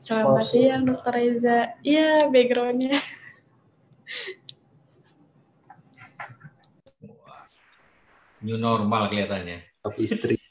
Selamat siang, Dokter Reza. Iya, backgroundnya. New normal kelihatannya. Tapi istri.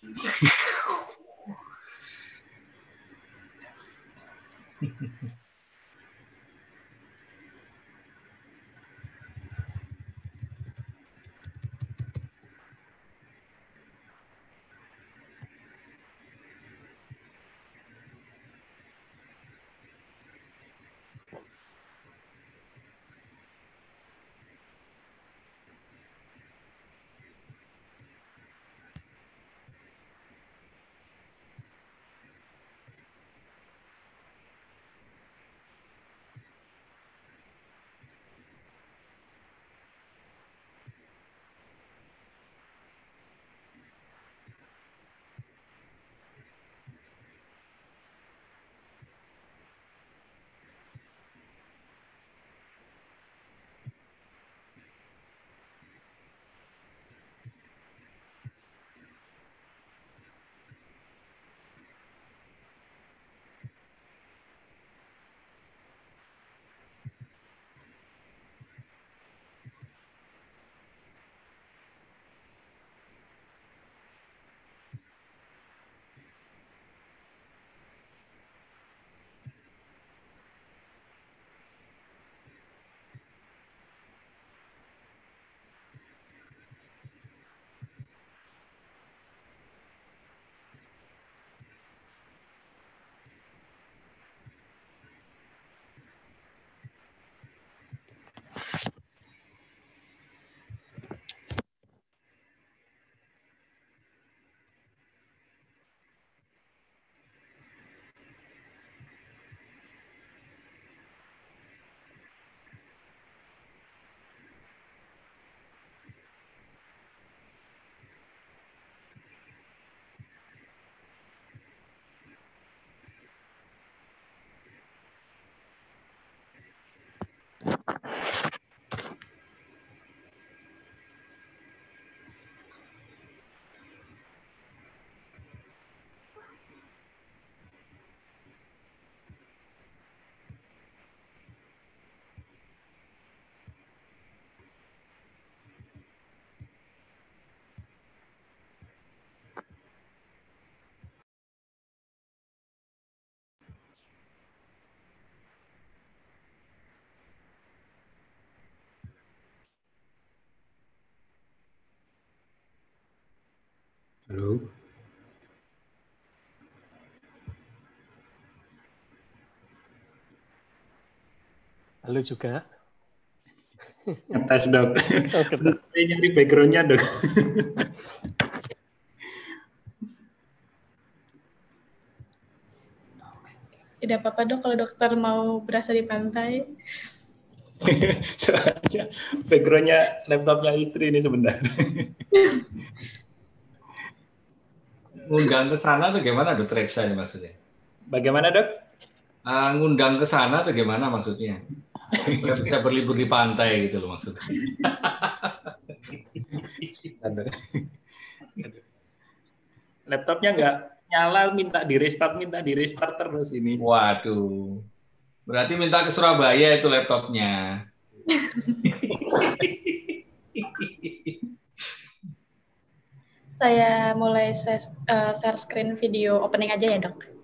Halo. Halo juga. Ngetes dok. Oh, Saya nyari backgroundnya dok. Tidak apa-apa dok kalau dokter mau berasa di pantai. Soalnya backgroundnya laptopnya istri ini sebentar. ngundang ke sana tuh gimana dokter Reksa ini maksudnya? Bagaimana dok? Uh, ngundang ke sana tuh gimana maksudnya? bisa berlibur di pantai gitu loh maksudnya. Laptopnya nggak nyala, minta di restart, minta di restart terus ini. Waduh. Berarti minta ke Surabaya itu laptopnya. Saya mulai eh, share screen video opening aja ya, Dok.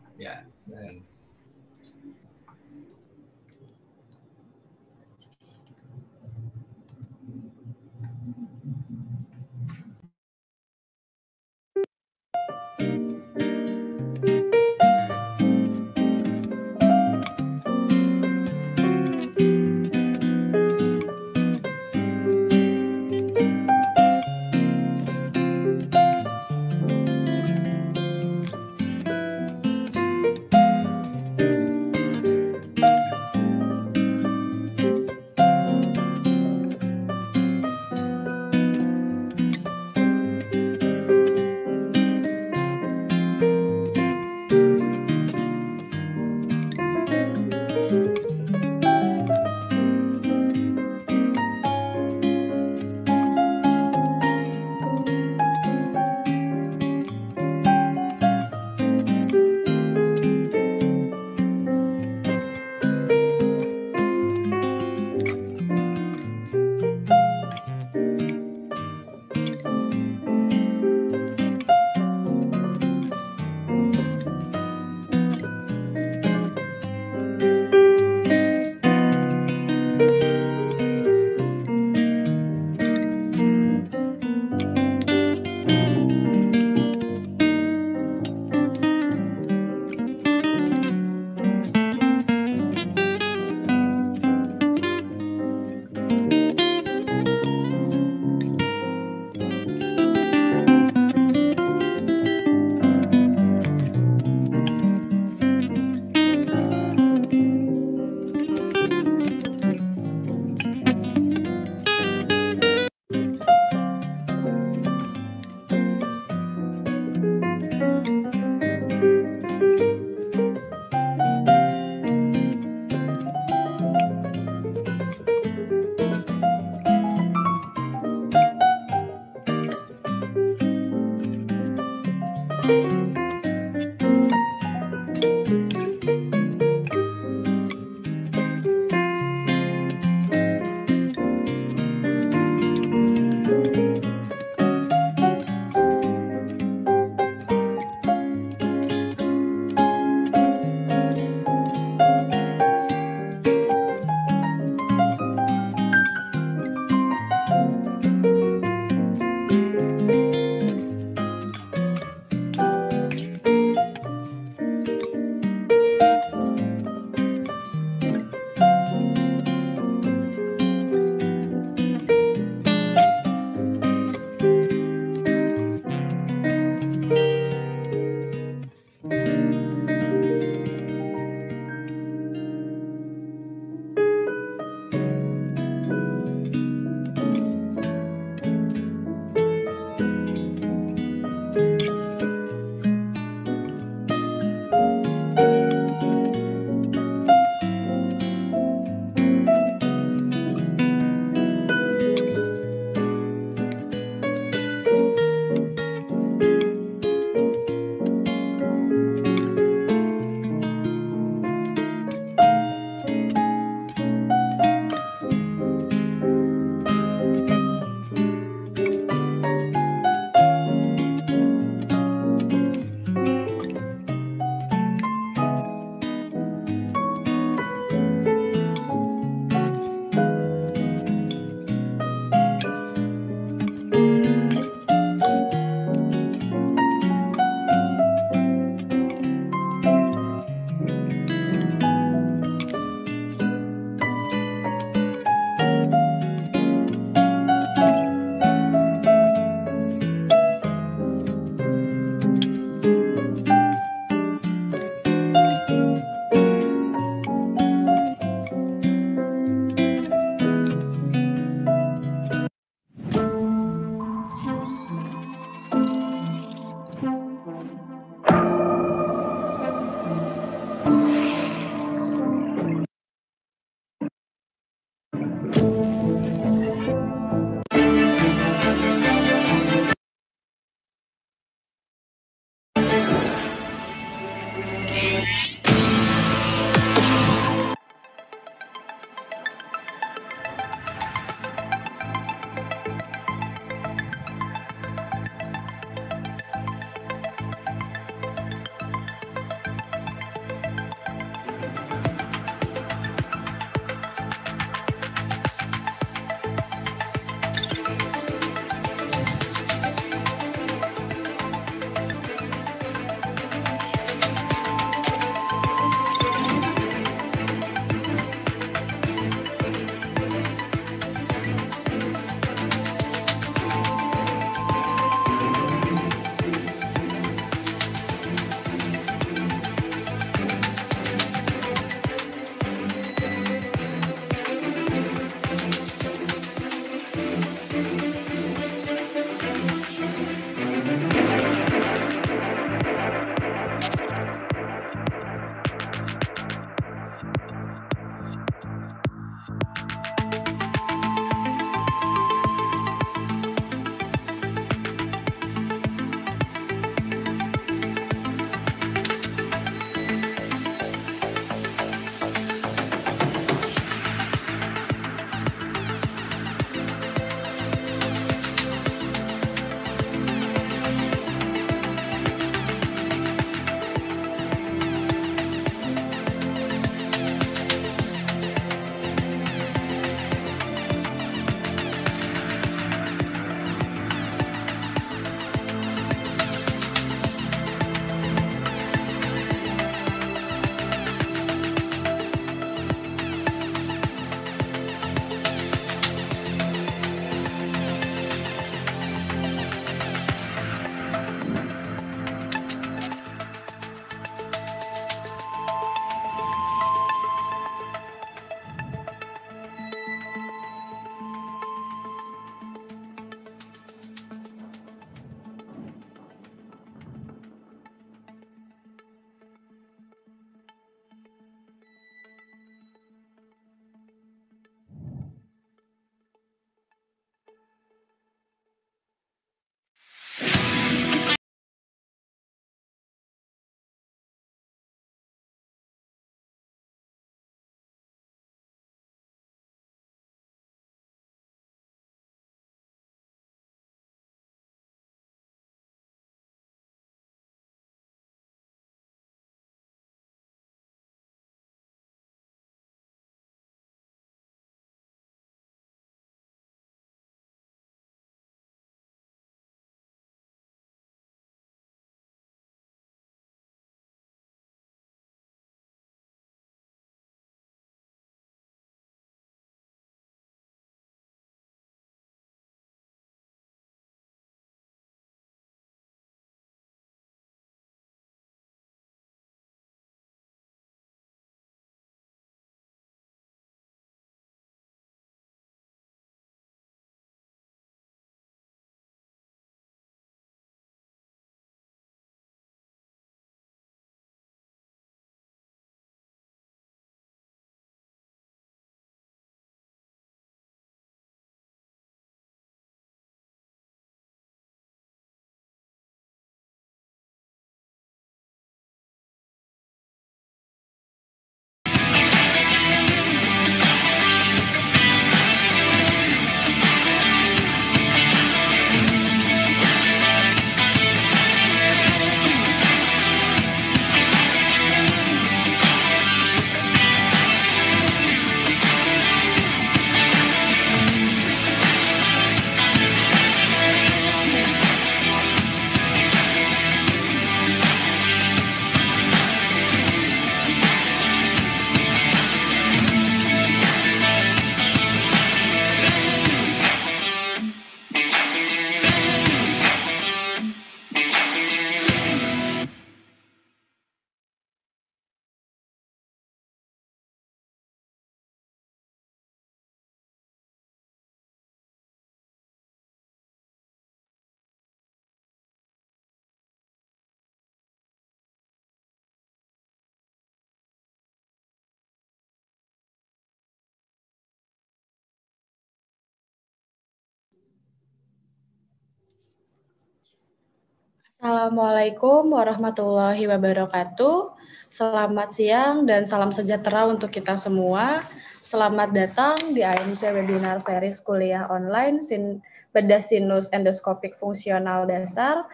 Assalamualaikum warahmatullahi wabarakatuh. Selamat siang dan salam sejahtera untuk kita semua. Selamat datang di ANC Webinar Series Kuliah Online Sin Bedah Sinus Endoskopik Fungsional Dasar.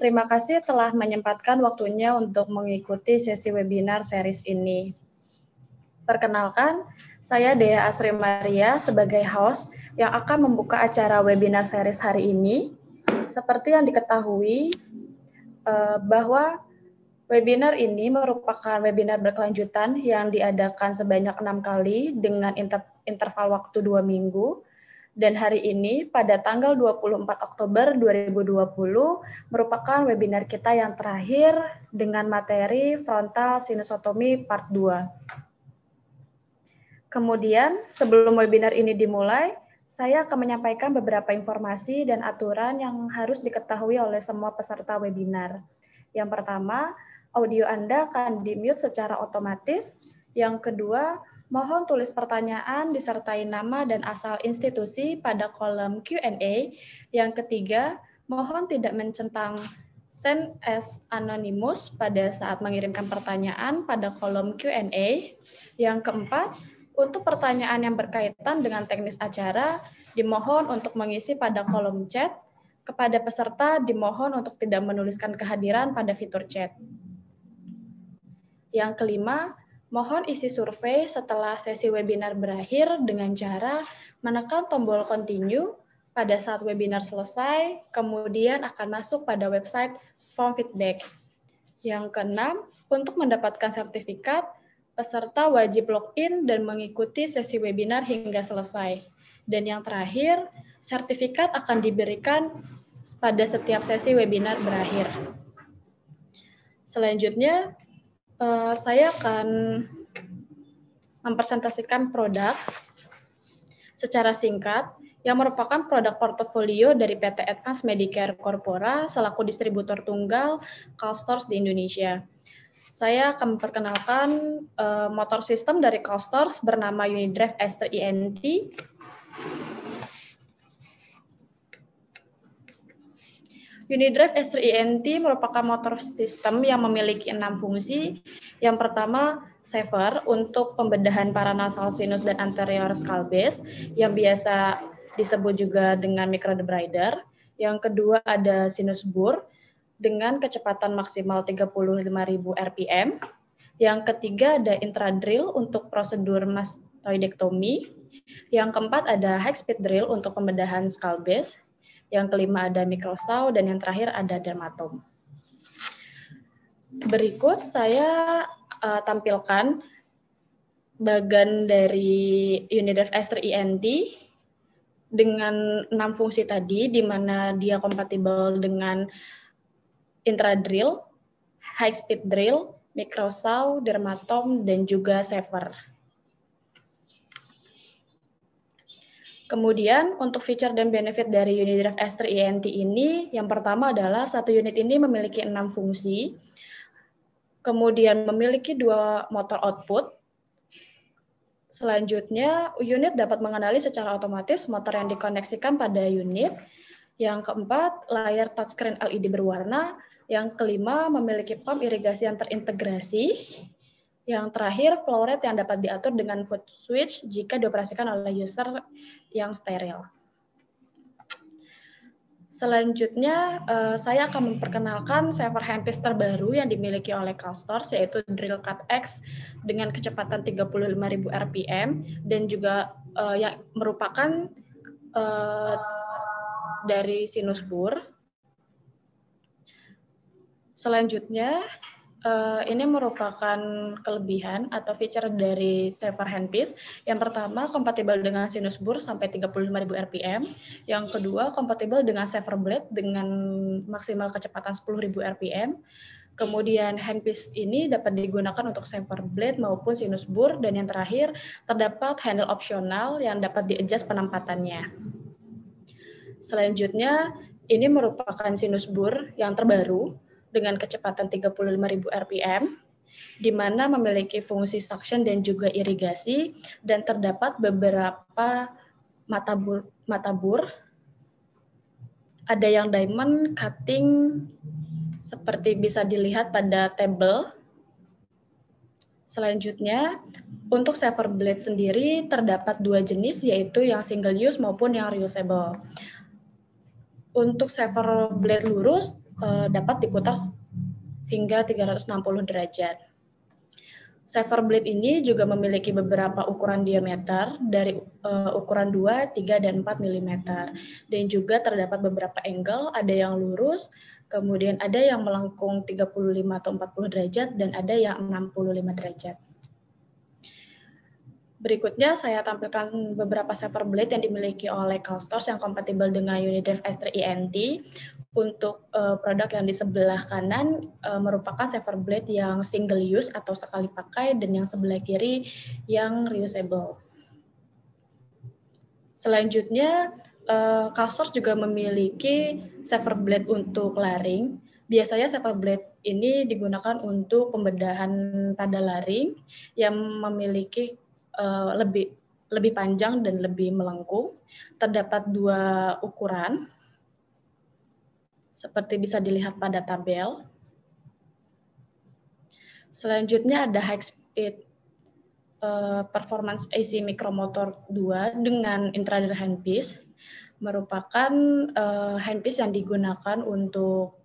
Terima kasih telah menyempatkan waktunya untuk mengikuti sesi webinar series ini. Perkenalkan, saya Dea Asri Maria sebagai host yang akan membuka acara webinar series hari ini seperti yang diketahui uh, bahwa webinar ini merupakan webinar berkelanjutan yang diadakan sebanyak enam kali dengan inter interval waktu dua minggu. Dan hari ini pada tanggal 24 Oktober 2020 merupakan webinar kita yang terakhir dengan materi frontal sinusotomi part 2. Kemudian sebelum webinar ini dimulai, saya akan menyampaikan beberapa informasi dan aturan yang harus diketahui oleh semua peserta webinar. Yang pertama, audio Anda akan di-mute secara otomatis. Yang kedua, mohon tulis pertanyaan disertai nama dan asal institusi pada kolom Q&A. Yang ketiga, mohon tidak mencentang send as anonymous pada saat mengirimkan pertanyaan pada kolom Q&A. Yang keempat, untuk pertanyaan yang berkaitan dengan teknis acara, dimohon untuk mengisi pada kolom chat. Kepada peserta, dimohon untuk tidak menuliskan kehadiran pada fitur chat. Yang kelima, mohon isi survei setelah sesi webinar berakhir dengan cara menekan tombol continue pada saat webinar selesai, kemudian akan masuk pada website form feedback. Yang keenam, untuk mendapatkan sertifikat, peserta wajib login dan mengikuti sesi webinar hingga selesai. Dan yang terakhir, sertifikat akan diberikan pada setiap sesi webinar berakhir. Selanjutnya, eh, saya akan mempresentasikan produk secara singkat yang merupakan produk portofolio dari PT Advance Medicare Corpora selaku distributor tunggal Calstores di Indonesia. Saya akan memperkenalkan uh, motor sistem dari CalStores bernama Unidrive S3 ENT. Unidrive S3 ENT merupakan motor sistem yang memiliki enam fungsi. Yang pertama, saver untuk pembedahan paranasal sinus dan anterior skull base yang biasa disebut juga dengan microdebrider. Yang kedua ada sinus bur dengan kecepatan maksimal 35.000 rpm. Yang ketiga ada intradrill untuk prosedur mastoidektomi. Yang keempat ada high speed drill untuk pembedahan skull base. Yang kelima ada microsaw dan yang terakhir ada dermatom. Berikut saya uh, tampilkan bagan dari Unidef S3 ENT dengan enam fungsi tadi, di mana dia kompatibel dengan intradrill, high speed drill, microsaw, dermatom, dan juga saver. Kemudian untuk feature dan benefit dari Unidrive S3 ENT ini, yang pertama adalah satu unit ini memiliki enam fungsi, kemudian memiliki dua motor output. Selanjutnya, unit dapat mengenali secara otomatis motor yang dikoneksikan pada unit. Yang keempat, layar touchscreen LED berwarna yang kelima, memiliki pump irigasi yang terintegrasi. Yang terakhir, flow rate yang dapat diatur dengan foot switch jika dioperasikan oleh user yang steril. Selanjutnya, eh, saya akan memperkenalkan saver handpiece terbaru yang dimiliki oleh Calstores, yaitu Drill Cut X dengan kecepatan 35.000 rpm dan juga eh, yang merupakan eh, dari sinus bur Selanjutnya, uh, ini merupakan kelebihan atau feature dari saver handpiece. Yang pertama, kompatibel dengan sinus bur sampai 35.000 rpm. Yang kedua, kompatibel dengan saver blade dengan maksimal kecepatan 10.000 rpm. Kemudian handpiece ini dapat digunakan untuk saver blade maupun sinus bur. Dan yang terakhir, terdapat handle opsional yang dapat di-adjust penempatannya. Selanjutnya, ini merupakan sinus bur yang terbaru dengan kecepatan 35.000 rpm, di mana memiliki fungsi suction dan juga irigasi, dan terdapat beberapa mata bur, mata bur Ada yang diamond cutting seperti bisa dilihat pada tabel. Selanjutnya, untuk saver blade sendiri terdapat dua jenis yaitu yang single use maupun yang reusable. Untuk saver blade lurus eh, dapat diputar hingga 360 derajat. Saver blade ini juga memiliki beberapa ukuran diameter dari uh, ukuran 2, 3, dan 4 mm. Dan juga terdapat beberapa angle, ada yang lurus, kemudian ada yang melengkung 35 atau 40 derajat, dan ada yang 65 derajat. Berikutnya saya tampilkan beberapa saver blade yang dimiliki oleh Calstors yang kompatibel dengan Unidrive S3 ENT untuk uh, produk yang di sebelah kanan uh, merupakan saver blade yang single use atau sekali pakai dan yang sebelah kiri yang reusable. Selanjutnya, uh, Castors juga memiliki saver blade untuk laring. Biasanya saver blade ini digunakan untuk pembedahan pada laring yang memiliki uh, lebih lebih panjang dan lebih melengkung. Terdapat dua ukuran, seperti bisa dilihat pada tabel. Selanjutnya ada high speed uh, performance AC micromotor 2 dengan intrader handpiece merupakan uh, handpiece yang digunakan untuk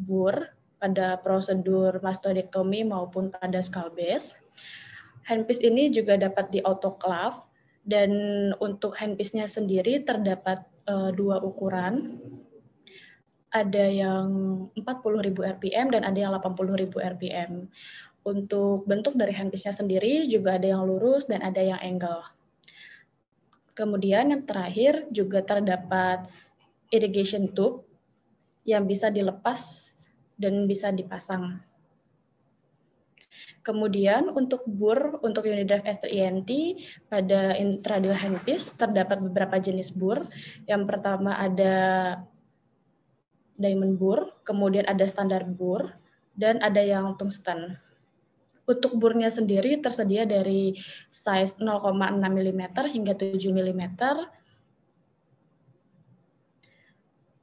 bur pada prosedur mastodektomi maupun pada skull base. Handpiece ini juga dapat di autoclave dan untuk handpiece-nya sendiri terdapat uh, dua ukuran ada yang 40.000 rpm dan ada yang 80.000 rpm. Untuk bentuk dari handpiece-nya sendiri juga ada yang lurus dan ada yang angle. Kemudian yang terakhir juga terdapat irrigation tube yang bisa dilepas dan bisa dipasang. Kemudian untuk bur, untuk unit drive S3ENT pada intradual handpiece terdapat beberapa jenis bur. Yang pertama ada diamond bur, kemudian ada standar bur, dan ada yang tungsten. Untuk burnya sendiri tersedia dari size 0,6 mm hingga 7 mm.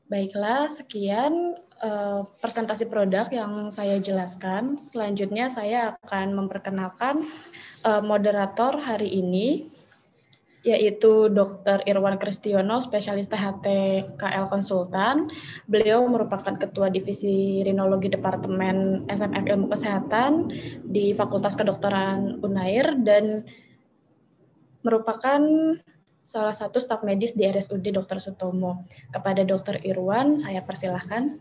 Baiklah, sekian uh, presentasi produk yang saya jelaskan. Selanjutnya saya akan memperkenalkan uh, moderator hari ini yaitu Dr. Irwan Kristiono, spesialis THT KL Konsultan. Beliau merupakan Ketua Divisi Rinologi Departemen SMF Ilmu Kesehatan di Fakultas Kedokteran Unair dan merupakan salah satu staf medis di RSUD Dr. Sutomo. Kepada Dr. Irwan, saya persilahkan.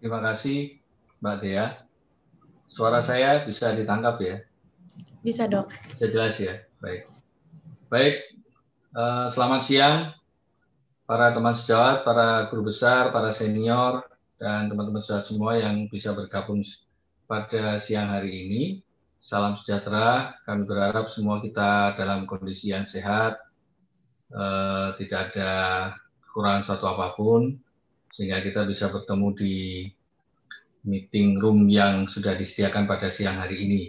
Terima kasih, Mbak Dea. Suara saya bisa ditangkap ya? Bisa dok. Bisa jelas ya. Baik. Baik. Uh, selamat siang para teman sejawat, para guru besar, para senior, dan teman-teman sejawat semua yang bisa bergabung pada siang hari ini. Salam sejahtera. Kami berharap semua kita dalam kondisi yang sehat, uh, tidak ada kekurangan satu apa pun, sehingga kita bisa bertemu di meeting room yang sudah disediakan pada siang hari ini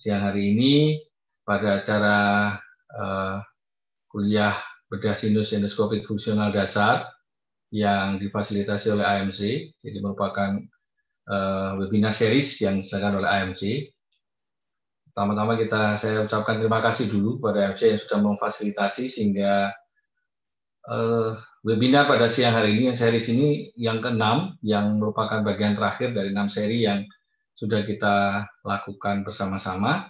siang hari ini pada acara uh, kuliah bedah sinus endoskopik fungsional dasar yang difasilitasi oleh AMC, jadi merupakan uh, webinar series yang diselenggarakan oleh AMC. Pertama-tama kita saya ucapkan terima kasih dulu kepada AMC yang sudah memfasilitasi sehingga uh, webinar pada siang hari ini yang series ini yang keenam yang merupakan bagian terakhir dari enam seri yang sudah kita lakukan bersama-sama.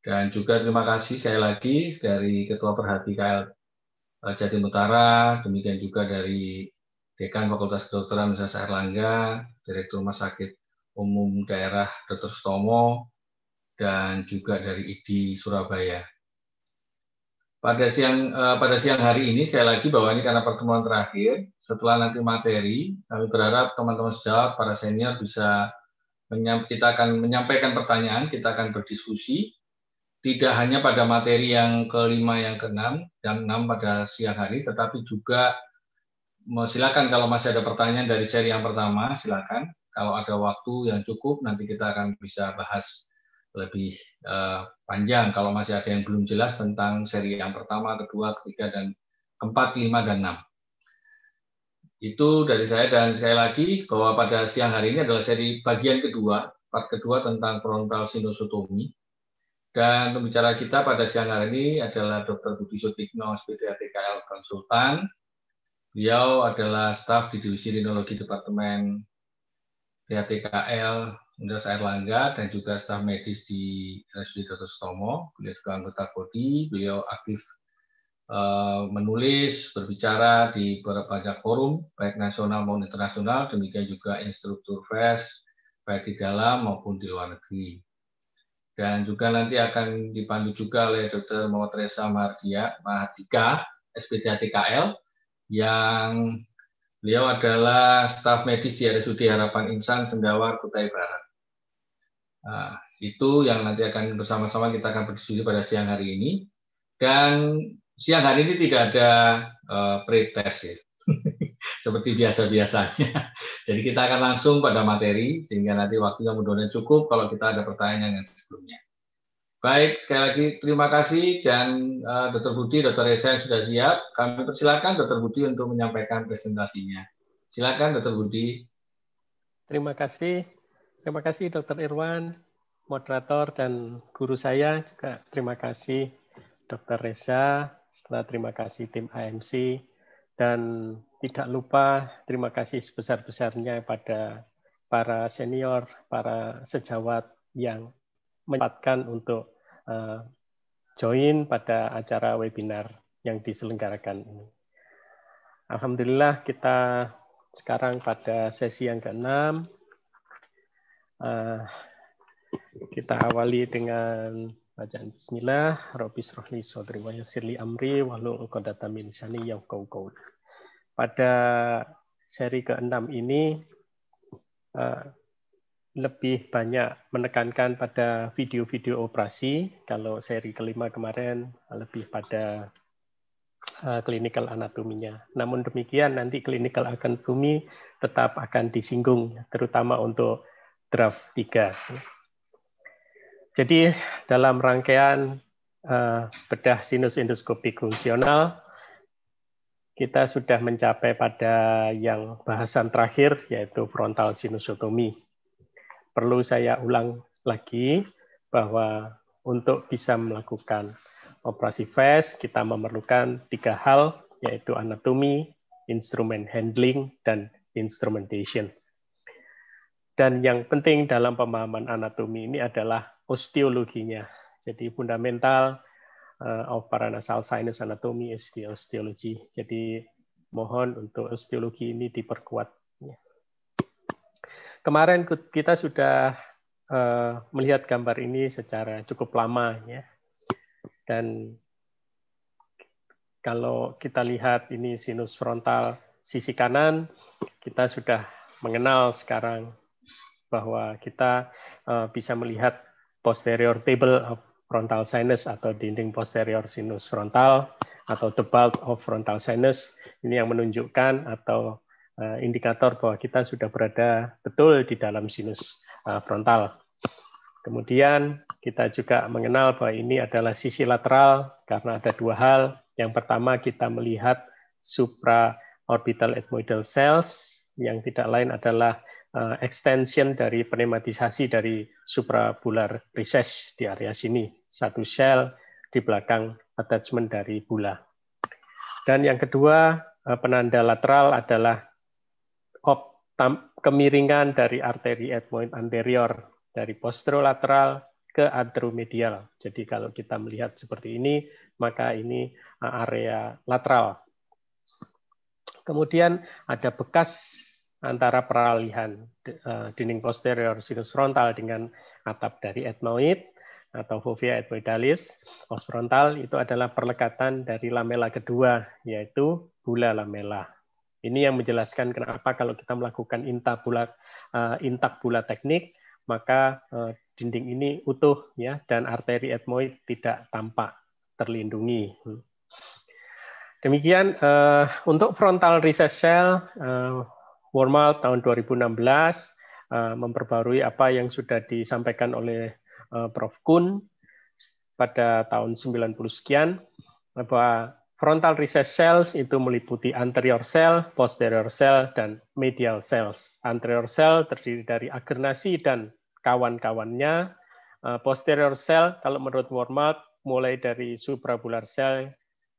Dan juga terima kasih sekali lagi dari Ketua Perhati KL eh, Jatim Utara, demikian juga dari Dekan Fakultas Kedokteran Universitas Erlangga, Direktur Rumah Sakit Umum Daerah Dr. Stomo, dan juga dari IDI Surabaya. Pada siang eh, pada siang hari ini sekali lagi bahwa ini karena pertemuan terakhir, setelah nanti materi, kami berharap teman-teman sejawat, para senior bisa kita akan menyampaikan pertanyaan, kita akan berdiskusi, tidak hanya pada materi yang kelima, yang keenam, yang enam pada siang hari, tetapi juga silakan kalau masih ada pertanyaan dari seri yang pertama, silakan. Kalau ada waktu yang cukup, nanti kita akan bisa bahas lebih uh, panjang kalau masih ada yang belum jelas tentang seri yang pertama, kedua, ketiga, dan keempat, lima, dan enam. Itu dari saya dan sekali lagi bahwa pada siang hari ini adalah seri bagian kedua, part kedua tentang frontal sinusotomi. Dan pembicara kita pada siang hari ini adalah Dr. Budi Sutikno, SPDA TKL Konsultan. Beliau adalah staf di Divisi Rinologi Departemen TKL Universitas Airlangga dan juga staf medis di RSUD Dr. Stomo. Beliau juga anggota KODI, beliau aktif Eh, menulis, berbicara di banyak forum, baik nasional maupun internasional, demikian juga instruktur FES, baik di dalam maupun di luar negeri. Dan juga nanti akan dipandu juga oleh Dr. Muhammad Reza Mardia, Mahardika, yang beliau adalah staf medis di RSUD Harapan Insan Sendawar, Kutai Barat. Nah, itu yang nanti akan bersama-sama kita akan berdiskusi pada siang hari ini. Dan siang hari ini tidak ada uh, pre-test ya. Seperti biasa-biasanya. Jadi kita akan langsung pada materi sehingga nanti waktunya mudah-mudahan cukup kalau kita ada pertanyaan yang sebelumnya. Baik, sekali lagi terima kasih dan uh, eh, Dr. Budi, Dr. Reza yang sudah siap. Kami persilakan Dr. Budi untuk menyampaikan presentasinya. Silakan Dr. Budi. Terima kasih. Terima kasih Dr. Irwan, moderator dan guru saya juga terima kasih Dr. Reza, setelah terima kasih tim AMC dan tidak lupa terima kasih sebesar-besarnya pada para senior, para sejawat yang menyempatkan untuk uh, join pada acara webinar yang diselenggarakan ini. Alhamdulillah kita sekarang pada sesi yang keenam. Uh, kita awali dengan Bacaan Bismillah, Rabbi Srohli Sodri wa Yasirli Amri, Walu Uqadata Min Sani Yafqau Pada seri ke-6 ini, uh, lebih banyak menekankan pada video-video operasi. Kalau seri kelima kemarin lebih pada uh, clinical anatominya. Namun demikian nanti clinical anatomy tetap akan disinggung, terutama untuk draft 3. Jadi dalam rangkaian uh, bedah sinus endoskopik fungsional, kita sudah mencapai pada yang bahasan terakhir, yaitu frontal sinusotomi. Perlu saya ulang lagi bahwa untuk bisa melakukan operasi FAST, kita memerlukan tiga hal, yaitu anatomi, instrument handling, dan instrumentation. Dan yang penting dalam pemahaman anatomi ini adalah osteologinya. Jadi fundamental uh, of paranasal sinus anatomy is the osteology. Jadi mohon untuk osteologi ini diperkuat. Kemarin kita sudah uh, melihat gambar ini secara cukup lama ya. Dan kalau kita lihat ini sinus frontal sisi kanan, kita sudah mengenal sekarang bahwa kita uh, bisa melihat posterior table of frontal sinus atau dinding posterior sinus frontal atau the bulk of frontal sinus ini yang menunjukkan atau uh, indikator bahwa kita sudah berada betul di dalam sinus uh, frontal. Kemudian kita juga mengenal bahwa ini adalah sisi lateral karena ada dua hal. Yang pertama kita melihat supraorbital ethmoidal cells yang tidak lain adalah uh, extension dari pneumatisasi dari suprabular recess di area sini. Satu shell di belakang attachment dari bula. Dan yang kedua, uh, penanda lateral adalah kemiringan dari arteri ethmoid anterior dari posterolateral ke anteromedial. Jadi kalau kita melihat seperti ini, maka ini uh, area lateral. Kemudian ada bekas antara peralihan eh, dinding posterior sinus frontal dengan atap dari etmoid atau fovea etmoidalis os frontal itu adalah perlekatan dari lamela kedua yaitu bula lamela. Ini yang menjelaskan kenapa kalau kita melakukan intak bula uh, intak bula teknik maka uh, dinding ini utuh ya dan arteri etmoid tidak tampak terlindungi. Demikian untuk frontal recess cell Formal tahun 2016 uh, memperbarui apa yang sudah disampaikan oleh Prof. Kun pada tahun 90 sekian bahwa frontal recess cells itu meliputi anterior cell, posterior cell, dan medial cells. Anterior cell terdiri dari agernasi dan kawan-kawannya. Posterior cell, kalau menurut Wormat, mulai dari suprabular cell,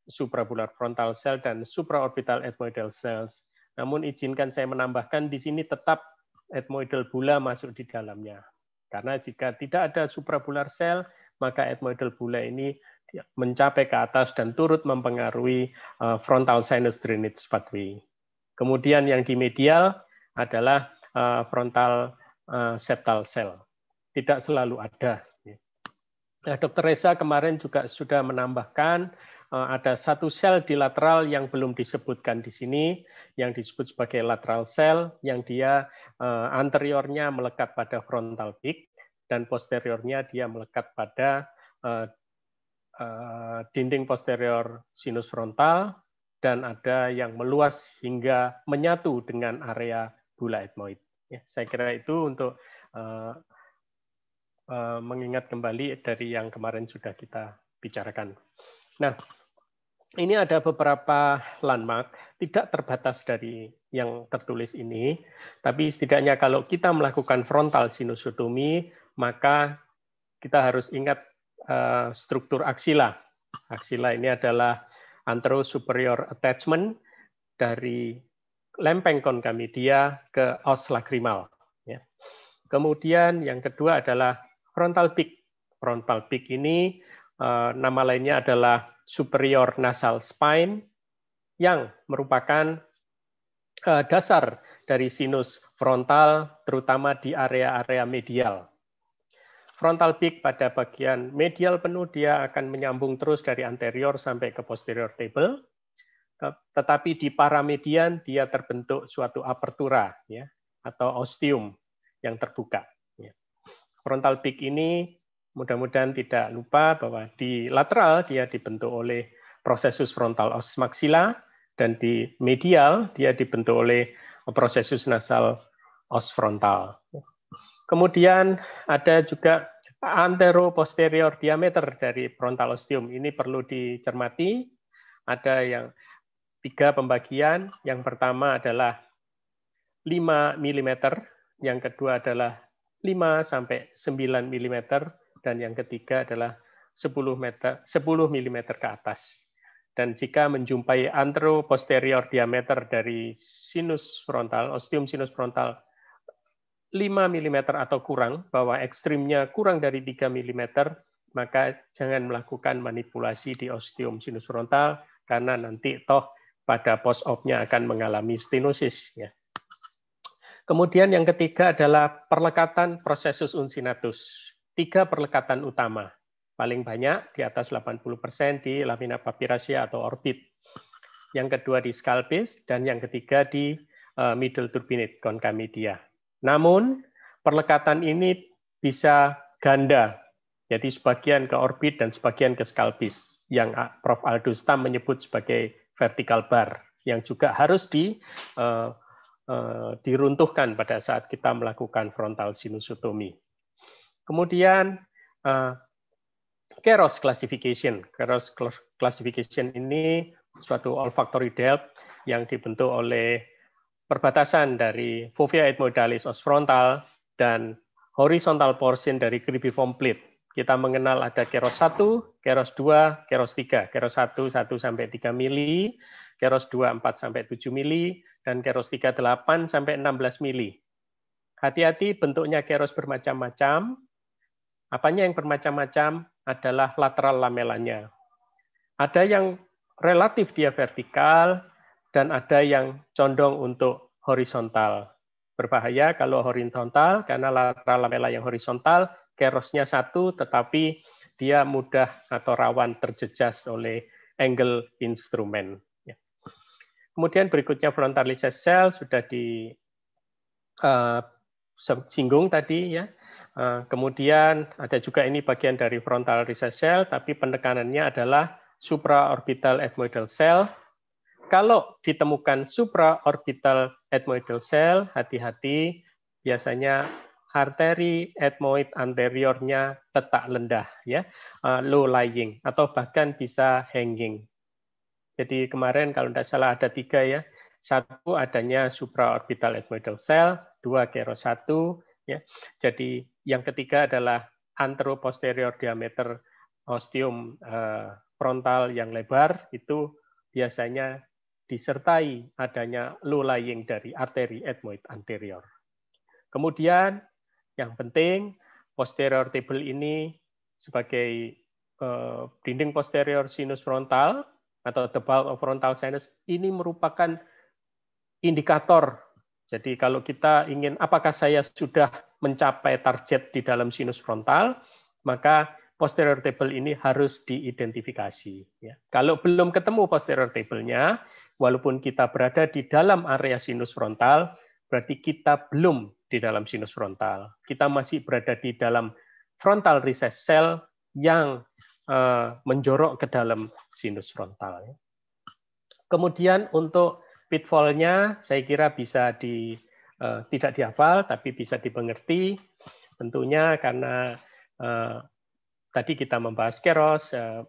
suprabular frontal cell, dan supraorbital ethmoidal cells. Namun izinkan saya menambahkan di sini tetap ethmoidal bula masuk di dalamnya. Karena jika tidak ada suprabular cell, maka ethmoidal bula ini mencapai ke atas dan turut mempengaruhi uh, frontal sinus drainage pathway. Kemudian yang di medial adalah uh, frontal uh, septal cell. Tidak selalu ada. Nah, Dr. Reza kemarin juga sudah menambahkan ada satu sel di lateral yang belum disebutkan di sini, yang disebut sebagai lateral cell, yang dia anteriornya melekat pada frontal peak, dan posteriornya dia melekat pada Eh, dinding posterior sinus frontal dan ada yang meluas hingga menyatu dengan area bula etmoid. Ya, saya kira itu untuk mengingat kembali dari yang kemarin sudah kita bicarakan. Nah, ini ada beberapa landmark, tidak terbatas dari yang tertulis ini, tapi setidaknya kalau kita melakukan frontal sinusotomi, maka kita harus ingat Eh, struktur aksila. Aksila ini adalah anterosuperior attachment dari lempeng konkamidia ke os lagrimal. Ya. Kemudian yang kedua adalah frontal peak. Frontal peak ini eh, nama lainnya adalah superior nasal spine yang merupakan eh, dasar dari sinus frontal terutama di area-area medial frontal peak pada bagian medial penuh dia akan menyambung terus dari anterior sampai ke posterior table. Tetapi di paramedian dia terbentuk suatu apertura ya atau ostium yang terbuka. Ya. Frontal peak ini mudah-mudahan tidak lupa bahwa di lateral dia dibentuk oleh prosesus frontal os maxilla dan di medial dia dibentuk oleh prosesus nasal os frontal. Kemudian ada juga antero-posterior diameter dari frontal ostium. Ini perlu dicermati. Ada yang tiga pembagian. Yang pertama adalah 5 mm, yang kedua adalah 5 sampai 9 mm, dan yang ketiga adalah 10 meter 10 mm ke atas. Dan jika menjumpai antero-posterior diameter dari sinus frontal, ostium sinus frontal 5 mm atau kurang, bahwa ekstrimnya kurang dari 3 mm, maka jangan melakukan manipulasi di osteum sinus frontal, karena nanti toh pada post-op-nya akan mengalami stenosis. Ya. Kemudian yang ketiga adalah perlekatan prosesus uncinatus. Tiga perlekatan utama. Paling banyak di atas 80% di lamina papyracea atau orbit. Yang kedua di scalpis, dan yang ketiga di eh, middle turbinate concamidia. Namun perlekatan ini bisa ganda, jadi sebagian ke orbit dan sebagian ke skalpis, yang Prof. Aldo Stam menyebut sebagai vertical bar, yang juga harus di, uh, uh, diruntuhkan pada saat kita melakukan frontal sinusotomi. Kemudian uh, Keros classification. Keros classification ini suatu olfactory depth yang dibentuk oleh perbatasan dari fovea ethmoidalis os frontal dan horizontal portion dari cribriform plate. Kita mengenal ada keros 1, keros 2, keros 3. Keros 1 1 sampai 3 mili, keros 2 4 sampai 7 mili, dan keros 3 8 sampai 16 mili. Hati-hati bentuknya keros bermacam-macam. Apanya yang bermacam-macam adalah lateral lamelanya. Ada yang relatif dia vertikal, dan ada yang condong untuk horizontal. Berbahaya kalau horizontal karena lateral lamela yang horizontal kerosnya satu tetapi dia mudah atau rawan terjejas oleh angle instrumen. Ya. Kemudian berikutnya frontalisis cell sudah di uh, singgung tadi ya. Uh, kemudian ada juga ini bagian dari frontal recess cell, tapi penekanannya adalah supraorbital ethmoidal cell kalau ditemukan supraorbital ethmoidal cell, hati-hati, biasanya arteri ethmoid anteriornya letak lendah ya, uh, low lying atau bahkan bisa hanging. Jadi kemarin kalau tidak salah ada tiga ya, satu adanya supraorbital ethmoidal cell, dua kero satu, ya. Jadi yang ketiga adalah anteroposterior diameter ostium uh, frontal yang lebar itu biasanya disertai adanya low lying dari arteri ethmoid anterior. Kemudian yang penting, posterior table ini sebagai uh, dinding posterior sinus frontal atau the bulk of frontal sinus ini merupakan indikator. Jadi kalau kita ingin apakah saya sudah mencapai target di dalam sinus frontal, maka posterior table ini harus diidentifikasi. Ya. Kalau belum ketemu posterior table-nya, walaupun kita berada di dalam area sinus frontal, berarti kita belum di dalam sinus frontal. Kita masih berada di dalam frontal recess cell yang uh, menjorok ke dalam sinus frontal. Kemudian untuk pitfall-nya saya kira bisa di uh, tidak dihafal tapi bisa dimengerti. Tentunya karena uh, tadi kita membahas keros uh,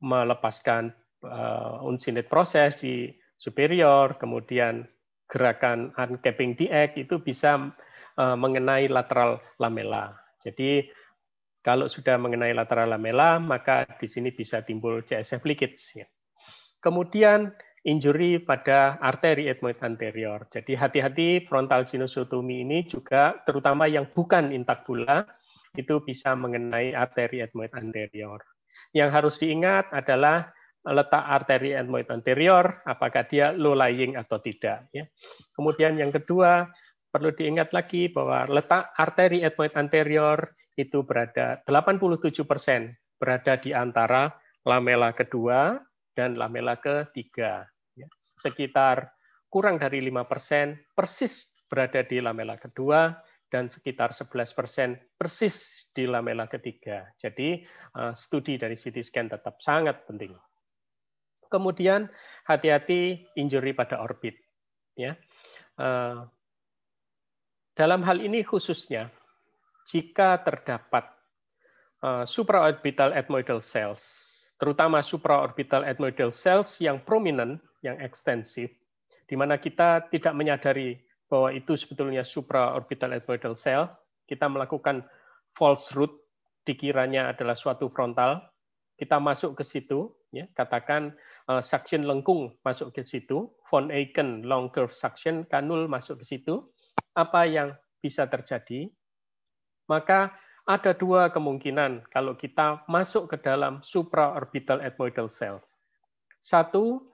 melepaskan uh, unsinate proses di superior, kemudian gerakan uncapping egg itu bisa Eh, mengenai lateral lamela. Jadi kalau sudah mengenai lateral lamela, maka di sini bisa timbul CSF leakage. Ya. Kemudian injury pada arteri ethmoid anterior. Jadi hati-hati frontal sinusotomi ini juga terutama yang bukan intakbula itu bisa mengenai arteri ethmoid anterior. Yang harus diingat adalah letak arteri ethmoid anterior, apakah dia low lying atau tidak. Ya. Kemudian yang kedua, perlu diingat lagi bahwa letak arteri ethmoid anterior itu berada 87 persen berada di antara lamela kedua dan lamela ketiga. Ya. Sekitar kurang dari 5 persen persis berada di lamela kedua dan sekitar 11 persen persis di lamela ketiga. Jadi eh, studi dari CT scan tetap sangat penting. Kemudian hati-hati injury pada orbit. Ya, eh, dalam hal ini khususnya, jika terdapat uh, supraorbital ethmoidal cells, terutama supraorbital ethmoidal cells yang prominent, yang ekstensif, di mana kita tidak menyadari bahwa itu sebetulnya supraorbital ethmoidal cell, kita melakukan false root, dikiranya adalah suatu frontal, kita masuk ke situ, ya, katakan uh, suction lengkung masuk ke situ, von Aiken long curve suction kanul masuk ke situ, apa yang bisa terjadi, maka ada dua kemungkinan kalau kita masuk ke dalam supraorbital ethmoidal cells. Satu,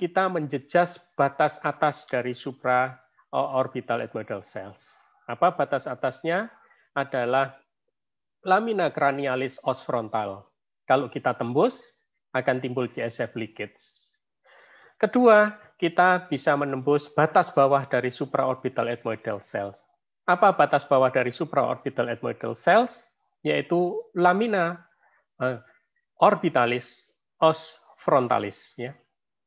kita menjejas batas atas dari supraorbital ethmoidal cells. Apa batas atasnya? Adalah lamina cranialis os frontal. Kalau kita tembus, akan timbul CSF leakage. Kedua, kita bisa menembus batas bawah dari supraorbital ethmoidal cells. Apa batas bawah dari supraorbital ethmoidal cells? Yaitu lamina uh, orbitalis os frontalis. Ya.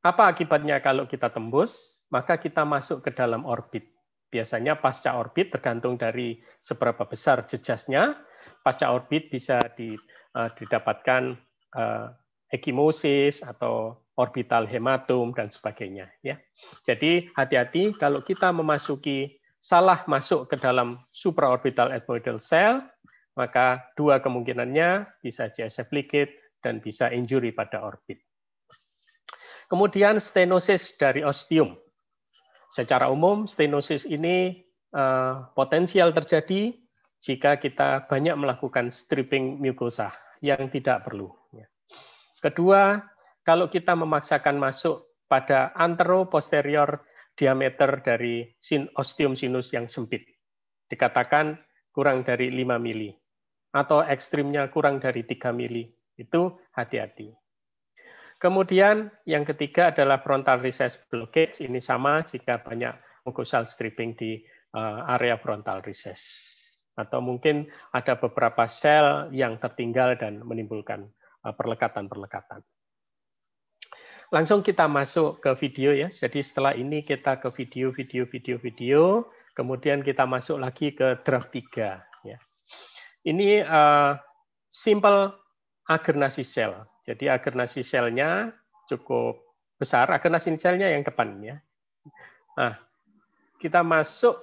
Apa akibatnya kalau kita tembus? Maka kita masuk ke dalam orbit. Biasanya pasca orbit tergantung dari seberapa besar jejasnya. Pasca orbit bisa di, uh, didapatkan uh, ekimosis atau orbital hematom dan sebagainya ya. Jadi hati-hati kalau kita memasuki salah masuk ke dalam supraorbital ethmoidal cell, maka dua kemungkinannya bisa CSF leakage dan bisa injury pada orbit. Kemudian stenosis dari ostium. Secara umum stenosis ini uh, potensial terjadi jika kita banyak melakukan stripping mucosa yang tidak perlu. Kedua, kalau kita memaksakan masuk pada antero-posterior diameter dari ostium sinus yang sempit, dikatakan kurang dari 5 mili, atau ekstrimnya kurang dari 3 mili, itu hati-hati. Kemudian yang ketiga adalah frontal recess blockage. Ini sama jika banyak mucosal stripping di eh, area frontal recess. Atau mungkin ada beberapa sel yang tertinggal dan menimbulkan eh, perlekatan-perlekatan. Langsung kita masuk ke video ya. Jadi setelah ini kita ke video, video, video, video. Kemudian kita masuk lagi ke draft 3. Ya. Ini uh, simple agernasi sel. Jadi agernasi selnya cukup besar, agernasi selnya yang depan ya. Nah, kita masuk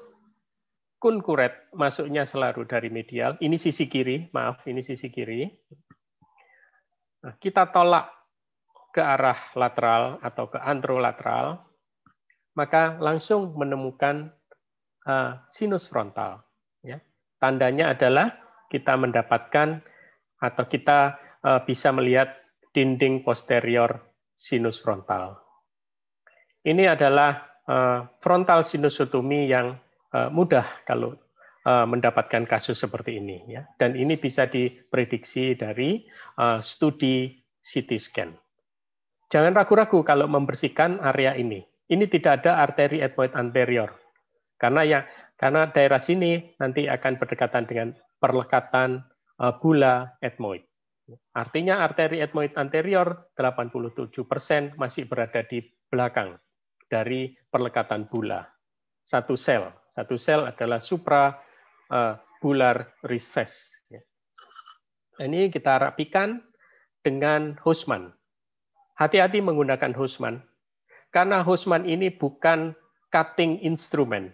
kunkuret, masuknya selalu dari medial. Ini sisi kiri, maaf, ini sisi kiri. Nah, kita tolak ke arah lateral atau ke antrolateral, maka langsung menemukan uh, sinus frontal. Ya. Tandanya adalah kita mendapatkan atau kita uh, bisa melihat dinding posterior sinus frontal. Ini adalah uh, frontal sinusotomi yang uh, mudah kalau uh, mendapatkan kasus seperti ini ya. Dan ini bisa diprediksi dari uh, studi CT scan. Jangan ragu-ragu kalau membersihkan area ini. Ini tidak ada arteri ethmoid anterior. Karena ya karena daerah sini nanti akan berdekatan dengan perlekatan bula ethmoid. Artinya arteri ethmoid anterior 87% masih berada di belakang dari perlekatan bula. Satu sel, satu sel adalah supra uh, bular recess. Ini kita rapikan dengan Husman. Hati-hati menggunakan Husman, karena Husman ini bukan cutting instrument.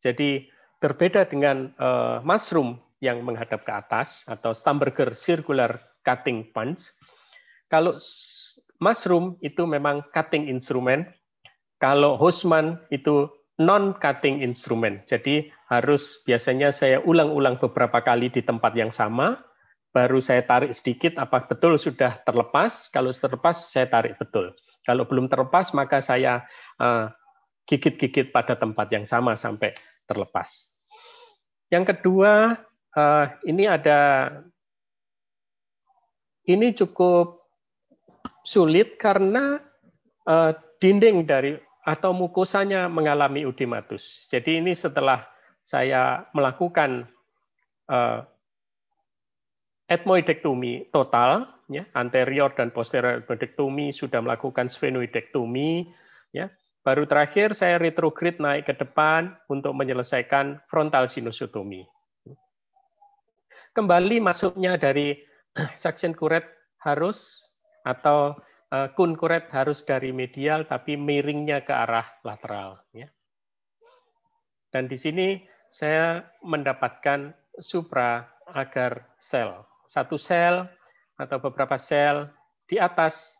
Jadi berbeda dengan uh, mushroom yang menghadap ke atas atau Stamberger circular cutting punch. Kalau mushroom itu memang cutting instrument, kalau Hosman itu non cutting instrument. Jadi harus biasanya saya ulang-ulang beberapa kali di tempat yang sama, baru saya tarik sedikit apa betul sudah terlepas. Kalau terlepas saya tarik betul. Kalau belum terlepas maka saya eh, gigit-gigit pada tempat yang sama sampai terlepas. Yang kedua, uh, ini ada ini cukup sulit karena uh, dinding dari atau mukosanya mengalami udematus. Jadi ini setelah saya melakukan etmoidektomi total, ya, anterior dan posterior etmoidektomi sudah melakukan sphenoidektomi, ya, baru terakhir saya retrograde naik ke depan untuk menyelesaikan frontal sinusotomi kembali masuknya dari suction kuret harus atau uh, kun kuret harus dari medial tapi miringnya ke arah lateral ya. Dan di sini saya mendapatkan supra agar sel. Satu sel atau beberapa sel di atas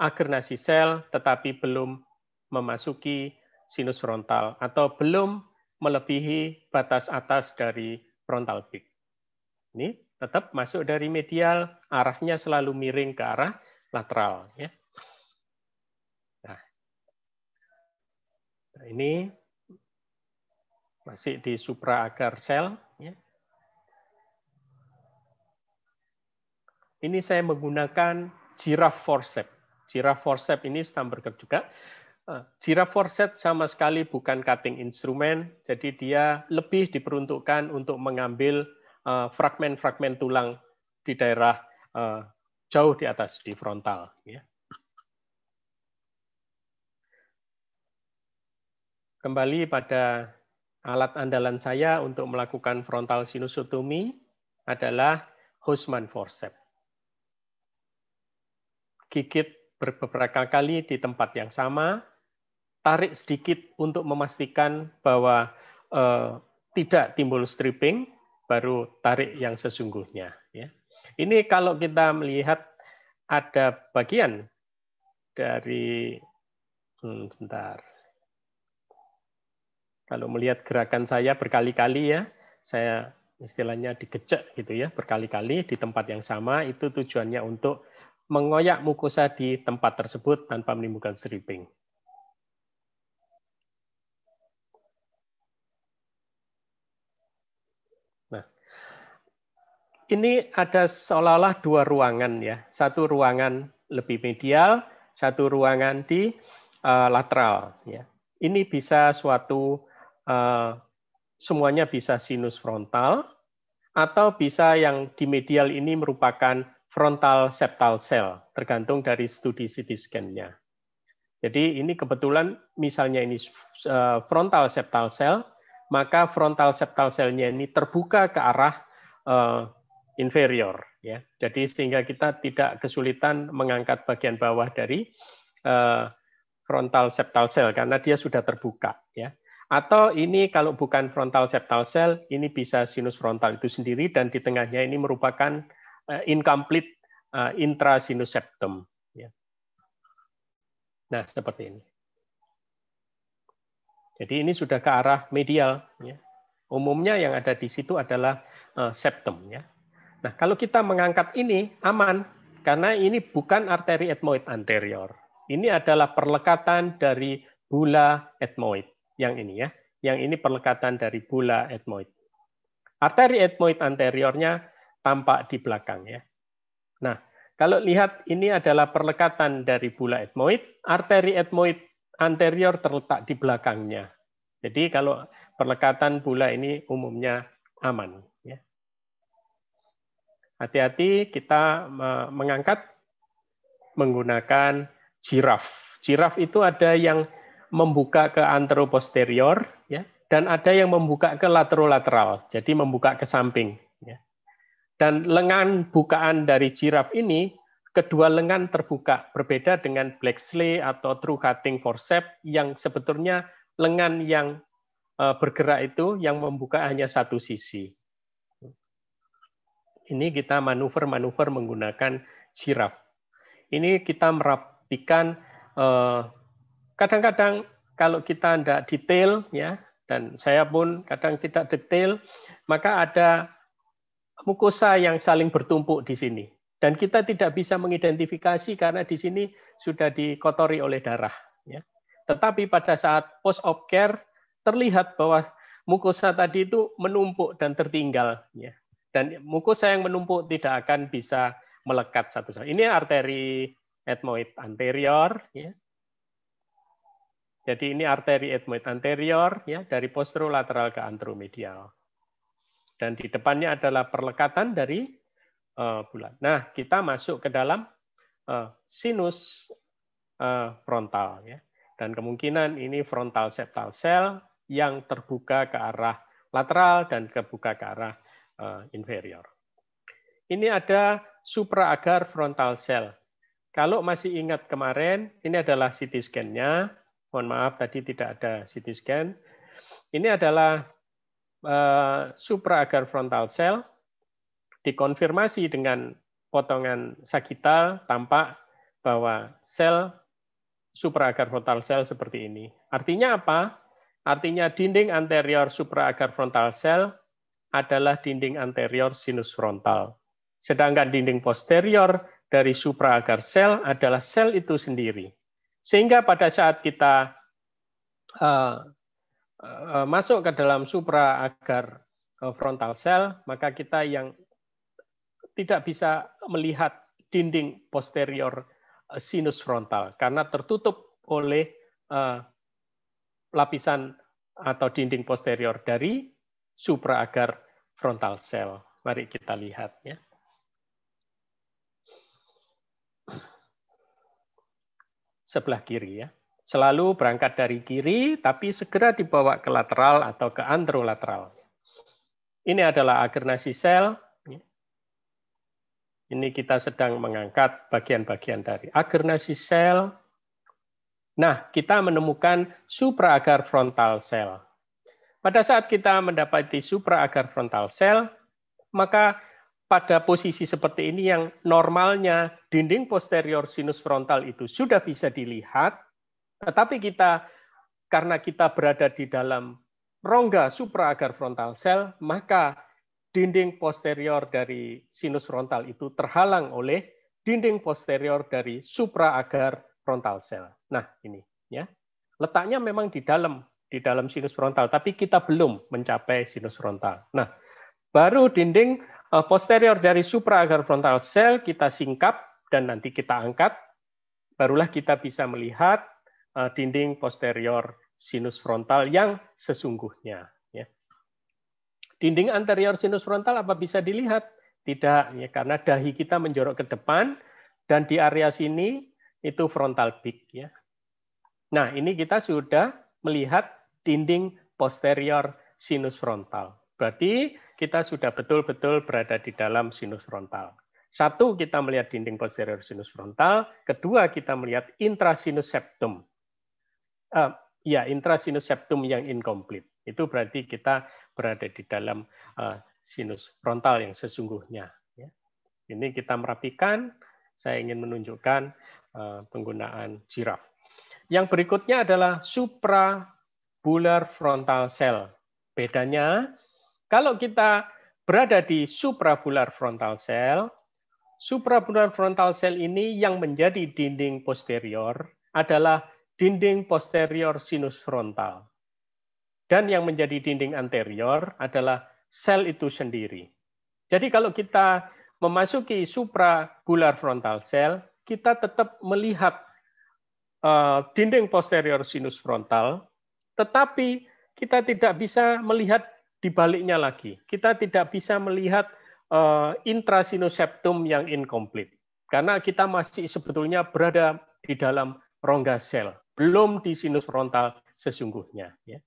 agernasi sel tetapi belum memasuki sinus frontal atau belum melebihi batas atas dari frontal peak. Ini tetap masuk dari medial, arahnya selalu miring ke arah lateral. Ya. Nah, nah ini masih di supra agar sel. Ya. Ini saya menggunakan giraffe forceps. Giraffe forceps ini Stamberger juga. Eh, giraffe forceps sama sekali bukan cutting instrument, jadi dia lebih diperuntukkan untuk mengambil Eh, fragmen-fragmen tulang di daerah uh, jauh di atas di frontal. Ya. Kembali pada alat andalan saya untuk melakukan frontal sinusotomi adalah Husman forceps. Gigit beberapa kali di tempat yang sama, tarik sedikit untuk memastikan bahwa uh, tidak timbul stripping, baru tarik yang sesungguhnya. Ya. Ini kalau kita melihat ada bagian dari hmm, sebentar. Kalau melihat gerakan saya berkali-kali ya, saya istilahnya digecek gitu ya, berkali-kali di tempat yang sama itu tujuannya untuk mengoyak mukosa di tempat tersebut tanpa menimbulkan stripping. ini ada seolah-olah dua ruangan ya. Satu ruangan lebih medial, satu ruangan di uh, lateral ya. Ini bisa suatu uh, semuanya bisa sinus frontal atau bisa yang di medial ini merupakan frontal septal cell, tergantung dari studi CT scan-nya. Jadi ini kebetulan misalnya ini uh, frontal septal cell, maka frontal septal selnya ini terbuka ke arah uh, inferior ya. Jadi sehingga kita tidak kesulitan mengangkat bagian bawah dari uh, frontal septal cell karena dia sudah terbuka ya. Atau ini kalau bukan frontal septal cell, ini bisa sinus frontal itu sendiri dan di tengahnya ini merupakan uh, incomplete uh, intrasinus septum ya. Nah, seperti ini. Jadi ini sudah ke arah medial. Ya. Umumnya yang ada di situ adalah uh, septum. Ya. Nah, kalau kita mengangkat ini aman karena ini bukan arteri etmoid anterior. Ini adalah perlekatan dari bula etmoid yang ini ya. Yang ini perlekatan dari bula etmoid. Arteri etmoid anteriornya tampak di belakang ya. Nah, kalau lihat ini adalah perlekatan dari bula etmoid, arteri etmoid anterior terletak di belakangnya. Jadi kalau perlekatan bula ini umumnya aman. Ya. Hati-hati kita mengangkat menggunakan jiraf. Jiraf itu ada yang membuka ke anteroposterior, ya, dan ada yang membuka ke laterolateral, jadi membuka ke samping. Dan lengan bukaan dari jiraf ini kedua lengan terbuka, berbeda dengan black slay atau true cutting forceps yang sebetulnya lengan yang eh, bergerak itu yang membuka hanya satu sisi. Ini kita manuver-manuver menggunakan jiraf. Ini kita merapikan eh, kadang-kadang kalau kita tidak detail ya dan saya pun kadang tidak detail maka ada mukosa yang saling bertumpuk di sini dan kita tidak bisa mengidentifikasi karena di sini sudah dikotori oleh darah. Ya. Tetapi pada saat post op care terlihat bahwa mukosa tadi itu menumpuk dan tertinggal. Ya. Dan mukosa yang menumpuk tidak akan bisa melekat satu satu. Ini arteri etmoid anterior. Ya. Jadi ini arteri etmoid anterior ya dari posterolateral ke anteromedial. Dan di depannya adalah perlekatan dari uh, bulan. Nah, kita masuk ke dalam uh, sinus uh, frontal ya. Dan kemungkinan ini frontal septal cell yang terbuka ke arah lateral dan kebuka ke arah uh, inferior. Ini ada supraagar frontal cell. Kalau masih ingat kemarin, ini adalah CT scan-nya. Mohon maaf tadi tidak ada CT scan. Ini adalah uh, supraagar frontal cell dikonfirmasi dengan potongan sagital tampak bahwa sel supraagar frontal sel seperti ini. Artinya apa? Artinya dinding anterior supraagar frontal sel adalah dinding anterior sinus frontal. Sedangkan dinding posterior dari supraagar sel adalah sel itu sendiri. Sehingga pada saat kita uh, masuk ke dalam supraagar frontal sel, maka kita yang tidak bisa melihat dinding posterior eh, sinus frontal karena tertutup oleh lapisan atau dinding posterior dari supraagar frontal cell. Mari kita lihat ya. Sebelah kiri ya. Selalu berangkat dari kiri tapi segera dibawa ke lateral atau ke anterolateral. Ini adalah agernasi sel ini kita sedang mengangkat bagian-bagian dari agernasi sel. Nah, kita menemukan supraagar frontal sel. Pada saat kita mendapati supraagar frontal sel, maka pada posisi seperti ini yang normalnya dinding posterior sinus frontal itu sudah bisa dilihat, tetapi kita karena kita berada di dalam rongga supraagar frontal sel, maka dinding posterior dari sinus frontal itu terhalang oleh dinding posterior dari supraagar frontal cell. Nah, ini ya. Letaknya memang di dalam di dalam sinus frontal, tapi kita belum mencapai sinus frontal. Nah, baru dinding eh, posterior dari supraagar frontal cell kita singkap dan nanti kita angkat, barulah kita bisa melihat dinding posterior sinus frontal yang sesungguhnya. Dinding anterior sinus frontal apa bisa dilihat? Tidak, ya, karena dahi kita menjorok ke depan dan di area sini itu frontal peak. Ya. Nah, ini kita sudah melihat dinding posterior sinus frontal. Berarti kita sudah betul-betul berada di dalam sinus frontal. Satu, kita melihat dinding posterior sinus frontal. Kedua, kita melihat intrasinus septum. Uh, ya, intrasinus septum yang incomplete. Itu berarti kita berada di dalam uh, sinus frontal yang sesungguhnya. Ya. Ini kita merapikan. Saya ingin menunjukkan uh, penggunaan jiraf. Yang berikutnya adalah suprabular frontal cell. Bedanya, kalau kita berada di suprabular frontal cell, Suprabular frontal cell ini yang menjadi dinding posterior adalah dinding posterior sinus frontal. Dan yang menjadi dinding anterior adalah sel itu sendiri. Jadi kalau kita memasuki suprabular frontal cell, kita tetap melihat uh, dinding posterior sinus frontal, tetapi kita tidak bisa melihat di baliknya lagi. Kita tidak bisa melihat uh, intrasinus septum yang incomplete. Karena kita masih sebetulnya berada di dalam rongga sel, belum di sinus frontal sesungguhnya. Ya.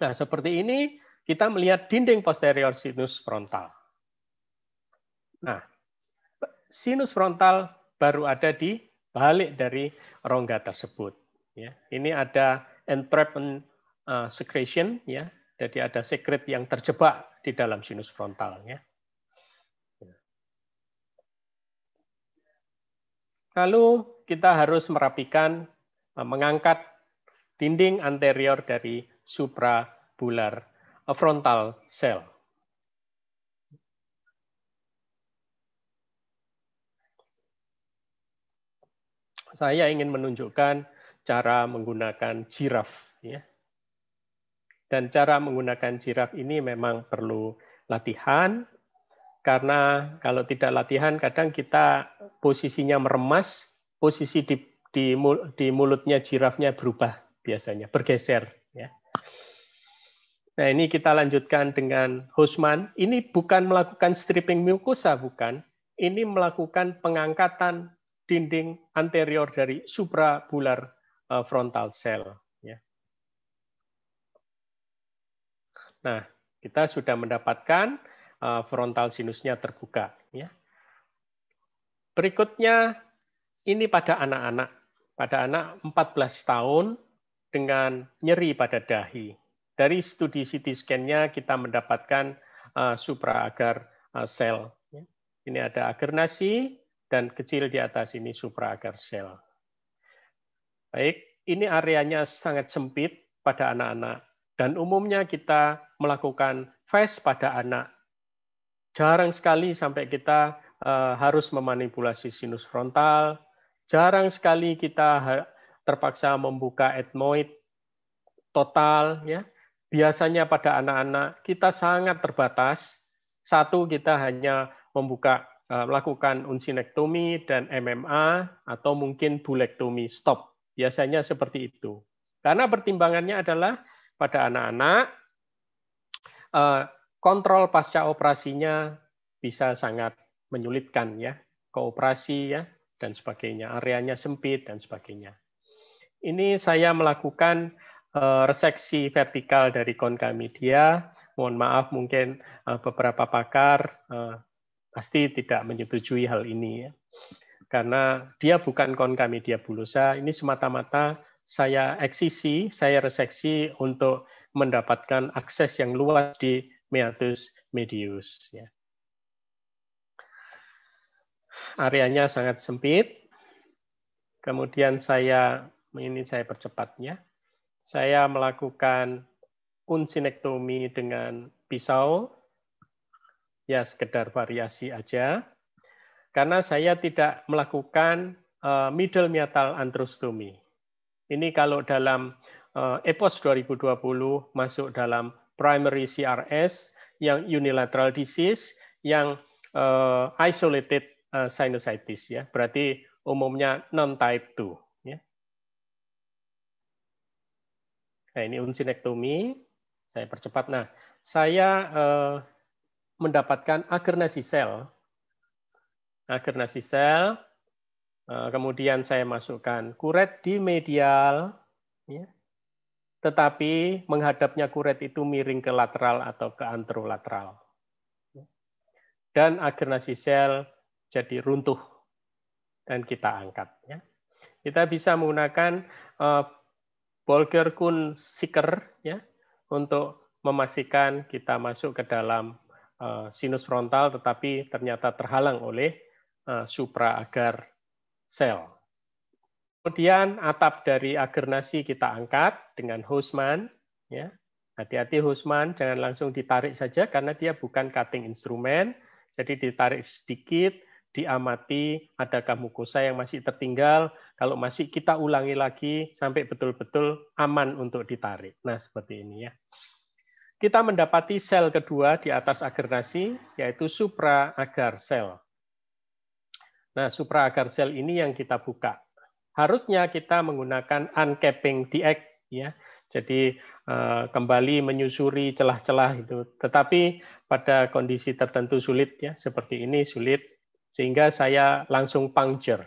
Nah, seperti ini kita melihat dinding posterior sinus frontal. Nah, sinus frontal baru ada di balik dari rongga tersebut. Ya, ini ada entrapment uh, secretion, ya, jadi ada sekret yang terjebak di dalam sinus frontal. Ya. Lalu kita harus merapikan, mengangkat dinding anterior dari suprabular eh, frontal cell. Saya ingin menunjukkan cara menggunakan jiraf. Ya. Dan cara menggunakan jiraf ini memang perlu latihan, karena kalau tidak latihan kadang kita posisinya meremas, posisi di, di, di mulutnya jirafnya berubah biasanya, bergeser. Ya. Nah ini kita lanjutkan dengan Hosman. Ini bukan melakukan stripping mucosa, bukan. Ini melakukan pengangkatan dinding anterior dari suprabular eh, frontal cell. Ya. Nah, kita sudah mendapatkan Eh, frontal sinusnya terbuka. Ya. Berikutnya ini pada anak-anak, pada anak 14 tahun dengan nyeri pada dahi. Dari studi CT scan-nya kita mendapatkan uh, supraagar uh, sel. Ya. Ini ada agar nasi dan kecil di atas ini supraagar sel. Baik, ini areanya sangat sempit pada anak-anak dan umumnya kita melakukan FAST pada anak Jarang sekali sampai kita uh, harus memanipulasi sinus frontal. Jarang sekali kita terpaksa membuka etmoid total. Ya. Biasanya pada anak-anak kita sangat terbatas. Satu, kita hanya membuka melakukan unsinektomi dan MMA atau mungkin bulektomi stop. Biasanya seperti itu. Karena pertimbangannya adalah pada anak-anak uh, kontrol pasca operasinya bisa sangat menyulitkan ya, kooperasi ya dan sebagainya, areanya sempit dan sebagainya. Ini saya melakukan uh, reseksi vertikal dari konka media. Mohon maaf mungkin uh, beberapa pakar uh, pasti tidak menyetujui hal ini ya. Karena dia bukan konka media bulusa, ini semata-mata saya eksisi, saya reseksi untuk mendapatkan akses yang luas di meatus medius. Ya. Areanya sangat sempit. Kemudian saya ini saya percepatnya. Saya melakukan unsinektomi dengan pisau. Ya sekedar variasi aja. Karena saya tidak melakukan uh, middle metal androstomy. Ini kalau dalam uh, EPOS 2020 masuk dalam primary CRS, yang unilateral disease, yang uh, isolated uh, sinusitis ya. Berarti umumnya non type 2 ya. Nah, ini unsinektomi. Saya percepat. Nah, saya uh, mendapatkan agernasi sel. Agernasi sel. Uh, kemudian saya masukkan kuret di medial ya tetapi menghadapnya kuret itu miring ke lateral atau ke anterolateral. Dan agar nasi sel jadi runtuh dan kita angkat. Ya. Kita bisa menggunakan uh, Bolger Kuhn Seeker ya, untuk memastikan kita masuk ke dalam uh, sinus frontal, tetapi ternyata terhalang oleh uh, supra agar sel. Kemudian atap dari agar nasi kita angkat dengan Hosman. Ya. Hati-hati Hosman, jangan langsung ditarik saja karena dia bukan cutting instrumen. Jadi ditarik sedikit, diamati adakah mukosa yang masih tertinggal. Kalau masih kita ulangi lagi sampai betul-betul aman untuk ditarik. Nah, seperti ini ya. Kita mendapati sel kedua di atas agar nasi, yaitu supra agar sel. Nah, supra agar sel ini yang kita buka harusnya kita menggunakan uncapping DX ya. Jadi eh, kembali menyusuri celah-celah itu. Tetapi pada kondisi tertentu sulit ya, seperti ini sulit sehingga saya langsung puncture.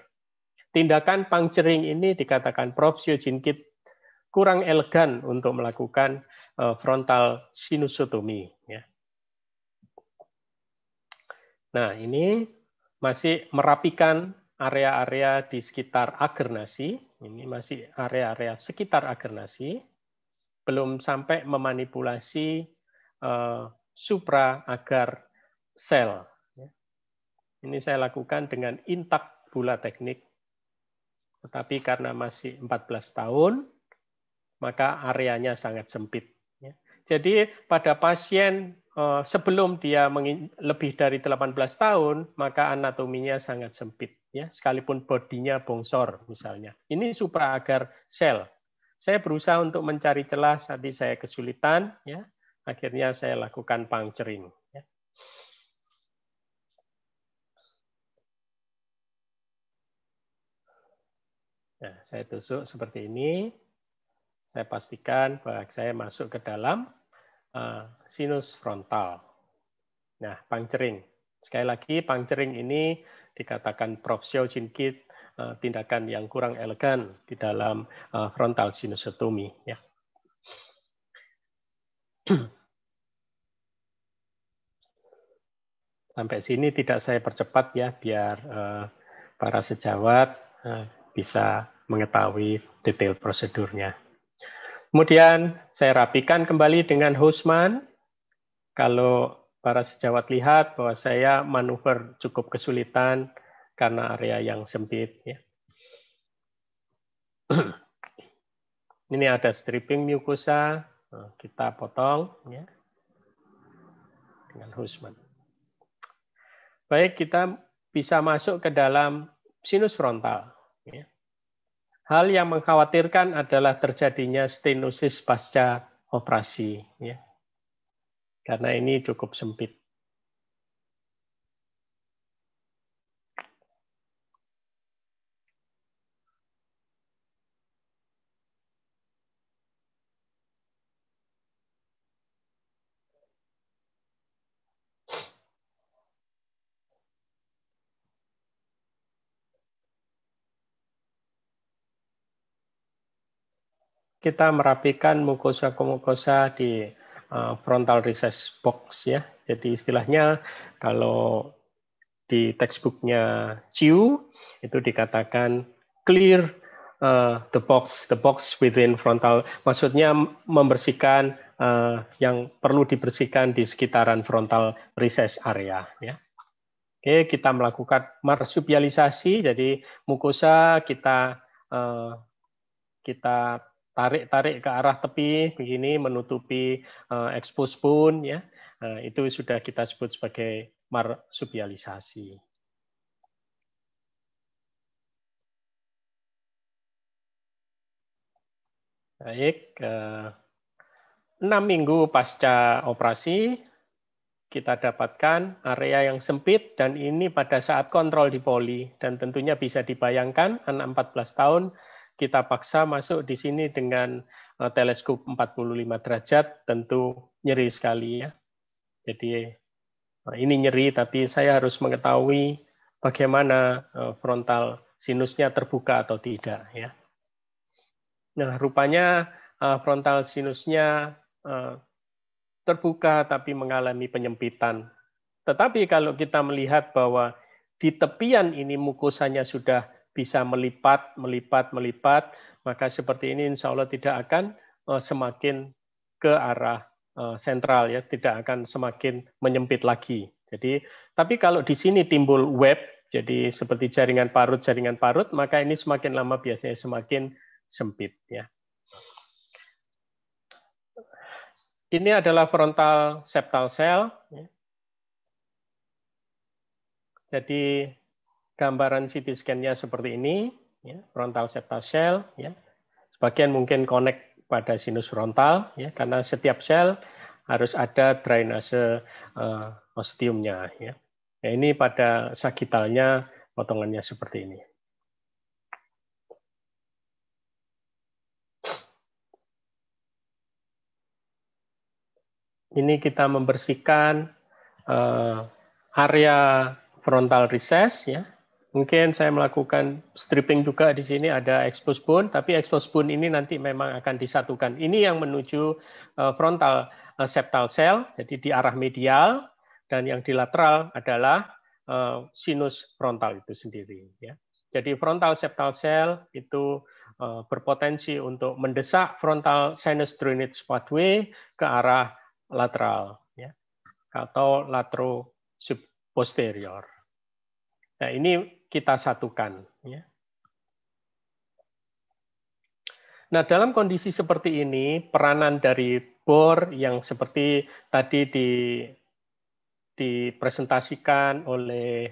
Tindakan puncturing ini dikatakan propsio jinkit kurang elegan untuk melakukan eh, frontal sinusotomi ya. Nah, ini masih merapikan area-area di sekitar agar nasi, ini masih area-area sekitar agar nasi, belum sampai memanipulasi uh, supra agar sel. Ini saya lakukan dengan intak bula teknik, tetapi karena masih 14 tahun, maka areanya sangat sempit. Ya. Jadi pada pasien eh, sebelum dia lebih dari 18 tahun, maka anatominya sangat sempit ya sekalipun bodinya bongsor misalnya. Ini supra agar sel. Saya berusaha untuk mencari celah tadi saya kesulitan ya. Akhirnya saya lakukan puncturing ya. Nah, saya tusuk seperti ini. Saya pastikan bahwa saya masuk ke dalam uh, sinus frontal. Nah, puncturing. Sekali lagi, puncturing ini dikatakan propsio jinkit eh, tindakan yang kurang elegan di dalam eh, frontal sinusotomi ya. Sampai sini tidak saya percepat ya biar para sejawat bisa mengetahui detail prosedurnya. Kemudian saya rapikan kembali dengan Hosman. Kalau para sejawat lihat bahwa saya manuver cukup kesulitan karena area yang sempit. Ya. Ini ada stripping mucosa, nah, kita potong ya, dengan Husman. Baik, kita bisa masuk ke dalam sinus frontal. Ya. Hal yang mengkhawatirkan adalah terjadinya stenosis pasca operasi. Ya karena ini cukup sempit. Kita merapikan mukosa-mukosa di Uh, frontal recess box ya. Jadi istilahnya kalau di textbooknya Chiu itu dikatakan clear uh, the box, the box within frontal. Maksudnya membersihkan uh, yang perlu dibersihkan di sekitaran frontal recess area. Ya. Oke, kita melakukan marsupialisasi. Jadi mukosa kita uh, kita tarik-tarik ke arah tepi begini menutupi uh, expose bone ya. Uh, itu sudah kita sebut sebagai marsupialisasi. Baik, uh, enam minggu pasca operasi kita dapatkan area yang sempit dan ini pada saat kontrol di poli dan tentunya bisa dibayangkan anak 14 tahun kita paksa masuk di sini dengan uh, teleskop 45 derajat, tentu nyeri sekali ya. Jadi uh, ini nyeri, tapi saya harus mengetahui bagaimana uh, frontal sinusnya terbuka atau tidak ya. Nah, rupanya frontal sinusnya terbuka tapi mengalami penyempitan. Tetapi kalau kita melihat bahwa di tepian ini mukosanya sudah bisa melipat, melipat, melipat, maka seperti ini insya Allah tidak akan semakin ke arah sentral ya, tidak akan semakin menyempit lagi. Jadi, tapi kalau di sini timbul web, jadi seperti jaringan parut, jaringan parut, maka ini semakin lama biasanya semakin sempit ya. Ini adalah frontal septal cell. Ya. Jadi gambaran CT scan-nya seperti ini, ya, frontal septal cell. Ya. Sebagian mungkin connect pada sinus frontal, ya, karena setiap sel harus ada drainase uh, osteumnya. Ya. Nah, ini pada sagitalnya potongannya seperti ini. ini kita membersihkan uh, area frontal recess ya. Mungkin saya melakukan stripping juga di sini ada expose bone, tapi expose bone ini nanti memang akan disatukan. Ini yang menuju uh, frontal uh, septal cell, jadi di arah medial, dan yang di lateral adalah uh, sinus frontal itu sendiri. Ya. Jadi frontal septal cell itu berpotensi untuk mendesak frontal sinus drainage pathway ke arah lateral ya atau latero posterior. Nah, ini kita satukan ya. Nah, dalam kondisi seperti ini, peranan dari bor yang seperti tadi di dipresentasikan oleh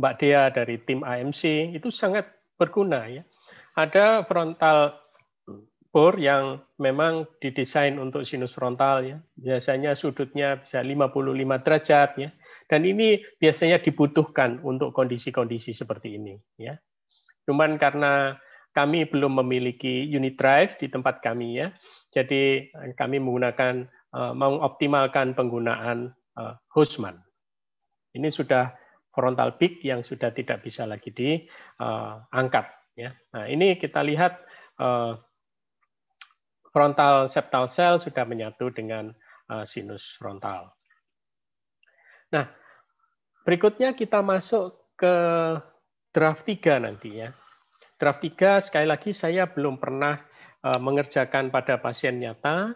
Mbak Dea dari tim AMC itu sangat berguna ya. Ada frontal bor yang memang didesain untuk sinus frontal ya. Biasanya sudutnya bisa 55 derajat ya. Dan ini biasanya dibutuhkan untuk kondisi-kondisi seperti ini ya. Cuman karena kami belum memiliki unit drive di tempat kami ya. Jadi kami menggunakan uh, mengoptimalkan penggunaan uh, Hostman. Ini sudah frontal peak yang sudah tidak bisa lagi diangkat ya. Nah, ini kita lihat frontal septal cell sudah menyatu dengan sinus frontal. Nah, berikutnya kita masuk ke draft 3 nanti ya. Draft 3 sekali lagi saya belum pernah uh, mengerjakan pada pasien nyata,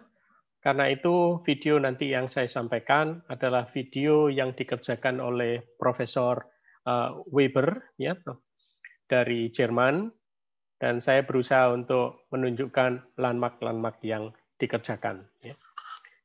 karena itu video nanti yang saya sampaikan adalah video yang dikerjakan oleh Profesor uh, Weber ya dari Jerman dan saya berusaha untuk menunjukkan landmark-landmark yang dikerjakan. Ya.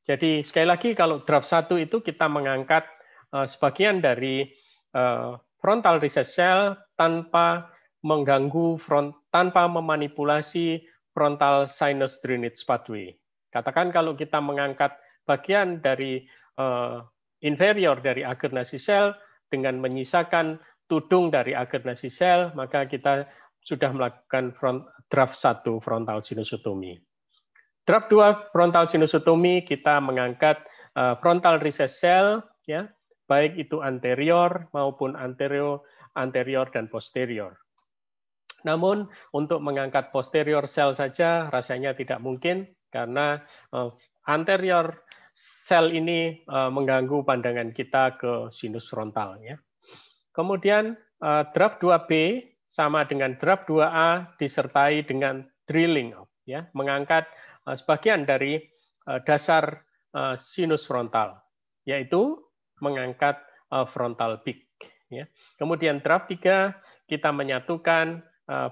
Jadi sekali lagi kalau draft satu itu kita mengangkat sebagian dari uh, frontal recess cell tanpa mengganggu front, tanpa memanipulasi frontal sinus drainage pathway. Katakan kalau kita mengangkat bagian dari uh, inferior dari agar nasi sel dengan menyisakan tudung dari agar nasi sel, maka kita sudah melakukan front, draft 1 frontal sinusotomi. Draft 2 frontal sinusotomi kita mengangkat uh, frontal recess cell ya, baik itu anterior maupun anterior anterior dan posterior. Namun untuk mengangkat posterior cell saja rasanya tidak mungkin karena uh, anterior sel ini uh, mengganggu pandangan kita ke sinus frontal ya. Kemudian draft 2B sama dengan draft 2A disertai dengan drilling ya, mengangkat sebagian dari dasar sinus frontal yaitu mengangkat frontal peak ya. Kemudian draft 3 kita menyatukan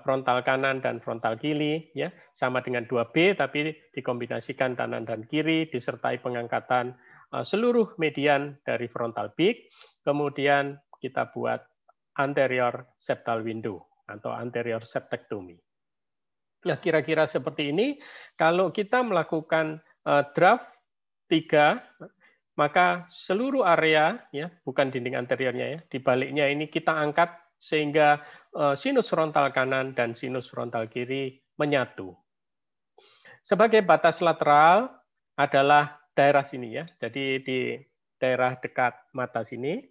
frontal kanan dan frontal kiri ya sama dengan 2B tapi dikombinasikan kanan dan kiri disertai pengangkatan seluruh median dari frontal peak kemudian kita buat anterior septal window atau anterior septectomy. Nah, kira-kira seperti ini, kalau kita melakukan draft 3, maka seluruh area, ya, bukan dinding anteriornya ya, di baliknya ini kita angkat sehingga uh, sinus frontal kanan dan sinus frontal kiri menyatu. Sebagai batas lateral adalah daerah sini ya, jadi di daerah dekat mata sini,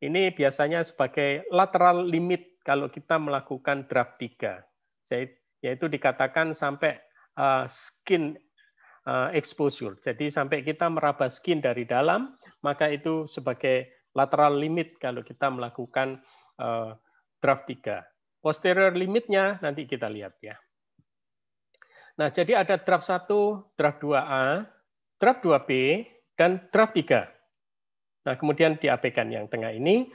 ini biasanya sebagai lateral limit kalau kita melakukan draft 3. Yaitu dikatakan sampai uh, skin exposure. Jadi sampai kita meraba skin dari dalam, maka itu sebagai lateral limit kalau kita melakukan uh, draft 3. Posterior limitnya nanti kita lihat ya. Nah, jadi ada draft 1, draft 2A, draft 2B, dan draft 3. Nah, kemudian diabaikan yang tengah ini.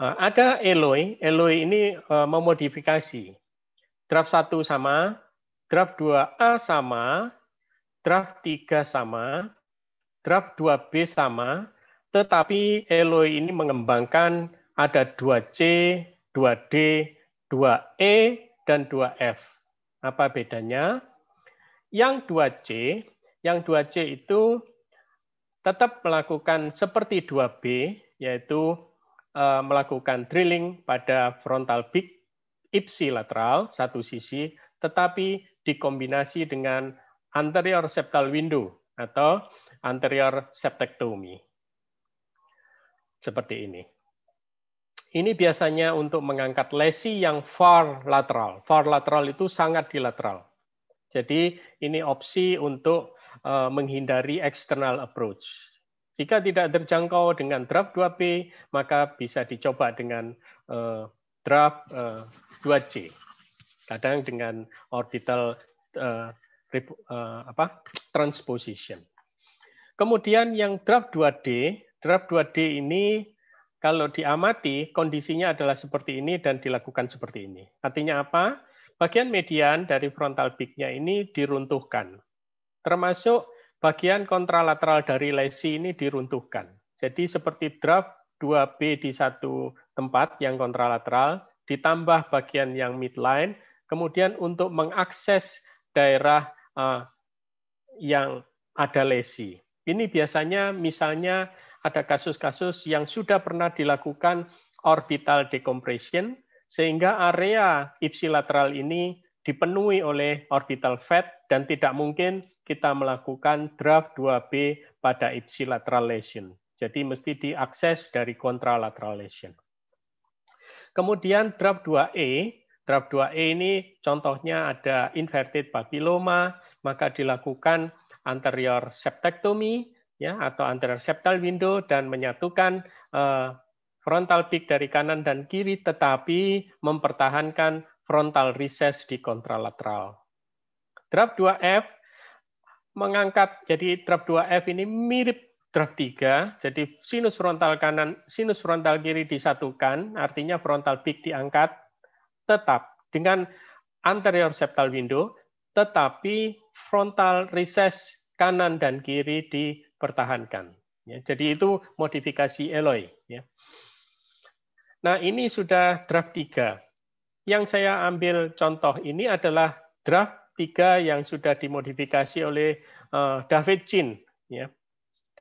Uh, ada Eloy. Eloy ini memodifikasi. Draft 1 sama, draft 2A sama, draft 3 sama, draft 2B sama, tetapi Eloy ini mengembangkan ada 2C, 2D, 2E, dan 2F. Apa bedanya? Yang 2C, yang 2C itu tetap melakukan seperti 2B, yaitu eh, melakukan drilling pada frontal peak ipsilateral, satu sisi, tetapi dikombinasi dengan anterior septal window atau anterior septectomy seperti ini. Ini biasanya untuk mengangkat lesi yang far lateral. Far lateral itu sangat di lateral. Jadi ini opsi untuk uh, menghindari external approach. Jika tidak terjangkau dengan draft 2B, maka bisa dicoba dengan uh, draft uh, 2C. Kadang dengan orbital uh, apa transposition. Kemudian yang draft 2D Draft 2D ini kalau diamati kondisinya adalah seperti ini dan dilakukan seperti ini. Artinya apa? Bagian median dari frontal peak-nya ini diruntuhkan. Termasuk bagian kontralateral dari lesi ini diruntuhkan. Jadi seperti draft 2B di satu tempat yang kontralateral, ditambah bagian yang midline, kemudian untuk mengakses daerah uh, yang ada lesi. Ini biasanya misalnya ada kasus-kasus yang sudah pernah dilakukan orbital decompression, sehingga area ipsilateral ini dipenuhi oleh orbital fat dan tidak mungkin kita melakukan draft 2B pada ipsilateral lesion. Jadi mesti diakses dari contralateral lesion. Kemudian draft 2E, draft 2E ini contohnya ada inverted papilloma, maka dilakukan anterior septectomy, ya atau anterior septal window dan menyatukan uh, frontal peak dari kanan dan kiri tetapi mempertahankan frontal recess di kontralateral. Draft 2F mengangkat jadi draft 2F ini mirip draft 3, jadi sinus frontal kanan, sinus frontal kiri disatukan, artinya frontal peak diangkat tetap dengan anterior septal window, tetapi frontal recess kanan dan kiri di pertahankan. Ya, jadi itu modifikasi Eloy. Ya. Nah ini sudah draft 3. Yang saya ambil contoh ini adalah draft 3 yang sudah dimodifikasi oleh uh, David Chin. Ya.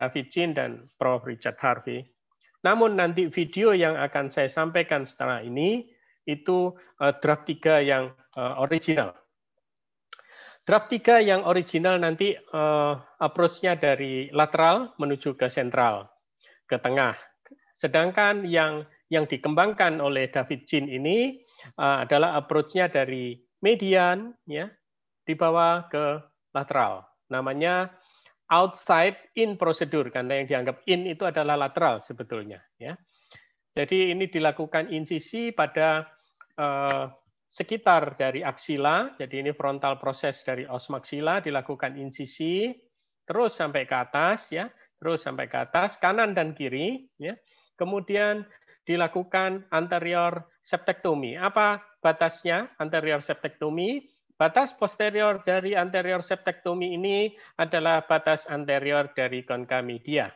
David Chin dan Prof. Richard Harvey. Namun nanti video yang akan saya sampaikan setelah ini itu uh, draft 3 yang uh, original. Draft 3 yang original nanti uh, approach-nya dari lateral menuju ke sentral, ke tengah. Sedangkan yang yang dikembangkan oleh David Chin ini uh, adalah approach-nya dari median ya dibawa ke lateral. Namanya outside in prosedur karena yang dianggap in itu adalah lateral sebetulnya ya. Jadi ini dilakukan insisi pada uh, sekitar dari aksila, jadi ini frontal proses dari os maksila dilakukan insisi terus sampai ke atas ya, terus sampai ke atas kanan dan kiri ya. Kemudian dilakukan anterior septektomi. Apa batasnya anterior septektomi? Batas posterior dari anterior septektomi ini adalah batas anterior dari konka media.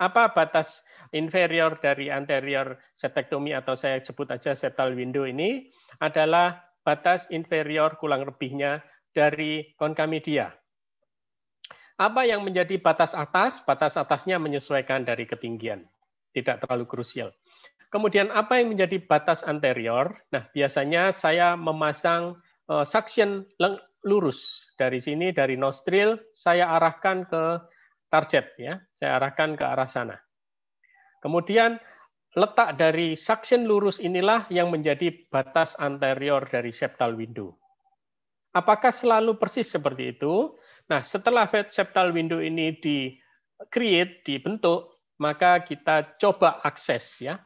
Apa batas inferior dari anterior septektomi atau saya sebut aja septal window ini adalah batas inferior kurang lebihnya dari konka media. Apa yang menjadi batas atas? Batas atasnya menyesuaikan dari ketinggian, tidak terlalu krusial. Kemudian apa yang menjadi batas anterior? Nah, biasanya saya memasang uh, suction lurus dari sini dari nostril saya arahkan ke target ya, saya arahkan ke arah sana. Kemudian letak dari suction lurus inilah yang menjadi batas anterior dari septal window. Apakah selalu persis seperti itu? Nah, setelah septal window ini di create, dibentuk, maka kita coba akses ya.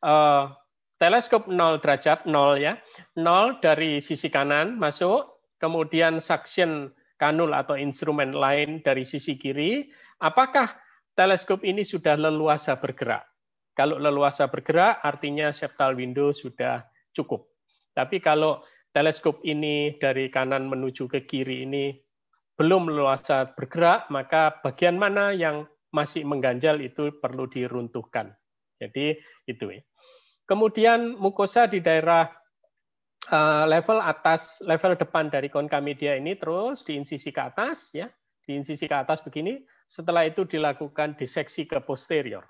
Uh, teleskop 0 derajat 0 ya. 0 dari sisi kanan masuk, kemudian suction kanul atau instrumen lain dari sisi kiri. Apakah teleskop ini sudah leluasa bergerak? Kalau leluasa bergerak artinya septal window sudah cukup. Tapi kalau teleskop ini dari kanan menuju ke kiri ini belum leluasa bergerak, maka bagian mana yang masih mengganjal itu perlu diruntuhkan. Jadi itu ya. Kemudian mukosa di daerah eh, level atas, level depan dari konka media ini terus diinsisi ke atas ya, diinsisi ke atas begini. Setelah itu dilakukan diseksi ke posterior.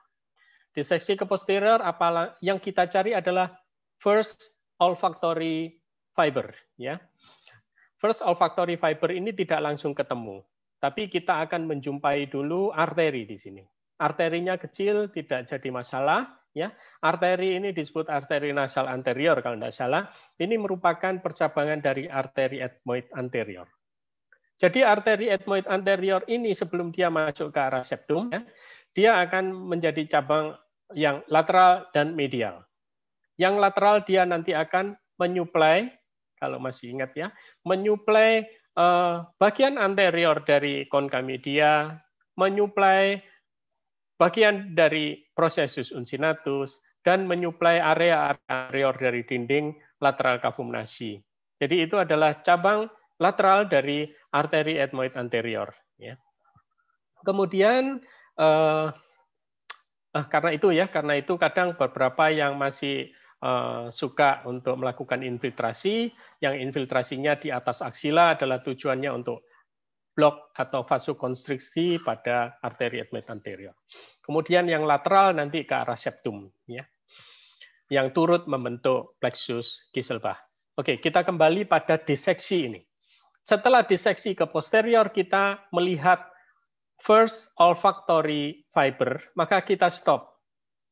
Diseksi ke posterior apa yang kita cari adalah first olfactory fiber ya. First olfactory fiber ini tidak langsung ketemu, tapi kita akan menjumpai dulu arteri di sini. Arterinya kecil tidak jadi masalah ya. Arteri ini disebut arteri nasal anterior kalau tidak salah. Ini merupakan percabangan dari arteri ethmoid anterior. Jadi arteri ethmoid anterior ini sebelum dia masuk ke arah septum ya, dia akan menjadi cabang yang lateral dan medial. Yang lateral dia nanti akan menyuplai kalau masih ingat ya, menyuplai uh, bagian anterior dari konka media, menyuplai bagian dari prosesus uncinatus, dan menyuplai area anterior dari dinding lateral kavum nasi. Jadi itu adalah cabang lateral dari arteri ethmoid anterior. Ya. Kemudian uh, karena itu ya, karena itu kadang beberapa yang masih Eh, suka untuk melakukan infiltrasi, yang infiltrasinya di atas aksila adalah tujuannya untuk blok atau vasokonstriksi pada arteri ethmoid anterior. Kemudian yang lateral nanti ke arah septum, ya, yang turut membentuk plexus Kieselbach. Oke, kita kembali pada diseksi ini. Setelah diseksi ke posterior, kita melihat first olfactory fiber, maka kita stop.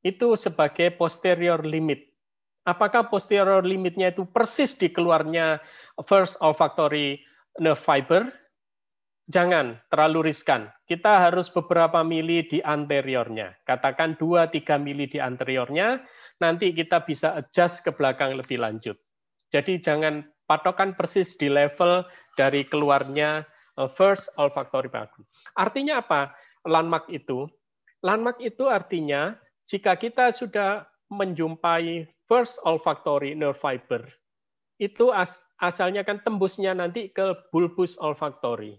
Itu sebagai posterior limit Apakah posterior limitnya itu persis di keluarnya first olfactory nerve fiber? Jangan terlalu riskan. Kita harus beberapa mili di anteriornya. Katakan 2-3 mili di anteriornya, nanti kita bisa adjust ke belakang lebih lanjut. Jadi jangan patokan persis di level dari keluarnya uh, first olfactory fiber. Artinya apa? Landmark itu. Landmark itu artinya jika kita sudah menjumpai first olfactory nerve fiber itu as, asalnya kan tembusnya nanti ke bulbus olfactory.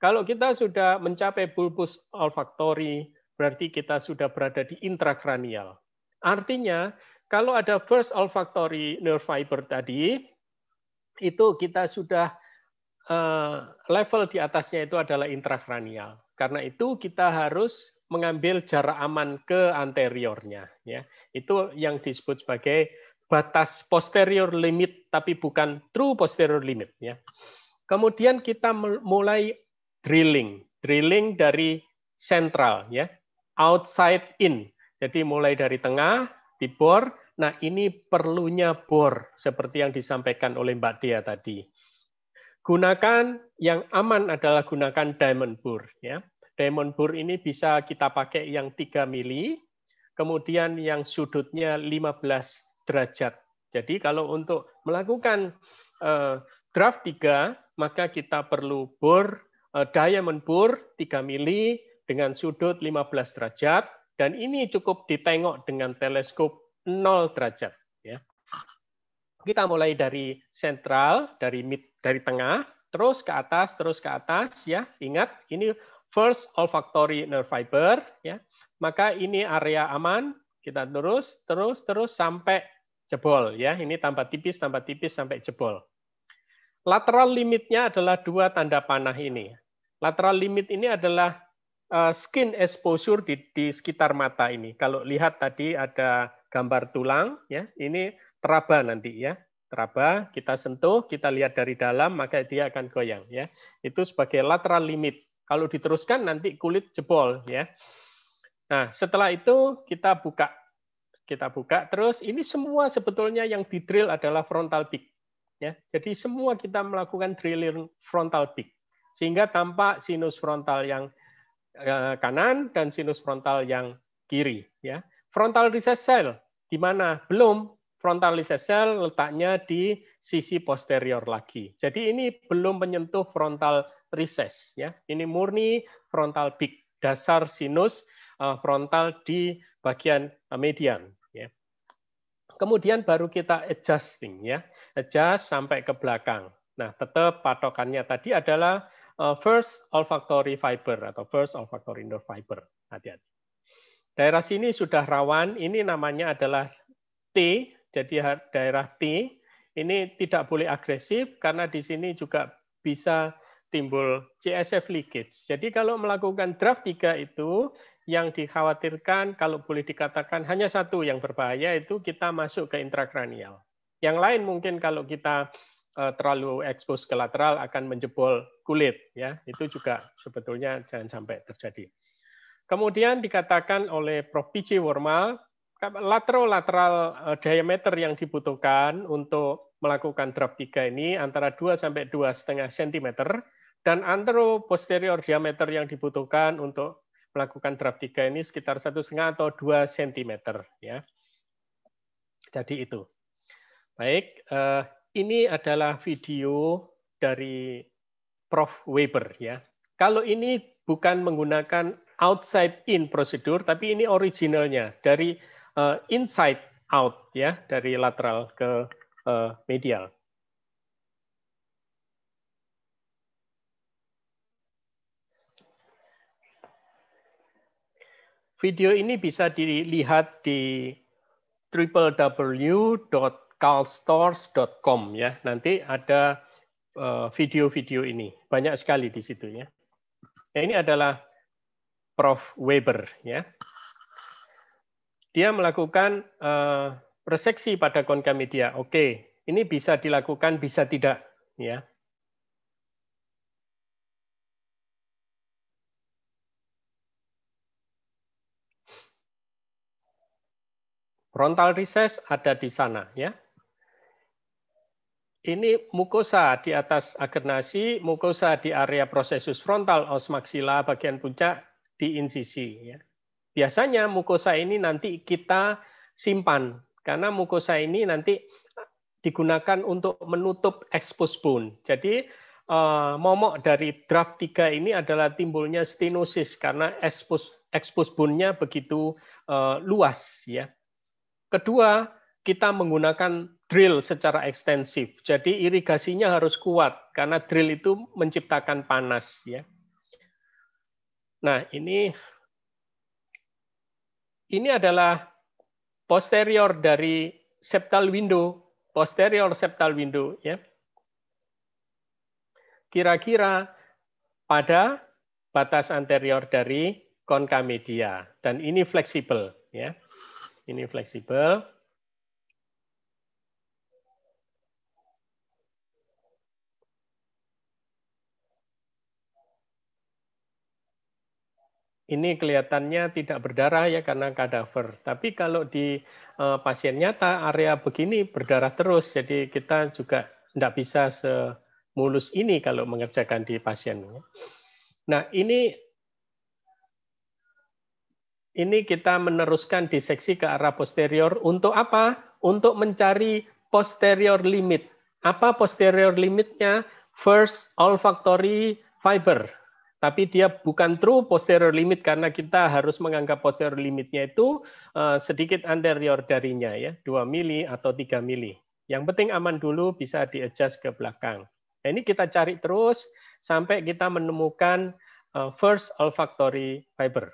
Kalau kita sudah mencapai bulbus olfactory, berarti kita sudah berada di intrakranial. Artinya, kalau ada first olfactory nerve fiber tadi, itu kita sudah uh, level di atasnya itu adalah intrakranial. Karena itu kita harus mengambil jarak aman ke anteriornya. Ya, itu yang disebut sebagai batas posterior limit, tapi bukan true posterior limit. Ya. Kemudian kita mulai drilling, drilling dari sentral, ya, outside in. Jadi mulai dari tengah dibor. Nah ini perlunya bor seperti yang disampaikan oleh Mbak Dea tadi. Gunakan yang aman adalah gunakan diamond bore. Ya diamond bore ini bisa kita pakai yang 3 mili, kemudian yang sudutnya 15 derajat. Jadi kalau untuk melakukan uh, draft 3, maka kita perlu bor uh, diamond bore 3 mili dengan sudut 15 derajat dan ini cukup ditengok dengan teleskop 0 derajat ya. Kita mulai dari sentral, dari mid, dari tengah, terus ke atas, terus ke atas ya. Ingat ini first olfactory nerve fiber ya. Maka ini area aman kita terus terus terus sampai jebol ya. Ini tambah tipis tambah tipis sampai jebol. Lateral limitnya adalah dua tanda panah ini. Lateral limit ini adalah uh, skin exposure di, di sekitar mata ini. Kalau lihat tadi ada gambar tulang ya ini teraba nanti ya teraba kita sentuh kita lihat dari dalam maka dia akan goyang ya itu sebagai lateral limit kalau diteruskan nanti kulit jebol ya. Nah, setelah itu kita buka. Kita buka terus ini semua sebetulnya yang di drill adalah frontal peak. Ya, jadi semua kita melakukan drilling frontal peak sehingga tampak sinus frontal yang eh, kanan dan sinus frontal yang kiri. Ya, frontal recess cell di mana belum frontal recess cell letaknya di sisi posterior lagi. Jadi ini belum menyentuh frontal recess. Ya, ini murni frontal peak dasar sinus eh, frontal di bagian median. Ya. Kemudian baru kita adjusting ya adjust sampai ke belakang. Nah, tetap patokannya tadi adalah uh, first olfactory fiber atau first olfactory nerve fiber. Hati-hati. Daerah sini sudah rawan, ini namanya adalah T, jadi daerah T ini tidak boleh agresif karena di sini juga bisa timbul CSF leakage. Jadi kalau melakukan draft 3 itu yang dikhawatirkan kalau boleh dikatakan hanya satu yang berbahaya itu kita masuk ke intrakranial. Yang lain mungkin kalau kita eh, terlalu ekspos ke lateral akan menjebol kulit ya itu juga sebetulnya jangan sampai terjadi. Kemudian dikatakan oleh Prof. P.C. Wormal lateral-lateral eh, diameter yang dibutuhkan untuk melakukan drop 3 ini antara 2 sampai 2,5 cm dan antero posterior diameter yang dibutuhkan untuk melakukan drop 3 ini sekitar 1,5 atau 2 cm ya. Jadi itu. Baik, uh, ini adalah video dari Prof. Weber ya. Kalau ini bukan menggunakan outside in prosedur, tapi ini originalnya dari uh, inside out ya, dari lateral ke uh, medial. Video ini bisa dilihat di www carlstores.com ya. Nanti ada eh, video-video ini. Banyak sekali di situ ya. Nah, ini adalah Prof. Weber ya. Dia melakukan uh, reseksi pada konkamedia. Oke, ini bisa dilakukan, bisa tidak ya. Frontal recess ada di sana ya ini mukosa di atas agar nasi, mukosa di area prosesus frontal os maxilla bagian puncak di insisi. Ya. Biasanya mukosa ini nanti kita simpan karena mukosa ini nanti digunakan untuk menutup expose bone. Jadi uh, momok dari draft 3 ini adalah timbulnya stenosis karena expose expose bone-nya begitu uh, luas ya. Kedua, kita menggunakan drill secara ekstensif. Jadi irigasinya harus kuat karena drill itu menciptakan panas ya. Nah, ini ini adalah posterior dari septal window, posterior septal window ya. Kira-kira pada batas anterior dari konka media dan ini fleksibel ya. Ini fleksibel. Ini kelihatannya tidak berdarah ya karena kadaver. Tapi kalau di uh, pasien nyata area begini berdarah terus, jadi kita juga tidak bisa semulus ini kalau mengerjakan di pasien. Nah ini ini kita meneruskan diseksi ke arah posterior untuk apa? Untuk mencari posterior limit. Apa posterior limitnya? First olfactory fiber tapi dia bukan true posterior limit karena kita harus menganggap posterior limitnya itu uh, sedikit anterior darinya ya, 2 mili atau 3 mili. Yang penting aman dulu bisa di-adjust ke belakang. Nah, ini kita cari terus sampai kita menemukan uh, first olfactory fiber.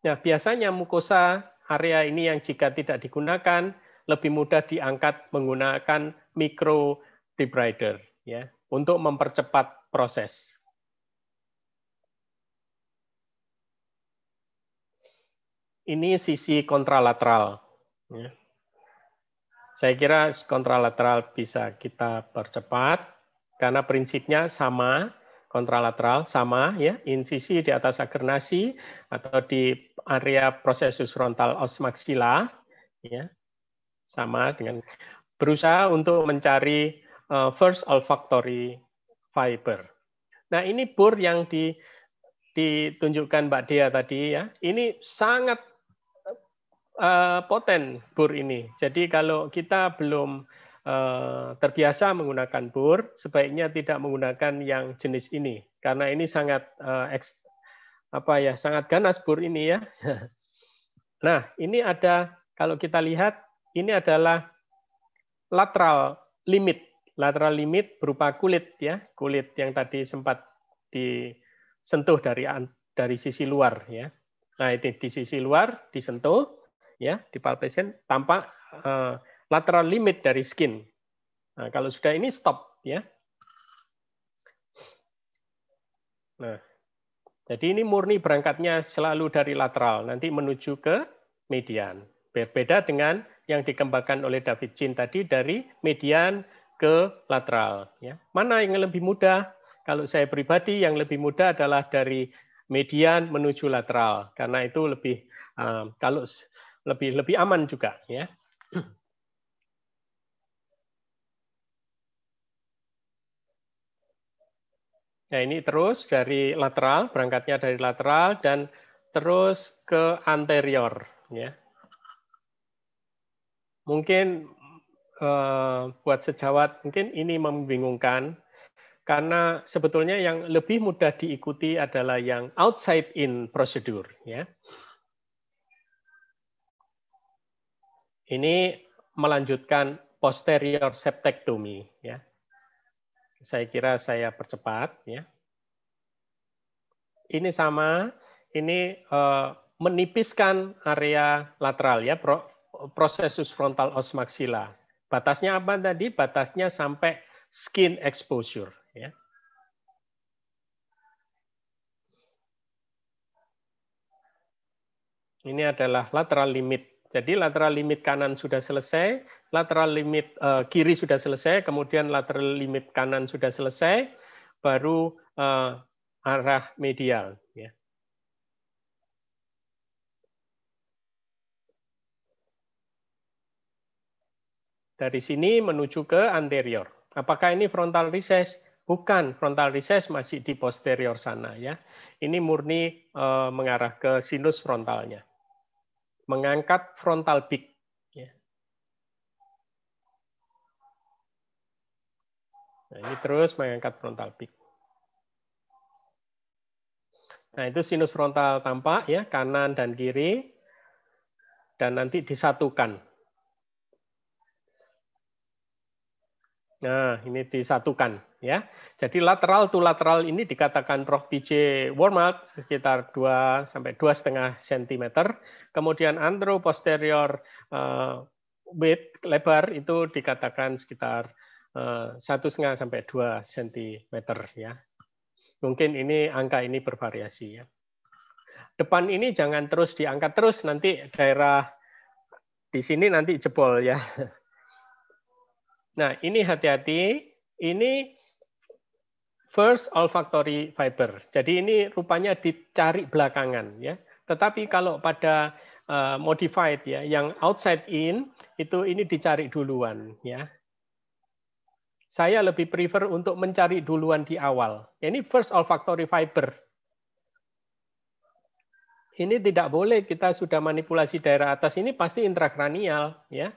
Nah, biasanya mukosa area ini yang jika tidak digunakan lebih mudah diangkat menggunakan micro debrider ya untuk mempercepat proses. Ini sisi kontralateral. Ya. Saya kira kontralateral bisa kita percepat karena prinsipnya sama, kontralateral sama ya, insisi di atas agar nasi atau di area prosesus frontal os maxilla ya. sama dengan berusaha untuk mencari uh, first olfactory fiber. Nah, ini bur yang di, ditunjukkan Mbak Dea tadi ya. Ini sangat uh, poten bur ini. Jadi kalau kita belum uh, terbiasa menggunakan bur, sebaiknya tidak menggunakan yang jenis ini karena ini sangat uh, apa ya, sangat ganas bur ini ya. nah, ini ada kalau kita lihat ini adalah lateral limit lateral limit berupa kulit ya, kulit yang tadi sempat disentuh dari dari sisi luar ya. Nah, itu di sisi luar disentuh ya, di palpation tampak uh, lateral limit dari skin. Nah, kalau sudah ini stop ya. Nah, jadi ini murni berangkatnya selalu dari lateral, nanti menuju ke median. Berbeda dengan yang dikembangkan oleh David Chin tadi dari median ke lateral. Ya. Mana yang lebih mudah? Kalau saya pribadi yang lebih mudah adalah dari median menuju lateral karena itu lebih um, kalau lebih lebih aman juga ya. Nah ini terus dari lateral berangkatnya dari lateral dan terus ke anterior ya. Mungkin Eh, buat sejawat mungkin ini membingungkan karena sebetulnya yang lebih mudah diikuti adalah yang outside in prosedur ya. Ini melanjutkan posterior septektomi ya. Saya kira saya percepat ya. Ini sama, ini uh, menipiskan area lateral ya, prosesus frontal os maxilla Batasnya apa tadi? Batasnya sampai skin exposure. Ya. Ini adalah lateral limit. Jadi lateral limit kanan sudah selesai, lateral limit uh, kiri sudah selesai, kemudian lateral limit kanan sudah selesai, baru uh, arah medial. Ya. Dari sini menuju ke anterior. Apakah ini frontal recess? Bukan, frontal recess masih di posterior sana ya. Ini murni e, mengarah ke sinus frontalnya. Mengangkat frontal peak. Ya. Nah, ini terus mengangkat frontal peak. Nah, itu sinus frontal tampak ya, kanan dan kiri. Dan nanti disatukan Nah, ini disatukan ya. Jadi lateral to lateral ini dikatakan Prof PJ Wormat sekitar 2 sampai 2,5 cm. Kemudian antero posterior uh, width lebar itu dikatakan sekitar eh, satu setengah sampai 2 cm ya. Mungkin ini angka ini bervariasi ya. Depan ini jangan terus diangkat terus nanti daerah di sini nanti jebol ya. Nah, ini hati-hati. Ini first olfactory fiber. Jadi ini rupanya dicari belakangan ya. Tetapi kalau pada uh, modified ya, yang outside in itu ini dicari duluan ya. Saya lebih prefer untuk mencari duluan di awal. Ini first olfactory fiber. Ini tidak boleh kita sudah manipulasi daerah atas ini pasti intrakranial ya.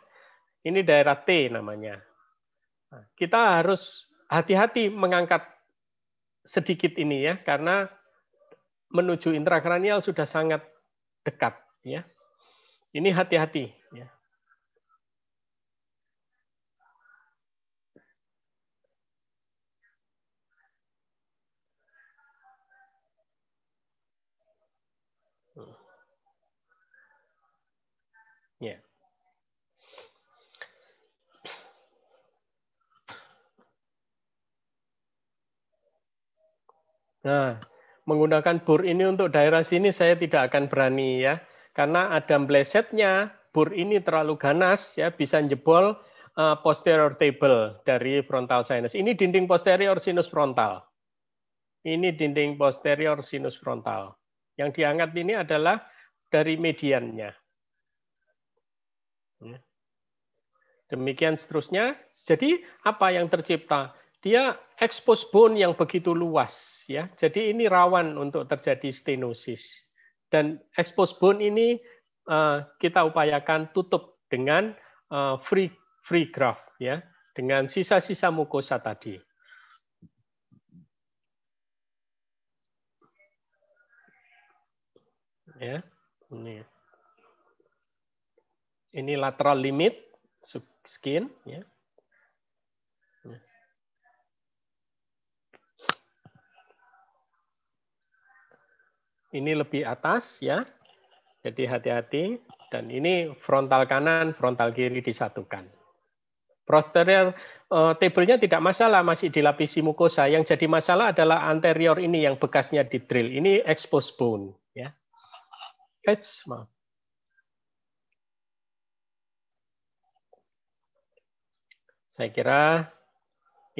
Ini daerah T namanya. Nah, kita harus hati-hati mengangkat sedikit ini ya, karena menuju intrakranial sudah sangat dekat ya. Ini hati-hati ya. Hmm. Ya. Nah, menggunakan bur ini untuk daerah sini saya tidak akan berani ya, karena ada melesetnya bur ini terlalu ganas ya bisa jebol uh, posterior table dari frontal sinus. Ini dinding posterior sinus frontal. Ini dinding posterior sinus frontal. Yang diangkat ini adalah dari mediannya. Ya. Demikian seterusnya. Jadi apa yang tercipta? Dia expose bone yang begitu luas ya. Jadi ini rawan untuk terjadi stenosis. Dan expose bone ini eh, kita upayakan tutup dengan eh, free free graft ya, dengan sisa-sisa mukosa tadi. Ya, ini. Ini lateral limit skin ya. Ini lebih atas ya. Jadi hati-hati dan ini frontal kanan, frontal kiri disatukan. Posterior uh, table-nya tidak masalah, masih dilapisi mukosa. Yang jadi masalah adalah anterior ini yang bekasnya di drill. Ini exposed bone ya. Edge, maaf. Saya kira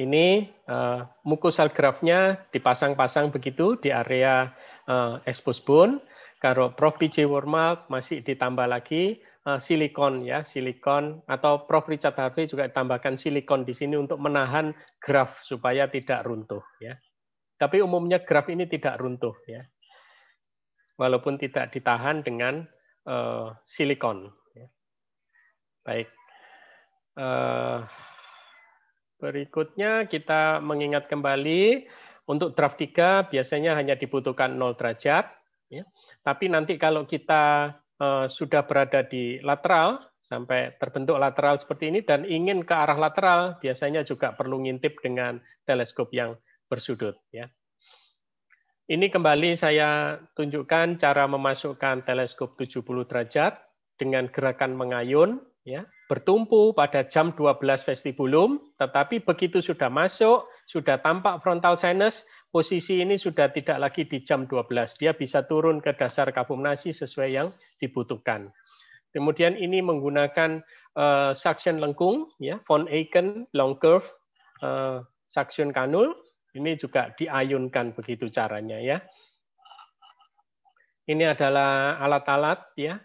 ini uh, mukosal grafnya dipasang-pasang begitu di area uh, bone. Kalau Prof. PJ Wormal masih ditambah lagi uh, silikon ya, silikon atau Prof. Richard Harvey juga ditambahkan silikon di sini untuk menahan graf supaya tidak runtuh ya. Tapi umumnya graf ini tidak runtuh ya. Walaupun tidak ditahan dengan uh, silikon. Ya. Baik. Uh, Berikutnya kita mengingat kembali untuk draft 3 biasanya hanya dibutuhkan 0 derajat. Ya. Tapi nanti kalau kita uh, sudah berada di lateral, sampai terbentuk lateral seperti ini, dan ingin ke arah lateral, biasanya juga perlu ngintip dengan teleskop yang bersudut. Ya. Ini kembali saya tunjukkan cara memasukkan teleskop 70 derajat dengan gerakan mengayun. Ya bertumpu pada jam 12 vestibulum, tetapi begitu sudah masuk, sudah tampak frontal sinus, posisi ini sudah tidak lagi di jam 12. Dia bisa turun ke dasar nasi sesuai yang dibutuhkan. Kemudian ini menggunakan uh, suction lengkung, ya, von Aiken long curve uh, suction kanul. Ini juga diayunkan begitu caranya ya. Ini adalah alat-alat ya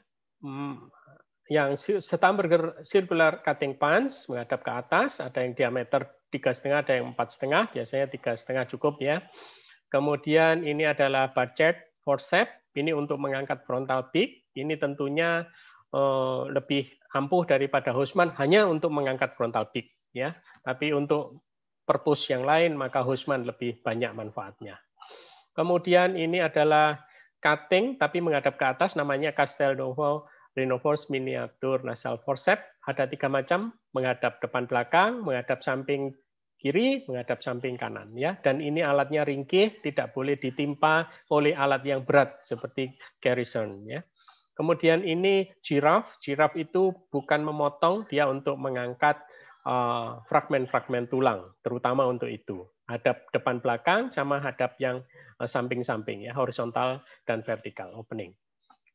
yang Stamberger circular cutting punch menghadap ke atas, ada yang diameter tiga setengah, ada yang empat setengah, biasanya tiga setengah cukup ya. Kemudian ini adalah budget forceps, ini untuk mengangkat frontal peak, ini tentunya eh, lebih ampuh daripada Husman hanya untuk mengangkat frontal peak ya. Tapi untuk purpose yang lain maka Husman lebih banyak manfaatnya. Kemudian ini adalah cutting tapi menghadap ke atas namanya Castelnuovo Rhinoforce miniatur nasal forceps ada tiga macam, menghadap depan belakang, menghadap samping kiri, menghadap samping kanan ya. Dan ini alatnya ringkih, tidak boleh ditimpa oleh alat yang berat seperti Garrison ya. Kemudian ini giraffe, giraffe itu bukan memotong, dia untuk mengangkat eh, fragmen-fragmen tulang, terutama untuk itu. Hadap depan belakang sama hadap yang eh, samping-samping ya, horizontal dan vertikal opening.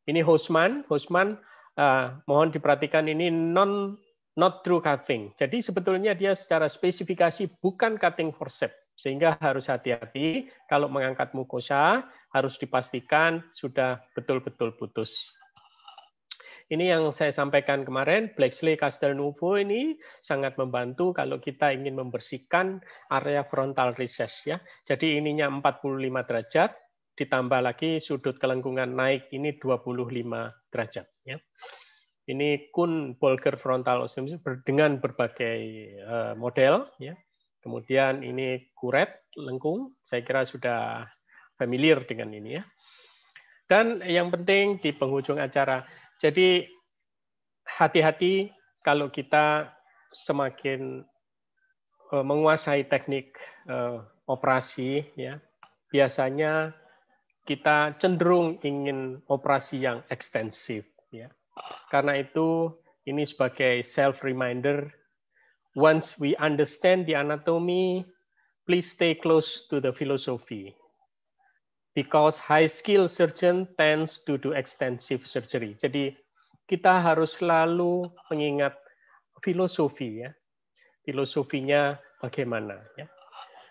Ini Hosman, Hosman uh, mohon diperhatikan ini non not true cutting. Jadi sebetulnya dia secara spesifikasi bukan cutting forceps sehingga harus hati-hati kalau mengangkat mukosa harus dipastikan sudah betul-betul putus. Ini yang saya sampaikan kemarin, Blacksley Castelnuovo ini sangat membantu kalau kita ingin membersihkan area frontal recess ya. Jadi ininya 45 derajat, ditambah lagi sudut kelengkungan naik ini 25 derajat. Ya. Ini kun Bolger frontal osteomisis dengan berbagai eh, model. Ya. Kemudian ini kuret lengkung, saya kira sudah familiar dengan ini ya. Dan yang penting di penghujung acara, jadi hati-hati kalau kita semakin eh, menguasai teknik eh, operasi ya biasanya kita cenderung ingin operasi yang ekstensif ya. Karena itu ini sebagai self reminder once we understand the anatomy please stay close to the philosophy because high skill surgeon tends to do extensive surgery. Jadi kita harus selalu mengingat filosofi ya. Filosofinya bagaimana ya.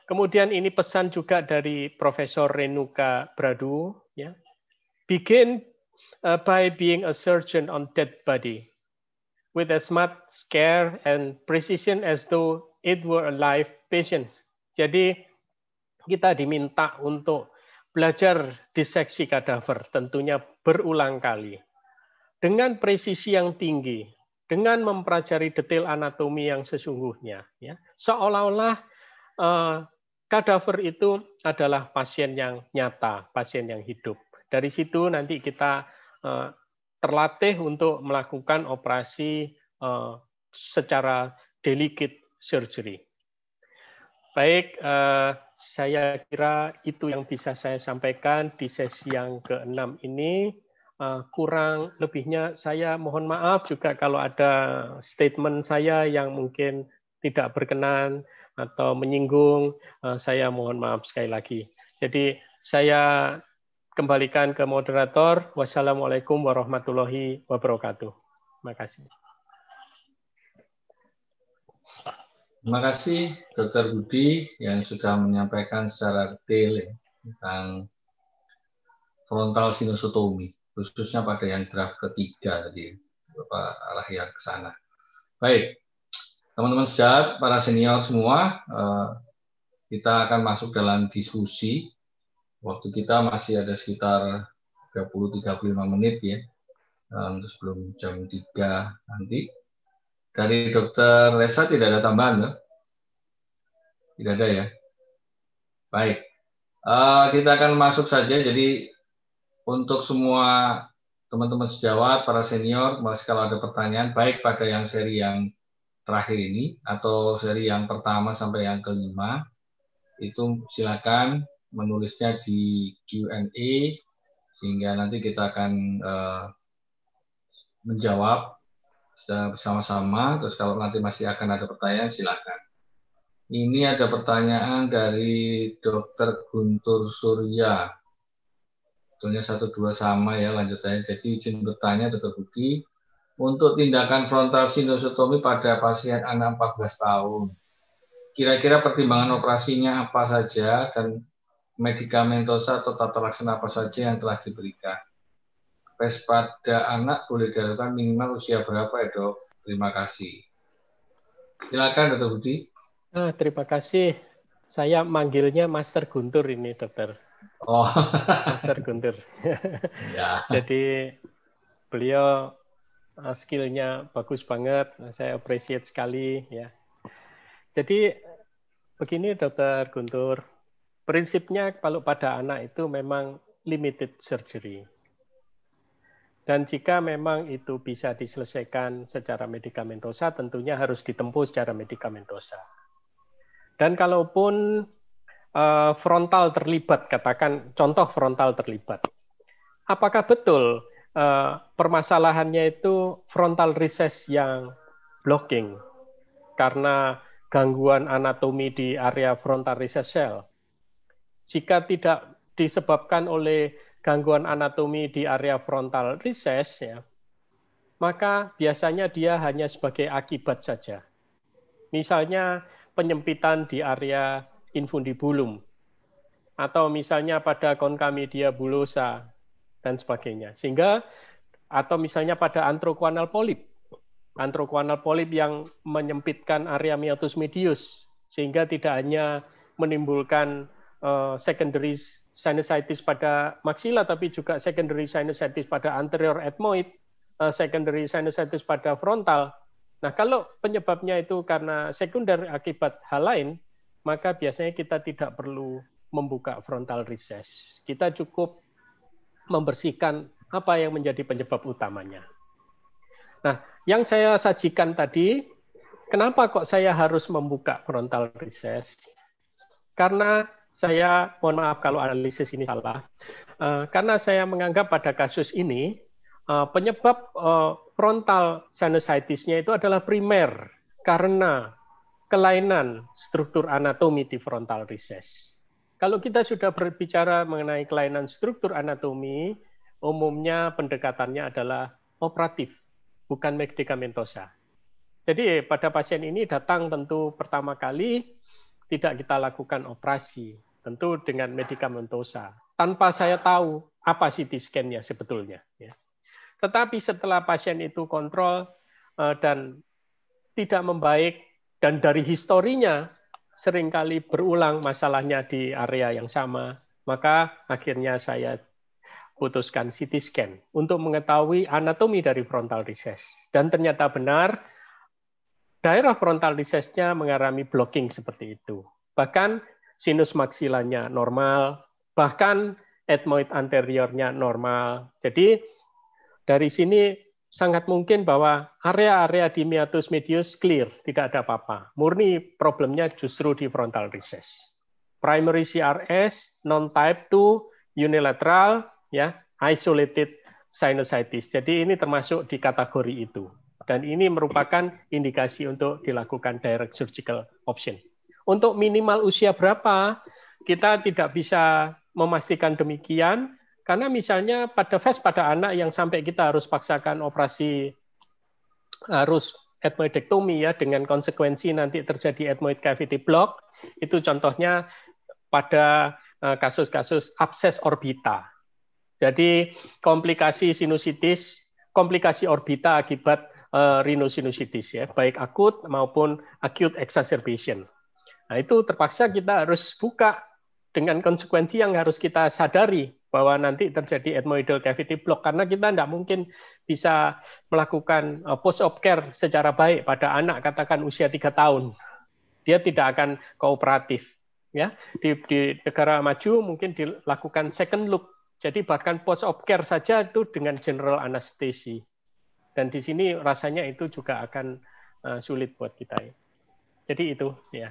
Kemudian ini pesan juga dari Profesor Renuka Bradu, ya. Begin uh, by being a surgeon on dead body. with as much care and precision as though it were a live patient. Jadi kita diminta untuk belajar diseksi kadaver tentunya berulang kali dengan presisi yang tinggi, dengan mempelajari detail anatomi yang sesungguhnya, ya, seolah-olah uh, kadaver itu adalah pasien yang nyata, pasien yang hidup. Dari situ nanti kita uh, terlatih untuk melakukan operasi uh, secara delicate surgery. Baik, uh, saya kira itu yang bisa saya sampaikan di sesi yang keenam ini. Kurang lebihnya saya mohon maaf juga kalau ada statement saya yang mungkin tidak berkenan atau menyinggung, uh, saya mohon maaf sekali lagi. Jadi saya kembalikan ke moderator. Wassalamualaikum warahmatullahi wabarakatuh. Terima kasih. Terima kasih Dr. Budi yang sudah menyampaikan secara detail ya, tentang frontal sinusotomi, khususnya pada yang draft ketiga tadi, Bapak arah yang ke sana. Baik, teman-teman sejat, para senior semua, eh, kita akan masuk dalam diskusi. Waktu kita masih ada sekitar 30-35 menit ya, eh, untuk sebelum jam 3 nanti. Dari Dokter Resa tidak ada tambahan, ya? Tidak ada ya. Baik, uh, kita akan masuk saja. Jadi untuk semua teman-teman sejawat, para senior, kalau ada pertanyaan, baik pada yang seri yang terakhir ini atau seri yang pertama sampai yang kelima, itu silakan menulisnya di Q&A sehingga nanti kita akan uh, menjawab bersama-sama. Terus kalau nanti masih akan ada pertanyaan, silakan. Ini ada pertanyaan dari Dr. Guntur Surya. Tentunya satu dua sama ya lanjutannya. Jadi izin bertanya Dr. Budi, untuk tindakan frontal sinusotomi pada pasien anak 14 tahun, kira-kira pertimbangan operasinya apa saja dan medikamentosa atau tata laksana apa saja yang telah diberikan? tes pada anak boleh dilakukan minimal usia berapa ya dok? Terima kasih. Silakan dokter Budi. Ah, terima kasih. Saya manggilnya Master Guntur ini dokter. Oh, Master Guntur. ya. Jadi beliau skillnya bagus banget. Saya appreciate sekali ya. Jadi begini dokter Guntur. Prinsipnya kalau pada anak itu memang limited surgery dan jika memang itu bisa diselesaikan secara medikamentosa, tentunya harus ditempuh secara medikamentosa. Dan kalaupun uh, frontal terlibat, katakan contoh frontal terlibat, apakah betul uh, permasalahannya itu frontal recess yang blocking karena gangguan anatomi di area frontal recess cell? Jika tidak disebabkan oleh gangguan anatomi di area frontal recess, ya, maka biasanya dia hanya sebagai akibat saja. Misalnya penyempitan di area infundibulum, atau misalnya pada konkamedia bulosa, dan sebagainya. Sehingga, atau misalnya pada antroquanal polip, antroquanal polip yang menyempitkan area meatus medius, sehingga tidak hanya menimbulkan uh, secondary sinusitis pada maksila, tapi juga secondary sinusitis pada anterior ethmoid, eh, secondary sinusitis pada frontal. Nah, kalau penyebabnya itu karena sekunder akibat hal lain, maka biasanya kita tidak perlu membuka frontal recess. Kita cukup membersihkan apa yang menjadi penyebab utamanya. Nah, yang saya sajikan tadi, kenapa kok saya harus membuka frontal recess? Karena saya mohon maaf kalau analisis ini salah, uh, karena saya menganggap pada kasus ini uh, penyebab uh, frontal sinusitisnya itu adalah primer karena kelainan struktur anatomi di frontal recess. Kalau kita sudah berbicara mengenai kelainan struktur anatomi, umumnya pendekatannya adalah operatif, bukan medikamentosa. Jadi pada pasien ini datang tentu pertama kali tidak kita lakukan operasi, tentu dengan medikamentosa, tanpa saya tahu apa CT scan-nya sebetulnya. Ya. Tetapi setelah pasien itu kontrol, uh, dan tidak membaik dan dari historinya sering kali berulang masalahnya di area yang sama, maka akhirnya saya putuskan CT scan untuk mengetahui anatomi dari frontal recess. Dan ternyata benar, daerah frontal recessnya mengalami blocking seperti itu. Bahkan sinus maksilanya normal, bahkan ethmoid anteriornya normal. Jadi dari sini sangat mungkin bahwa area-area di meatus medius clear, tidak ada apa-apa. Murni problemnya justru di frontal recess. Primary CRS, non-type 2, unilateral, ya, isolated sinusitis. Jadi ini termasuk di kategori itu. Dan ini merupakan indikasi untuk dilakukan direct surgical option. Untuk minimal usia berapa, kita tidak bisa memastikan demikian, karena misalnya pada fase pada anak yang sampai kita harus paksakan operasi harus ethmoidectomy ya dengan konsekuensi nanti terjadi ethmoid cavity block itu contohnya pada eh, kasus-kasus abses orbita. Jadi komplikasi sinusitis, komplikasi orbita akibat uh, rhinosinusitis ya, baik akut maupun acute exacerbation. Nah, itu terpaksa kita harus buka dengan konsekuensi yang harus kita sadari bahwa nanti terjadi ethmoidal cavity block. Karena kita tidak mungkin bisa melakukan uh, post op care secara baik pada anak katakan usia tiga tahun. Dia tidak akan kooperatif ya. Di, di negara maju mungkin dilakukan second look. Jadi bahkan post op care saja itu dengan general anestesi. Dan di sini rasanya itu juga akan uh, sulit buat kita ya. jadi itu ya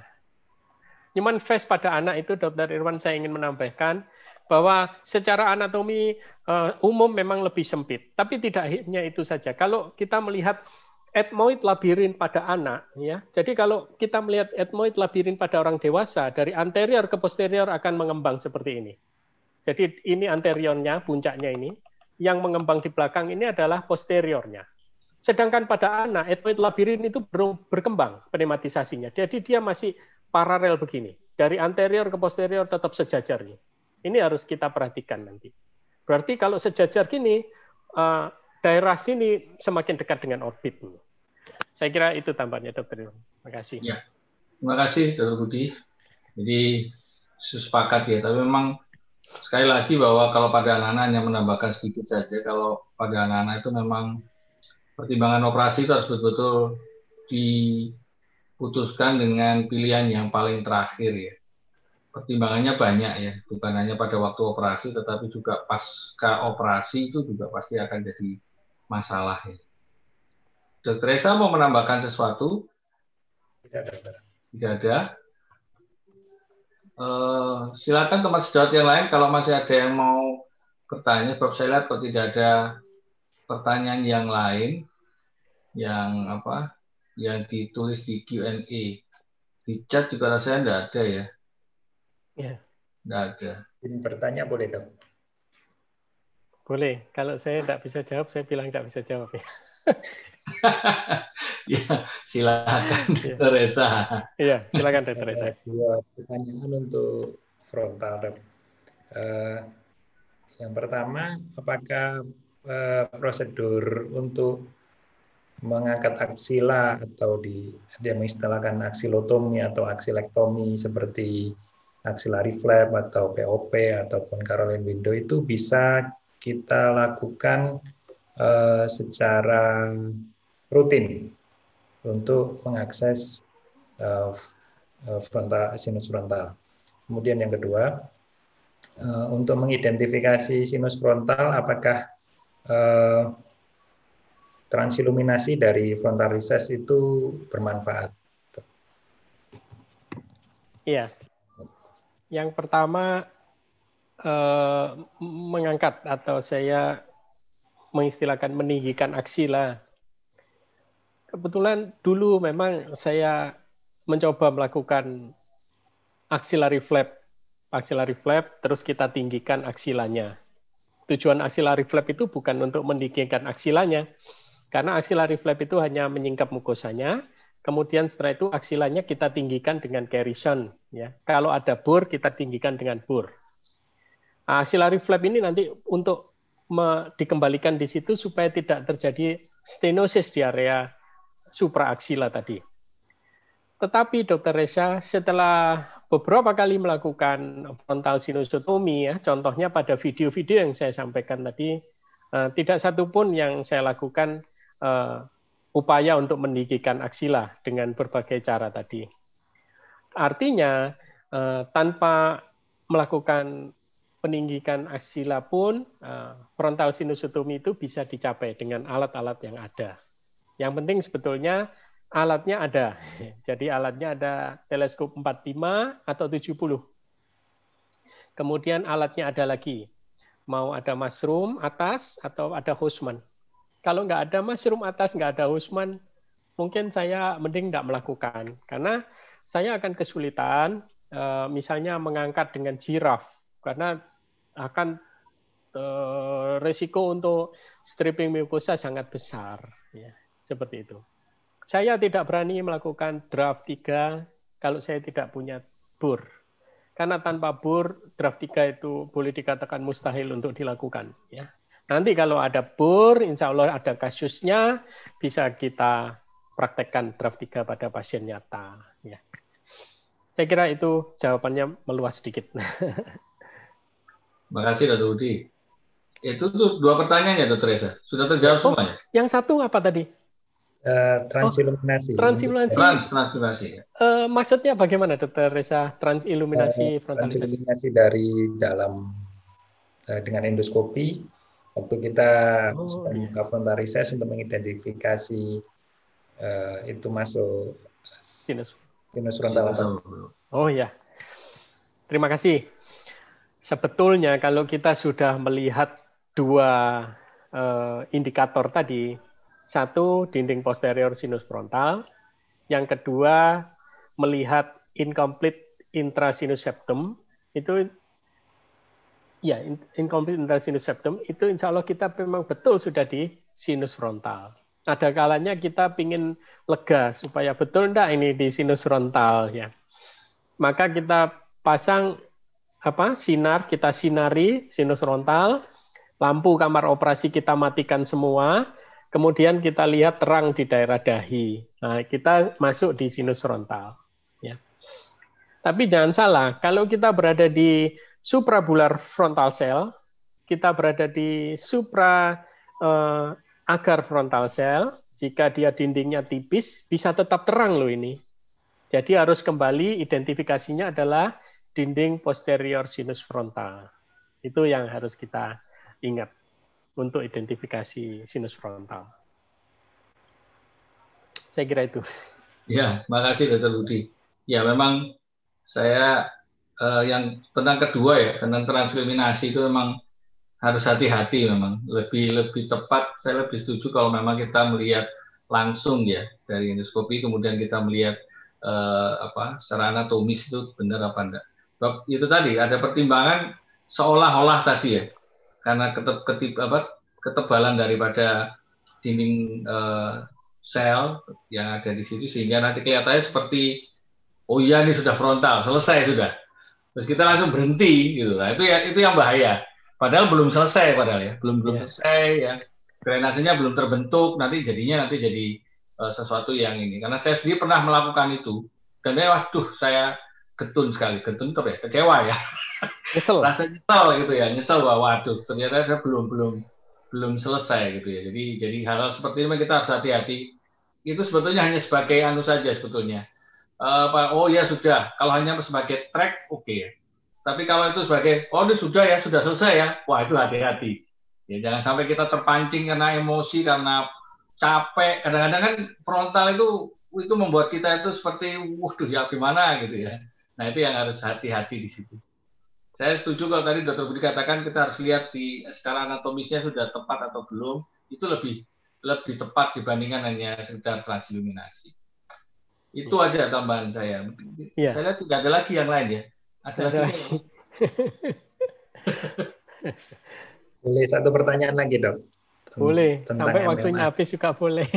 Cuman face pada anak itu, Dokter Irwan, saya ingin menambahkan bahwa secara anatomi uh, umum memang lebih sempit, tapi tidak hanya itu saja. Kalau kita melihat ethmoid labirin pada anak, ya, jadi kalau kita melihat ethmoid labirin pada orang dewasa dari anterior ke posterior akan mengembang seperti ini. Jadi ini anteriornya, puncaknya ini, yang mengembang di belakang ini adalah posteriornya. Sedangkan pada anak, ethmoid labirin itu belum berkembang pneumatisasinya. Jadi dia masih paralel begini. Dari anterior ke posterior tetap sejajar nih. Ini harus kita perhatikan nanti. Berarti kalau sejajar gini, uh, daerah sini semakin dekat dengan orbit. Saya kira itu tambahnya, Dokter. Terima kasih. Ya. Terima kasih, Dokter Budi. Jadi sepakat ya, tapi memang sekali lagi bahwa kalau pada anak-anak hanya menambahkan sedikit saja, kalau pada anak-anak itu memang pertimbangan operasi itu harus betul-betul diputuskan dengan pilihan yang paling terakhir ya pertimbangannya banyak ya, bukan hanya pada waktu operasi, tetapi juga pasca operasi itu juga pasti akan jadi masalah ya. Dokter Esa mau menambahkan sesuatu? Tidak ada. Tidak ada. Uh, silakan teman sejawat yang lain kalau masih ada yang mau bertanya. Sebab saya lihat kok tidak ada pertanyaan yang lain yang apa yang ditulis di Q&A. Di chat juga rasanya tidak ada ya. Ya. Tidak ada. Ingin bertanya boleh dong. Boleh. Kalau saya tidak bisa jawab, saya bilang tidak bisa jawab ya. ya, silakan ya. Teresa. Iya, silakan Teresa. Dua pertanyaan untuk frontal. Uh, yang pertama, apakah uh, prosedur untuk mengangkat aksila atau di dia mengistilahkan aksilotomi atau aksilektomi seperti axillary flap atau POP ataupun Caroline window itu bisa kita lakukan uh, secara rutin untuk mengakses uh, frontal sinus frontal. Kemudian yang kedua, uh, untuk mengidentifikasi sinus frontal apakah uh, transiluminasi dari frontal recess itu bermanfaat? Iya, yang pertama eh, mengangkat atau saya mengistilahkan meninggikan aksila. Kebetulan dulu memang saya mencoba melakukan axillary flap, axillary flap, terus kita tinggikan aksilanya. Tujuan axillary flap itu bukan untuk meninggikan aksilanya, karena axillary flap itu hanya menyingkap mukosanya, Kemudian setelah itu aksilanya kita tinggikan dengan carison. Ya. Kalau ada bur, kita tinggikan dengan bur. Axillary flap ini nanti untuk dikembalikan di situ supaya tidak terjadi stenosis di area supraaksila tadi. Tetapi Dr. Reza setelah beberapa kali melakukan frontal sinusotomi ya, contohnya pada video-video yang saya sampaikan tadi, uh, tidak satu pun yang saya lakukan uh, upaya untuk meninggikan aksila dengan berbagai cara tadi. Artinya uh, tanpa melakukan peninggikan aksila pun uh, frontal sinusotomi itu bisa dicapai dengan alat-alat yang ada. Yang penting sebetulnya alatnya ada. Jadi alatnya ada teleskop 45 atau 70. Kemudian alatnya ada lagi. Mau ada mushroom atas atau ada Husman. Kalau nggak ada mushroom atas, nggak ada Husman, mungkin saya mending nggak melakukan. Karena saya akan kesulitan eh, misalnya mengangkat dengan jiraf. Karena akan eh, resiko untuk stripping mucosa sangat besar. Ya, seperti itu. Saya tidak berani melakukan draft 3 kalau saya tidak punya bur. Karena tanpa bur, draft 3 itu boleh dikatakan mustahil untuk dilakukan. Ya. Nanti kalau ada bur, insya Allah ada kasusnya, bisa kita praktekkan draft 3 pada pasien nyata. Ya. Saya kira itu jawabannya meluas sedikit. Terima kasih, Dr. Budi. Itu tuh dua pertanyaan ya, Dr. Reza. Sudah terjawab oh, semuanya? Yang satu apa tadi? Uh, transiluminasi. Oh, transiluminasi. Trans, transiluminasi. Uh, maksudnya bagaimana, Dokter Reza? Transiluminasi uh, Transiluminasi dari dalam uh, dengan endoskopi. Waktu kita oh, membuka iya. frontal recess untuk mengidentifikasi uh, itu masuk sinus, sinus frontal? Oh ya. Terima kasih. Sebetulnya kalau kita sudah melihat dua uh, indikator tadi, satu, dinding posterior sinus frontal. Yang kedua, melihat incomplete intrasinus septum. Itu ya incomplete intrasinus septum itu insya Allah kita memang betul sudah di sinus frontal. Ada kalanya kita ingin lega supaya betul enggak ini di sinus frontal ya. Maka kita pasang apa sinar kita sinari sinus frontal, lampu kamar operasi kita matikan semua, Kemudian kita lihat terang di daerah dahi. Nah, kita masuk di sinus frontal. Ya. Tapi jangan salah, kalau kita berada di suprabular frontal cell, kita berada di supra uh, agar frontal cell, jika dia dindingnya tipis, bisa tetap terang loh ini. Jadi harus kembali identifikasinya adalah dinding posterior sinus frontal. Itu yang harus kita ingat untuk identifikasi sinus frontal. Saya kira itu. Ya, makasih Dr. Budi. Ya, memang saya eh, yang tentang kedua ya, tentang transeliminasi itu memang harus hati-hati memang. Lebih lebih tepat, saya lebih setuju kalau memang kita melihat langsung ya dari endoskopi, kemudian kita melihat eh, apa secara anatomis itu benar apa enggak. Itu tadi ada pertimbangan seolah-olah tadi ya, karena ketep, ketip, apa, ketebalan daripada dinding uh, sel yang ada di situ sehingga nanti kelihatannya seperti oh iya ini sudah frontal selesai sudah terus kita langsung berhenti gitu. Lah itu ya itu yang bahaya. Padahal belum selesai padahal ya. Belum belum yeah. selesai ya. Drainasenya belum terbentuk nanti jadinya nanti jadi uh, sesuatu yang ini. Karena saya sendiri pernah melakukan itu. Dan ya waduh saya getun sekali. Getun tuh ya kecewa ya. Nyesel. Rasa nyesel gitu ya nyesel bahwa waduh ternyata saya belum belum belum selesai gitu ya. Jadi jadi hal-hal seperti ini kita harus hati-hati. Itu sebetulnya hanya sebagai anu saja sebetulnya uh, oh ya sudah. Kalau hanya sebagai track oke. Okay. tapi kalau itu sebagai oh ini sudah ya sudah selesai ya. Wah itu hati-hati. Ya jangan sampai kita terpancing karena emosi karena capek. Kadang-kadang kan frontal itu itu membuat kita itu seperti waduh ya gimana? gitu ya. Nah itu yang harus hati-hati di situ. Saya setuju kalau tadi dokter Budi katakan kita harus lihat di secara anatomisnya sudah tepat atau belum. Itu lebih lebih tepat dibandingkan hanya sekedar transiluminasi. Itu hmm. aja tambahan saya. Ya. Saya lihat tidak ada lagi yang lain ya. Ada lagi. lagi. boleh satu pertanyaan lagi dok. Boleh. Sampai waktunya habis juga boleh.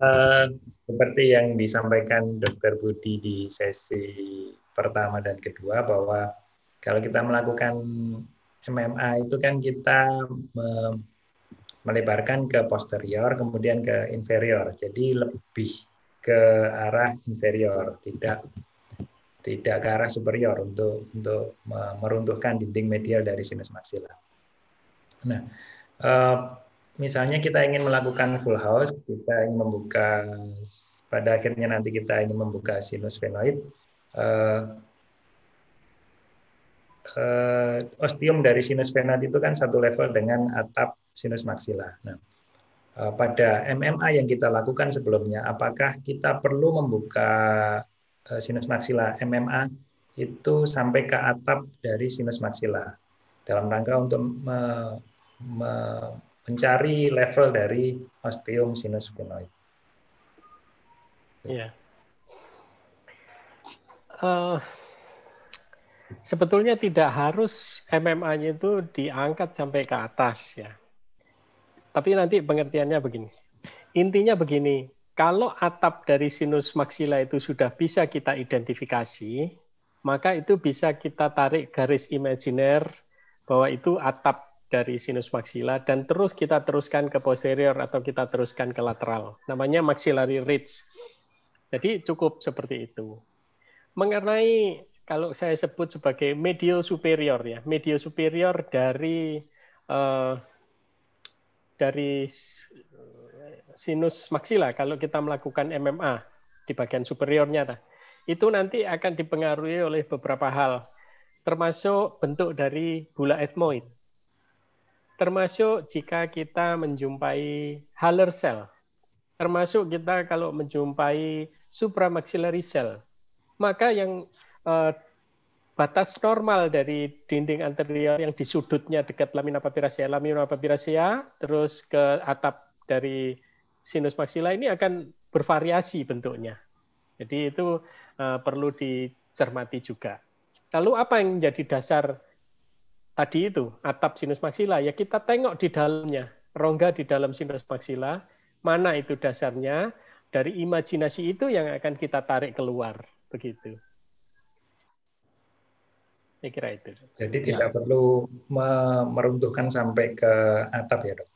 uh, seperti yang disampaikan Dr. Budi di sesi pertama dan kedua bahwa kalau kita melakukan MMA itu kan kita melebarkan ke posterior kemudian ke inferior. Jadi lebih ke arah inferior, tidak tidak ke arah superior untuk untuk meruntuhkan dinding medial dari sinus maksila. Nah, eh, misalnya kita ingin melakukan full house, kita ingin membuka pada akhirnya nanti kita ingin membuka sinus sphenoid, eh, eh, ostium dari sinus sphenoid itu kan satu level dengan atap sinus maksila. Nah, pada MMA yang kita lakukan sebelumnya, apakah kita perlu membuka sinus maksila MMA itu sampai ke atap dari sinus maksila dalam rangka untuk me, me, mencari level dari osteum sinus sphenoid. Iya. Uh, sebetulnya tidak harus MMA-nya itu diangkat sampai ke atas ya. Tapi nanti pengertiannya begini. Intinya begini, kalau atap dari sinus maksila itu sudah bisa kita identifikasi, maka itu bisa kita tarik garis imajiner bahwa itu atap dari sinus maksila dan terus kita teruskan ke posterior atau kita teruskan ke lateral. Namanya maxillary ridge. Jadi cukup seperti itu. Mengenai kalau saya sebut sebagai medio superior ya, medio superior dari uh, dari sinus maksila kalau kita melakukan MMA di bagian superiornya itu nanti akan dipengaruhi oleh beberapa hal termasuk bentuk dari bula etmoid. Termasuk jika kita menjumpai Haller cell, termasuk kita kalau menjumpai supramaxillary cell, maka yang eh, batas normal dari dinding anterior yang di sudutnya dekat lamina papiracea, lamina papiracea, terus ke atap dari sinus maxilla ini akan bervariasi bentuknya. Jadi itu eh, perlu dicermati juga. Lalu apa yang menjadi dasar tadi itu atap sinus maksila ya kita tengok di dalamnya rongga di dalam sinus maksila mana itu dasarnya? Dari imajinasi itu yang akan kita tarik keluar begitu saya kira itu jadi ya. tidak perlu meruntuhkan sampai ke atap ya dok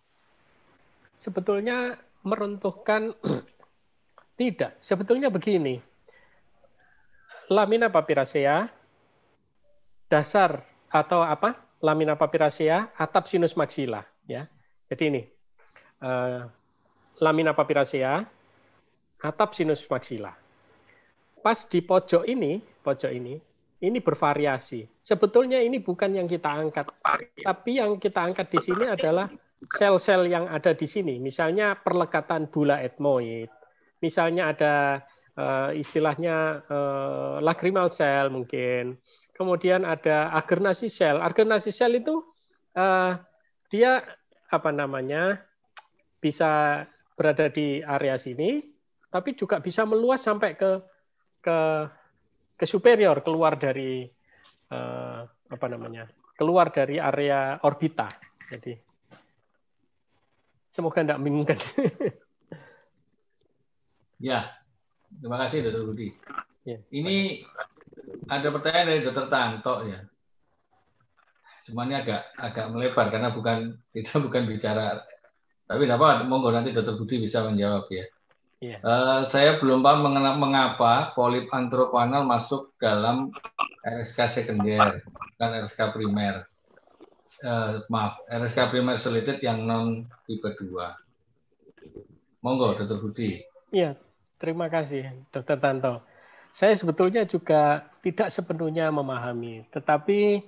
sebetulnya meruntuhkan tidak sebetulnya begini lamina papiracea dasar atau apa lamina papiracea, atap sinus maksila. Ya. Jadi ini, uh, lamina papiracea, atap sinus maksila. Pas di pojok ini, pojok ini, ini bervariasi. Sebetulnya ini bukan yang kita angkat, tapi yang kita angkat di sini adalah sel-sel yang ada di sini. Misalnya perlekatan bula etmoid, misalnya ada uh, istilahnya uh, lacrimal cell mungkin, kemudian ada agernasi sel. Agernasi sel itu uh, dia apa namanya bisa berada di area sini, tapi juga bisa meluas sampai ke ke ke superior keluar dari uh, apa namanya keluar dari area orbita. Jadi semoga tidak membingungkan. ya, terima kasih Dr. Budi. Ya. Ini ada pertanyaan dari Dokter Tanto ya. Cuman ini agak agak melebar karena bukan kita bukan bicara. Tapi apa, monggo nanti Dokter Budi bisa menjawab ya. Yeah. Uh, saya belum paham mengapa polip antropanal masuk dalam RSK sekunder, bukan RSK primer. Uh, maaf, RSK primer solited yang non tipe 2. Monggo, Dokter Budi. Iya, terima kasih, Dokter Tanto saya sebetulnya juga tidak sepenuhnya memahami, tetapi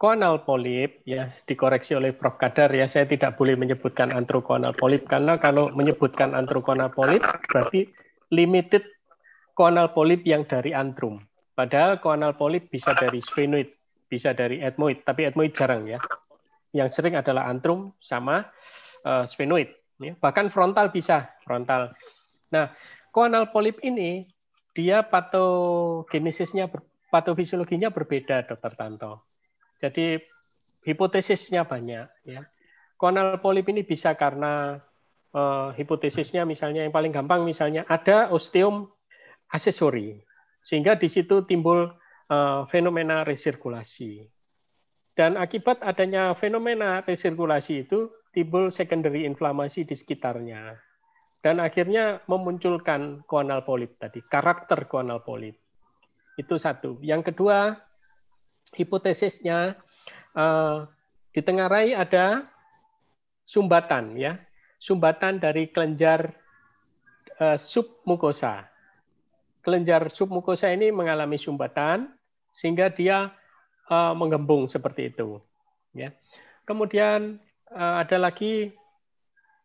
koanal polip ya dikoreksi oleh Prof Kadar ya saya tidak boleh menyebutkan antrokonal polip karena kalau menyebutkan antrokonal polip berarti limited koanal polip yang dari antrum. Padahal koanal polip bisa dari sphenoid, bisa dari ethmoid, tapi ethmoid jarang ya. Yang sering adalah antrum sama uh, sphenoid. Ya. Bahkan frontal bisa, frontal. Nah, koanal polip ini dia patogenesisnya, patofisiologinya berbeda, Dokter Tanto. Jadi hipotesisnya banyak. Ya. Konal polip ini bisa karena uh, hipotesisnya misalnya yang paling gampang misalnya ada osteum aksesori, sehingga di situ timbul uh, fenomena resirkulasi. Dan akibat adanya fenomena resirkulasi itu timbul secondary inflamasi di sekitarnya. Dan akhirnya memunculkan koanal polip tadi, karakter koanal polip. Itu satu. Yang kedua, hipotesisnya uh, di tengah rai ada sumbatan ya. Sumbatan dari kelenjar uh, submukosa. Kelenjar submukosa ini mengalami sumbatan sehingga dia uh, menggembung seperti itu. Ya. Kemudian uh, ada lagi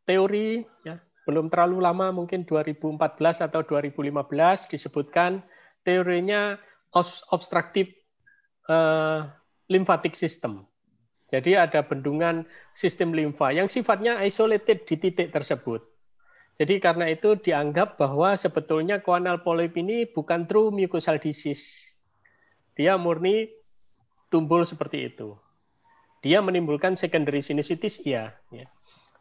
teori ya, belum terlalu lama mungkin 2014 atau 2015 disebutkan teorinya obstructive uh, lymphatic system. Jadi ada bendungan sistem limfa yang sifatnya isolated di titik tersebut. Jadi karena itu dianggap bahwa sebetulnya koanal polyp ini bukan true mucosal disease. Dia murni tumbul seperti itu. Dia menimbulkan secondary sinusitis, iya. Ya.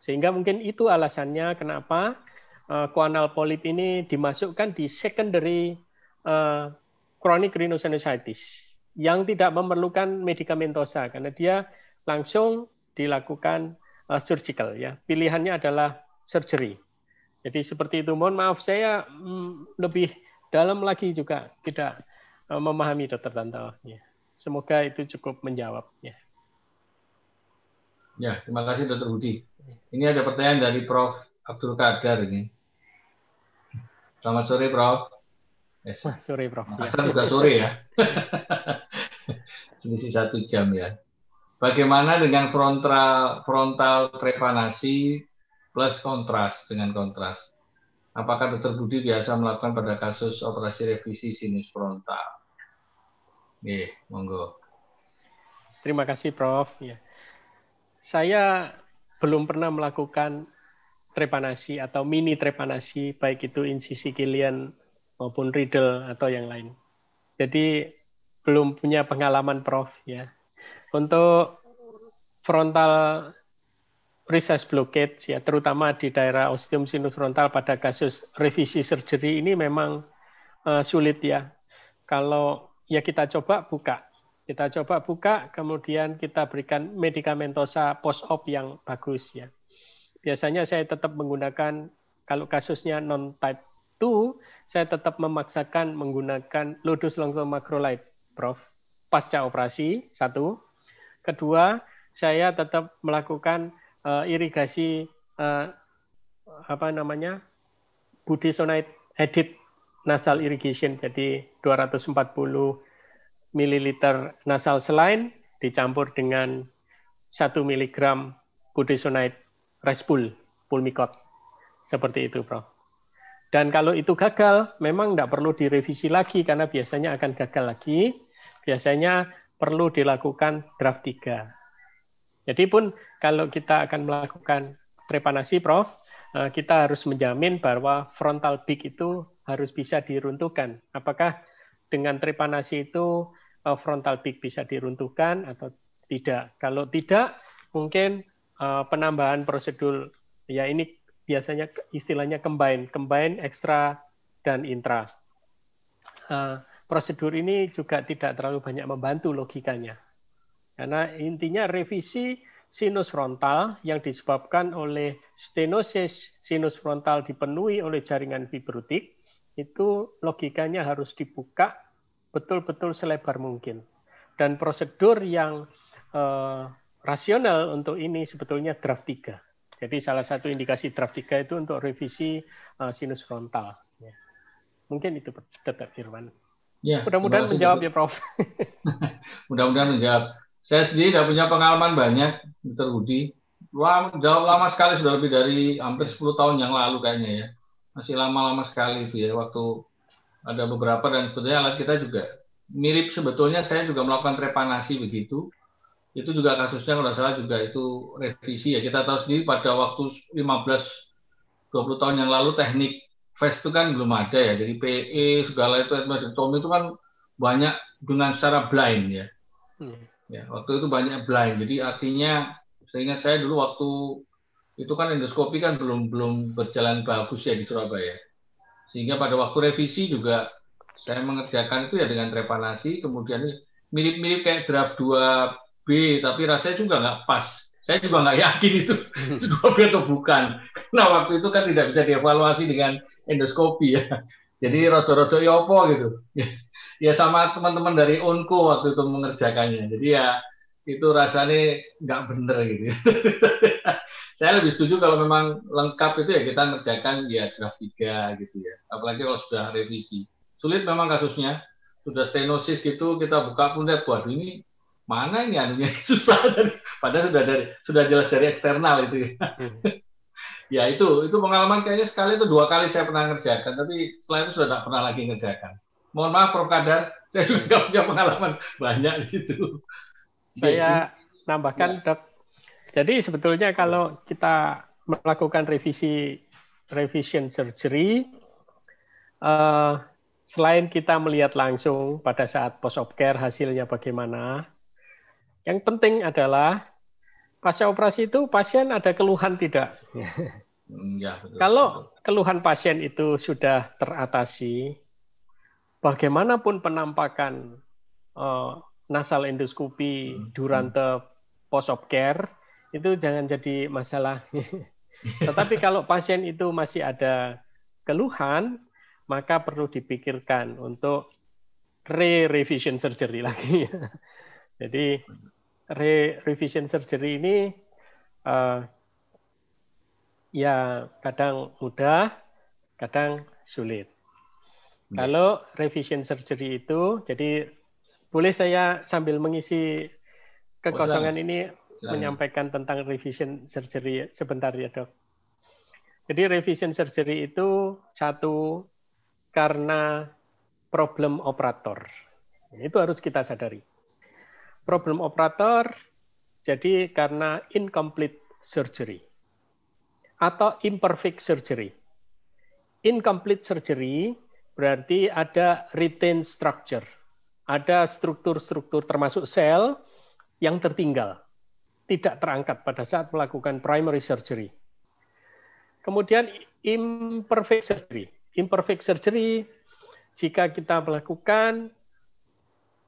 Sehingga mungkin itu alasannya kenapa uh, koanal polip ini dimasukkan di secondary uh, chronic rhinosinusitis yang tidak memerlukan medikamentosa karena dia langsung dilakukan uh, surgical ya. Pilihannya adalah surgery. Jadi seperti itu. Mohon maaf saya mm, lebih dalam lagi juga tidak uh, memahami dokter Tanto. Ya. Semoga itu cukup menjawab. Ya. Ya, terima kasih Dr. Budi. Ini ada pertanyaan dari Prof. Abdul Qadar ini. Selamat sore, Prof. Yes. Wah, sore, Prof. Masa juga sore ya. Selisih satu jam ya. Bagaimana dengan frontal frontal trepanasi plus kontras dengan kontras? Apakah Dr. Budi biasa melakukan pada kasus operasi revisi sinus frontal? Oke, monggo. Terima kasih, Prof. Ya. Saya belum pernah melakukan trepanasi atau mini trepanasi, baik itu insisi kilian maupun riddle atau yang lain. Jadi belum punya pengalaman, Prof. Ya. Untuk frontal recess blockage, ya, terutama di daerah ostium sinus frontal pada kasus revisi surgery ini memang uh, sulit ya. Kalau ya kita coba buka. Kita coba buka, kemudian kita berikan medikamentosa post-op yang bagus ya. Biasanya saya tetap menggunakan, kalau kasusnya non-type 2, saya tetap memaksakan menggunakan lodus macrolide, Prof. Pasca operasi, satu. Kedua, saya tetap melakukan uh, irigasi uh, apa namanya budesonide edit nasal irrigation jadi 240 ml nasal saline dicampur dengan 1 mg budesonide respul pulmicot seperti itu Prof. Dan kalau itu gagal, memang tidak perlu direvisi lagi karena biasanya akan gagal lagi. Biasanya perlu dilakukan draft 3. Jadi pun kalau kita akan melakukan trepanasi, Prof, eh, kita harus menjamin bahwa frontal peak itu harus bisa diruntuhkan. Apakah dengan trepanasi itu uh, frontal peak bisa diruntuhkan atau tidak? Kalau tidak, mungkin uh, penambahan prosedur ya ini biasanya istilahnya combine, combine ekstra dan intra. Uh, prosedur ini juga tidak terlalu banyak membantu logikanya. Karena intinya revisi sinus frontal yang disebabkan oleh stenosis sinus frontal dipenuhi oleh jaringan fibrotik itu logikanya harus dibuka betul-betul selebar mungkin. Dan prosedur yang uh, rasional untuk ini sebetulnya draft 3. Jadi salah satu indikasi draft 3 itu untuk revisi uh, sinus frontal. Ya. Mungkin itu Dr. Irwan. Ya, Mudah-mudahan menjawab ya Prof. Mudah-mudahan menjawab. Saya sendiri tidak punya pengalaman banyak, Dr. Budi. Lama, jauh lama sekali, sudah lebih dari hampir 10 tahun yang lalu kayaknya ya masih lama-lama sekali itu ya waktu ada beberapa dan sebetulnya kita juga mirip sebetulnya saya juga melakukan trepanasi begitu itu juga kasusnya kalau salah juga itu revisi ya. Kita tahu sendiri pada waktu 15 20 tahun yang lalu teknik fast itu kan belum ada ya. Jadi PE segala itu Tom itu kan banyak dengan secara blind ya. Hmm. ya waktu itu banyak blind. Jadi artinya seingat saya dulu waktu itu kan endoskopi kan belum belum berjalan bagus ya di Surabaya. Sehingga pada waktu revisi juga saya mengerjakan itu ya dengan trepanasi, kemudian mirip-mirip kayak draft 2 B, tapi rasanya juga nggak pas. Saya juga nggak yakin itu, itu 2B atau bukan. Nah waktu itu kan tidak bisa dievaluasi dengan endoskopi ya. Jadi rodo-rodo ya apa gitu. Ya sama teman-teman dari Unku waktu itu mengerjakannya. Jadi ya itu rasanya nggak bener gitu. Saya lebih setuju kalau memang lengkap itu ya kita ngerjakan ya draft 3 gitu ya. Apalagi kalau sudah revisi. Sulit memang kasusnya. Sudah stenosis gitu, kita buka pun lihat, waduh ini mana ini anunya susah. Padahal sudah dari sudah jelas dari eksternal itu ya. Hmm. ya itu itu pengalaman kayaknya sekali itu dua kali saya pernah ngerjakan, tapi setelah itu sudah tidak pernah lagi ngerjakan. Mohon maaf Prof Kadar, saya juga punya pengalaman banyak di situ. Saya nambahkan dok. Jadi sebetulnya kalau kita melakukan revisi revision surgery, uh, selain kita melihat langsung pada saat post op care hasilnya bagaimana, yang penting adalah pasca operasi itu pasien ada keluhan tidak. Ya, betul, Kalau betul. keluhan pasien itu sudah teratasi, bagaimanapun penampakan uh, nasal endoskopi hmm. durante post op care itu jangan jadi masalah. Tetapi kalau pasien itu masih ada keluhan, maka perlu dipikirkan untuk re-revision surgery lagi. Jadi re-revision surgery ini uh, ya kadang mudah, kadang sulit. Iya. Kalau revision surgery itu, jadi boleh saya sambil mengisi kekosongan oh, ini menyampaikan tentang revision surgery sebentar ya dok. Jadi revision surgery itu satu karena problem operator. Itu harus kita sadari. Problem operator jadi karena incomplete surgery atau imperfect surgery. Incomplete surgery Berarti ada retain structure. Ada struktur-struktur termasuk sel yang tertinggal. Tidak terangkat pada saat melakukan primary surgery. Kemudian imperfect surgery. Imperfect surgery jika kita melakukan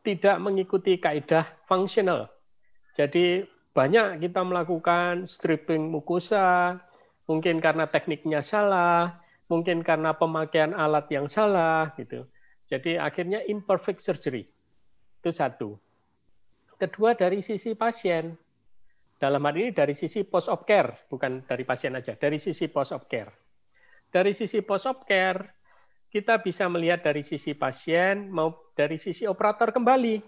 tidak mengikuti kaidah fungsional. Jadi banyak kita melakukan stripping mukosa, mungkin karena tekniknya salah, mungkin karena pemakaian alat yang salah gitu. Jadi akhirnya imperfect surgery. Itu satu. Kedua dari sisi pasien. Dalam hal ini dari sisi post op care, bukan dari pasien aja, dari sisi post op care. Dari sisi post op care kita bisa melihat dari sisi pasien mau dari sisi operator kembali.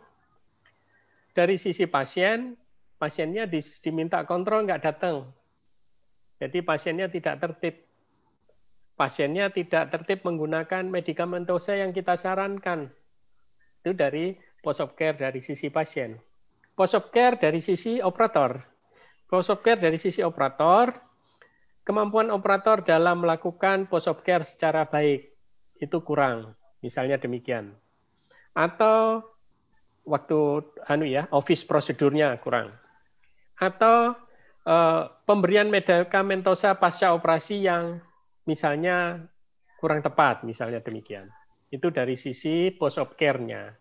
Dari sisi pasien, pasiennya diminta kontrol nggak datang. Jadi pasiennya tidak tertib pasiennya tidak tertib menggunakan medikamentosa yang kita sarankan. Itu dari post op care dari sisi pasien. Post op care dari sisi operator. Post op care dari sisi operator, kemampuan operator dalam melakukan post op care secara baik itu kurang. Misalnya demikian. Atau waktu anu ya, office prosedurnya kurang. Atau eh, pemberian medikamentosa pasca operasi yang misalnya kurang tepat, misalnya demikian. Itu dari sisi post op care-nya.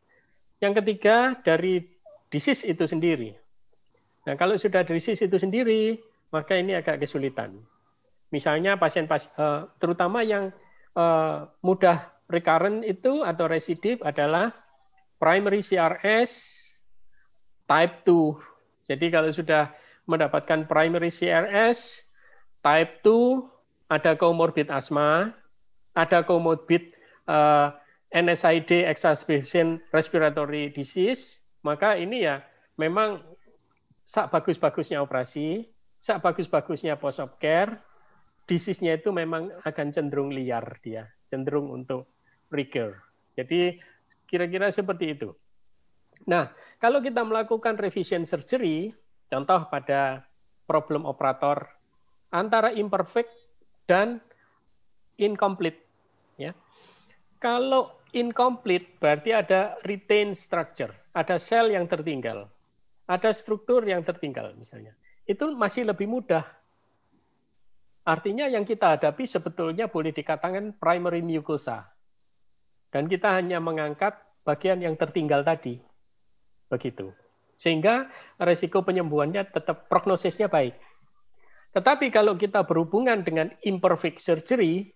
Yang ketiga dari disease itu sendiri. Nah, kalau sudah dari disease itu sendiri, maka ini agak kesulitan. Misalnya pasien-pasien eh, terutama yang eh, mudah recurrent itu atau residif adalah primary CRS type 2. Jadi kalau sudah mendapatkan primary CRS type 2 ada comorbid asma, ada comorbid uh, eh, NSID exacerbation respiratory disease, maka ini ya memang sak bagus-bagusnya operasi, sak bagus-bagusnya post op care, disease-nya itu memang akan cenderung liar dia, cenderung untuk recur. Jadi kira-kira seperti itu. Nah, kalau kita melakukan revision surgery, contoh pada problem operator antara imperfect dan incomplete. Ya. Kalau incomplete berarti ada retain structure, ada sel yang tertinggal, ada struktur yang tertinggal misalnya. Itu masih lebih mudah. Artinya yang kita hadapi sebetulnya boleh dikatakan primary mucosa. Dan kita hanya mengangkat bagian yang tertinggal tadi. Begitu. Sehingga resiko penyembuhannya tetap prognosisnya baik. Tetapi kalau kita berhubungan dengan imperfect surgery,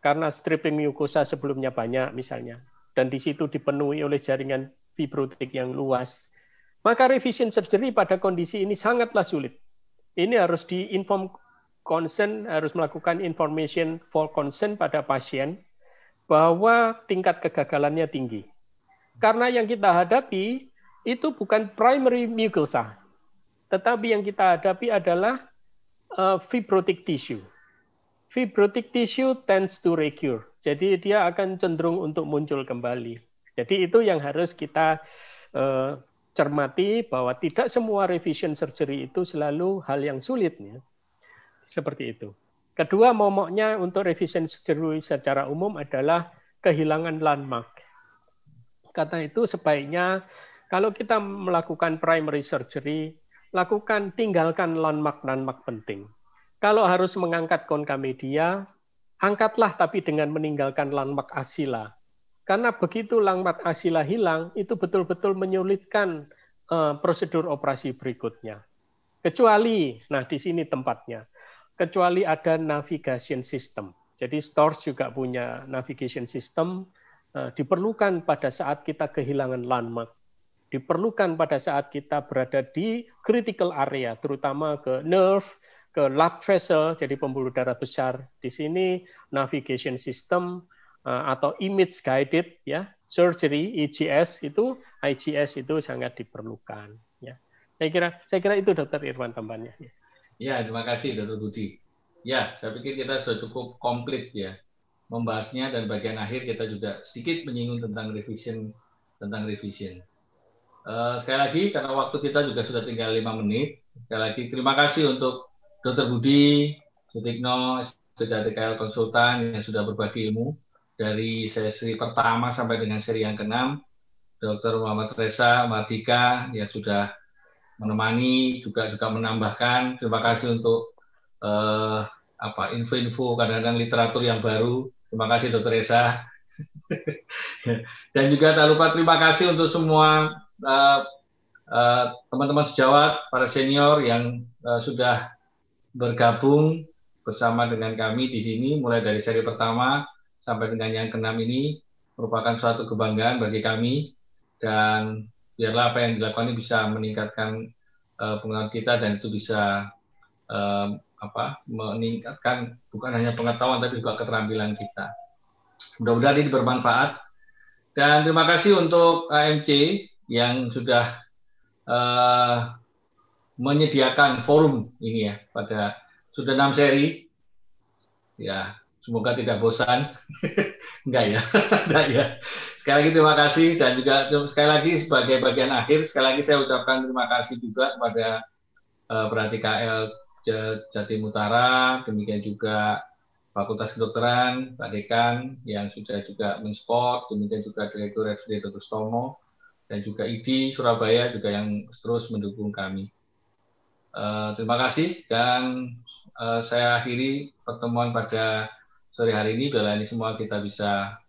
karena stripping mucosa sebelumnya banyak misalnya, dan di situ dipenuhi oleh jaringan fibrotik yang luas, maka revision surgery pada kondisi ini sangatlah sulit. Ini harus diinform consent, harus melakukan information for consent pada pasien bahwa tingkat kegagalannya tinggi. Karena yang kita hadapi itu bukan primary mucosa, tetapi yang kita hadapi adalah uh, fibrotic tissue. Fibrotic tissue tends to recur, jadi dia akan cenderung untuk muncul kembali. Jadi itu yang harus kita uh, cermati bahwa tidak semua revision surgery itu selalu hal yang sulit. Seperti itu. Kedua momoknya untuk revision surgery secara umum adalah kehilangan landmark. Kata itu sebaiknya kalau kita melakukan primary surgery, lakukan tinggalkan landmark-landmark penting. Kalau harus mengangkat konkamedia, angkatlah tapi dengan meninggalkan landmark asila. Karena begitu landmark asila hilang, itu betul-betul menyulitkan uh, prosedur operasi berikutnya. Kecuali, nah di sini tempatnya, kecuali ada navigation system. Jadi STORS juga punya navigation system, uh, diperlukan pada saat kita kehilangan landmark diperlukan pada saat kita berada di critical area, terutama ke nerve, ke blood vessel, jadi pembuluh darah besar. Di sini navigation system eh, atau image guided ya surgery IGS itu IGS itu sangat diperlukan. Ya, saya kira saya kira itu Dokter Irwan tambahannya. Ya, terima kasih Dokter Budi. Ya, saya pikir kita sudah cukup komplit ya membahasnya dan bagian akhir kita juga sedikit menyinggung tentang revision tentang revision. Uh, sekali lagi karena waktu kita juga sudah tinggal lima menit. Sekali lagi terima kasih untuk Dr. Budi Sutikno, sudah DKL Konsultan yang sudah berbagi ilmu dari sesi pertama sampai dengan seri yang keenam. Dr. Muhammad Reza Mardika yang sudah menemani juga juga menambahkan. Terima kasih untuk uh, apa info-info kadang-kadang literatur yang baru. Terima kasih Dr. Reza. Dan juga tak lupa terima kasih untuk semua Eh, eh, teman-teman uh, uh, sejawat, para senior yang uh, sudah bergabung bersama dengan kami di sini mulai dari seri pertama sampai dengan yang keenam ini merupakan suatu kebanggaan bagi kami dan biarlah apa yang dilakukan ini bisa meningkatkan uh, pengetahuan kita dan itu bisa uh, apa meningkatkan bukan hanya pengetahuan tapi juga keterampilan kita. Mudah-mudahan ini bermanfaat dan terima kasih untuk AMC yang sudah uh, menyediakan forum ini ya pada sudah enam seri ya semoga tidak bosan enggak ya enggak ya sekali lagi terima kasih dan juga sekali lagi sebagai bagian akhir sekali lagi saya ucapkan terima kasih juga kepada uh, Perhati KL Jatim Utara demikian juga Fakultas Kedokteran Pak Dekan yang sudah juga mensupport demikian juga Direktur RSUD Dr. Stomo dan juga ID Surabaya juga yang terus mendukung kami. Uh, terima kasih dan uh, saya akhiri pertemuan pada sore hari ini. Bila ini semua kita bisa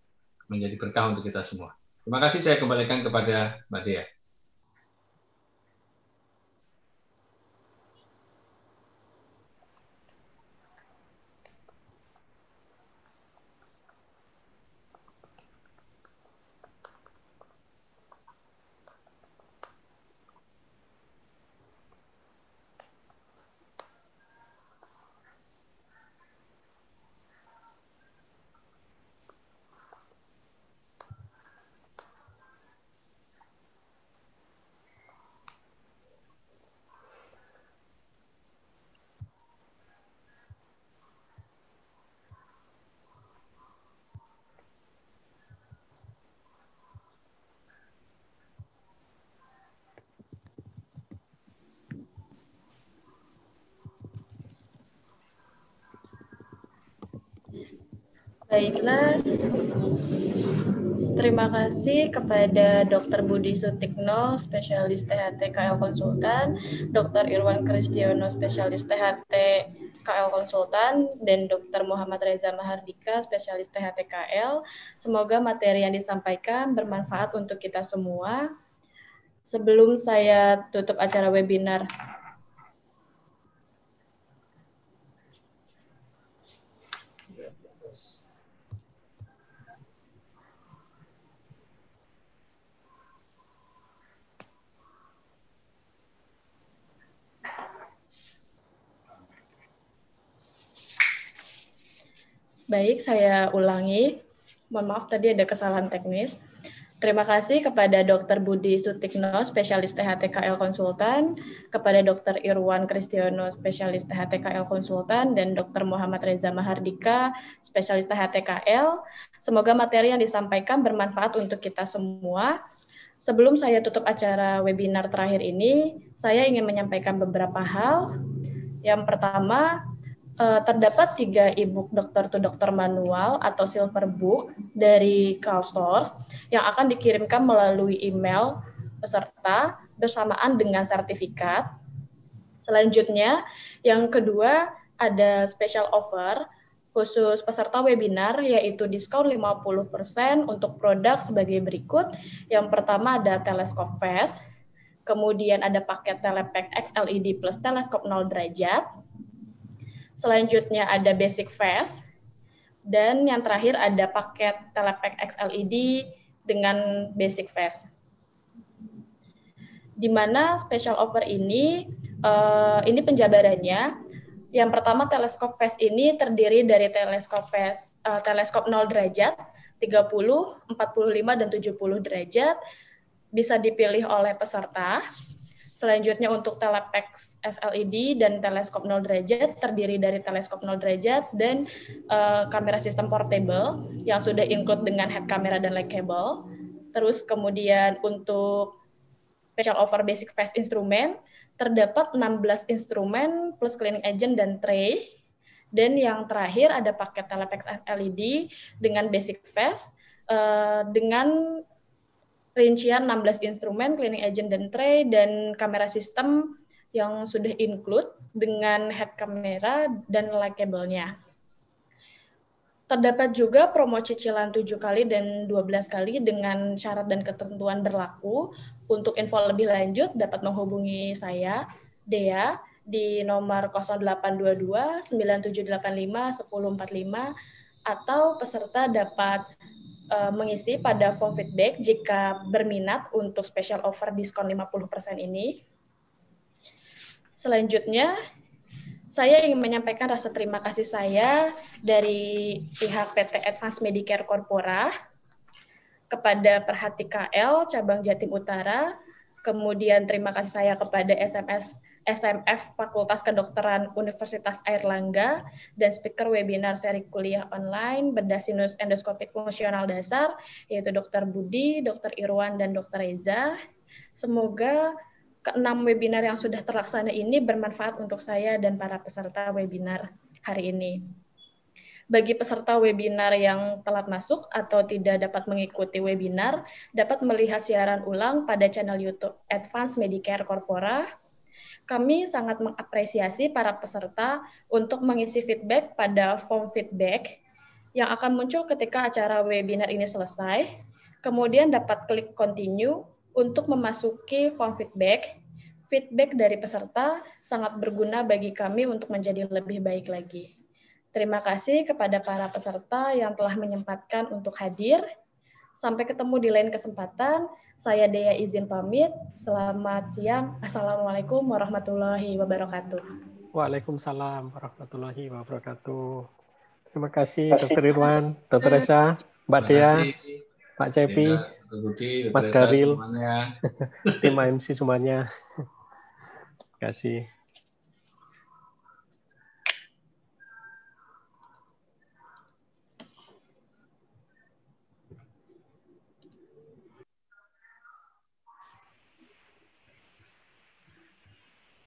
menjadi berkah untuk kita semua. Terima kasih saya kembalikan kepada Mbak Dea. Baiklah, terima kasih kepada Dr. Budi Sutikno, spesialis THT KL Konsultan, Dr. Irwan Kristiono, spesialis THT KL Konsultan, dan Dr. Muhammad Reza Mahardika, spesialis THT KL. Semoga materi yang disampaikan bermanfaat untuk kita semua. Sebelum saya tutup acara webinar, Baik, saya ulangi. Mohon maaf tadi ada kesalahan teknis. Terima kasih kepada Dr. Budi Sutikno, spesialis THTKL konsultan, kepada Dr. Irwan Kristiono, spesialis THTKL konsultan, dan Dr. Muhammad Reza Mahardika, spesialis THTKL. Semoga materi yang disampaikan bermanfaat untuk kita semua. Sebelum saya tutup acara webinar terakhir ini, saya ingin menyampaikan beberapa hal. Yang pertama, uh, terdapat tiga e-book dokter to dokter manual atau silver book dari CalSource yang akan dikirimkan melalui email peserta bersamaan dengan sertifikat. Selanjutnya, yang kedua ada special offer khusus peserta webinar yaitu diskon 50% untuk produk sebagai berikut. Yang pertama ada teleskop fast, kemudian ada paket Telepack XLED plus teleskop 0 derajat, Selanjutnya ada Basic Fast. Dan yang terakhir ada paket Telepack XLED dengan Basic Fast. Di mana special offer ini, uh, ini penjabarannya. Yang pertama teleskop fast ini terdiri dari teleskop fast, uh, teleskop 0 derajat, 30, 45, dan 70 derajat. Bisa dipilih oleh peserta Selanjutnya untuk telepex SLED dan teleskop 0 derajat terdiri dari teleskop 0 derajat dan uh, kamera sistem portable yang sudah include dengan head camera dan light cable. Terus kemudian untuk special offer basic fast instrument terdapat 16 instrumen plus cleaning agent dan tray. Dan yang terakhir ada paket telepex LED dengan basic fast uh, dengan rincian 16 instrumen, cleaning agent dan tray, dan kamera sistem yang sudah include dengan head camera dan light cable-nya. Terdapat juga promo cicilan 7 kali dan 12 kali dengan syarat dan ketentuan berlaku. Untuk info lebih lanjut dapat menghubungi saya, Dea, di nomor 0822 9785 1045 atau peserta dapat uh, mengisi pada form feedback jika berminat untuk special offer diskon 50% ini. Selanjutnya, saya ingin menyampaikan rasa terima kasih saya dari pihak PT Advance Medicare Corpora kepada Perhati KL cabang Jatim Utara, kemudian terima kasih saya kepada SMS SMF Fakultas Kedokteran Universitas Airlangga, dan speaker webinar seri kuliah online bedah sinus endoskopik fungsional dasar, yaitu Dr. Budi, Dr. Irwan, dan Dr. Reza. Semoga keenam webinar yang sudah terlaksana ini bermanfaat untuk saya dan para peserta webinar hari ini. Bagi peserta webinar yang telat masuk atau tidak dapat mengikuti webinar, dapat melihat siaran ulang pada channel YouTube Advance Medicare Corpora kami sangat mengapresiasi para peserta untuk mengisi feedback pada form feedback yang akan muncul ketika acara webinar ini selesai. Kemudian dapat klik continue untuk memasuki form feedback. Feedback dari peserta sangat berguna bagi kami untuk menjadi lebih baik lagi. Terima kasih kepada para peserta yang telah menyempatkan untuk hadir. Sampai ketemu di lain kesempatan. Saya Dea izin pamit. Selamat siang. Assalamualaikum warahmatullahi wabarakatuh. Waalaikumsalam warahmatullahi wabarakatuh. Terima kasih Dr. Irwan, Dr. Esa, Mbak Dea, Pak Cepi, Mas Garil, tim MC semuanya. Terima kasih.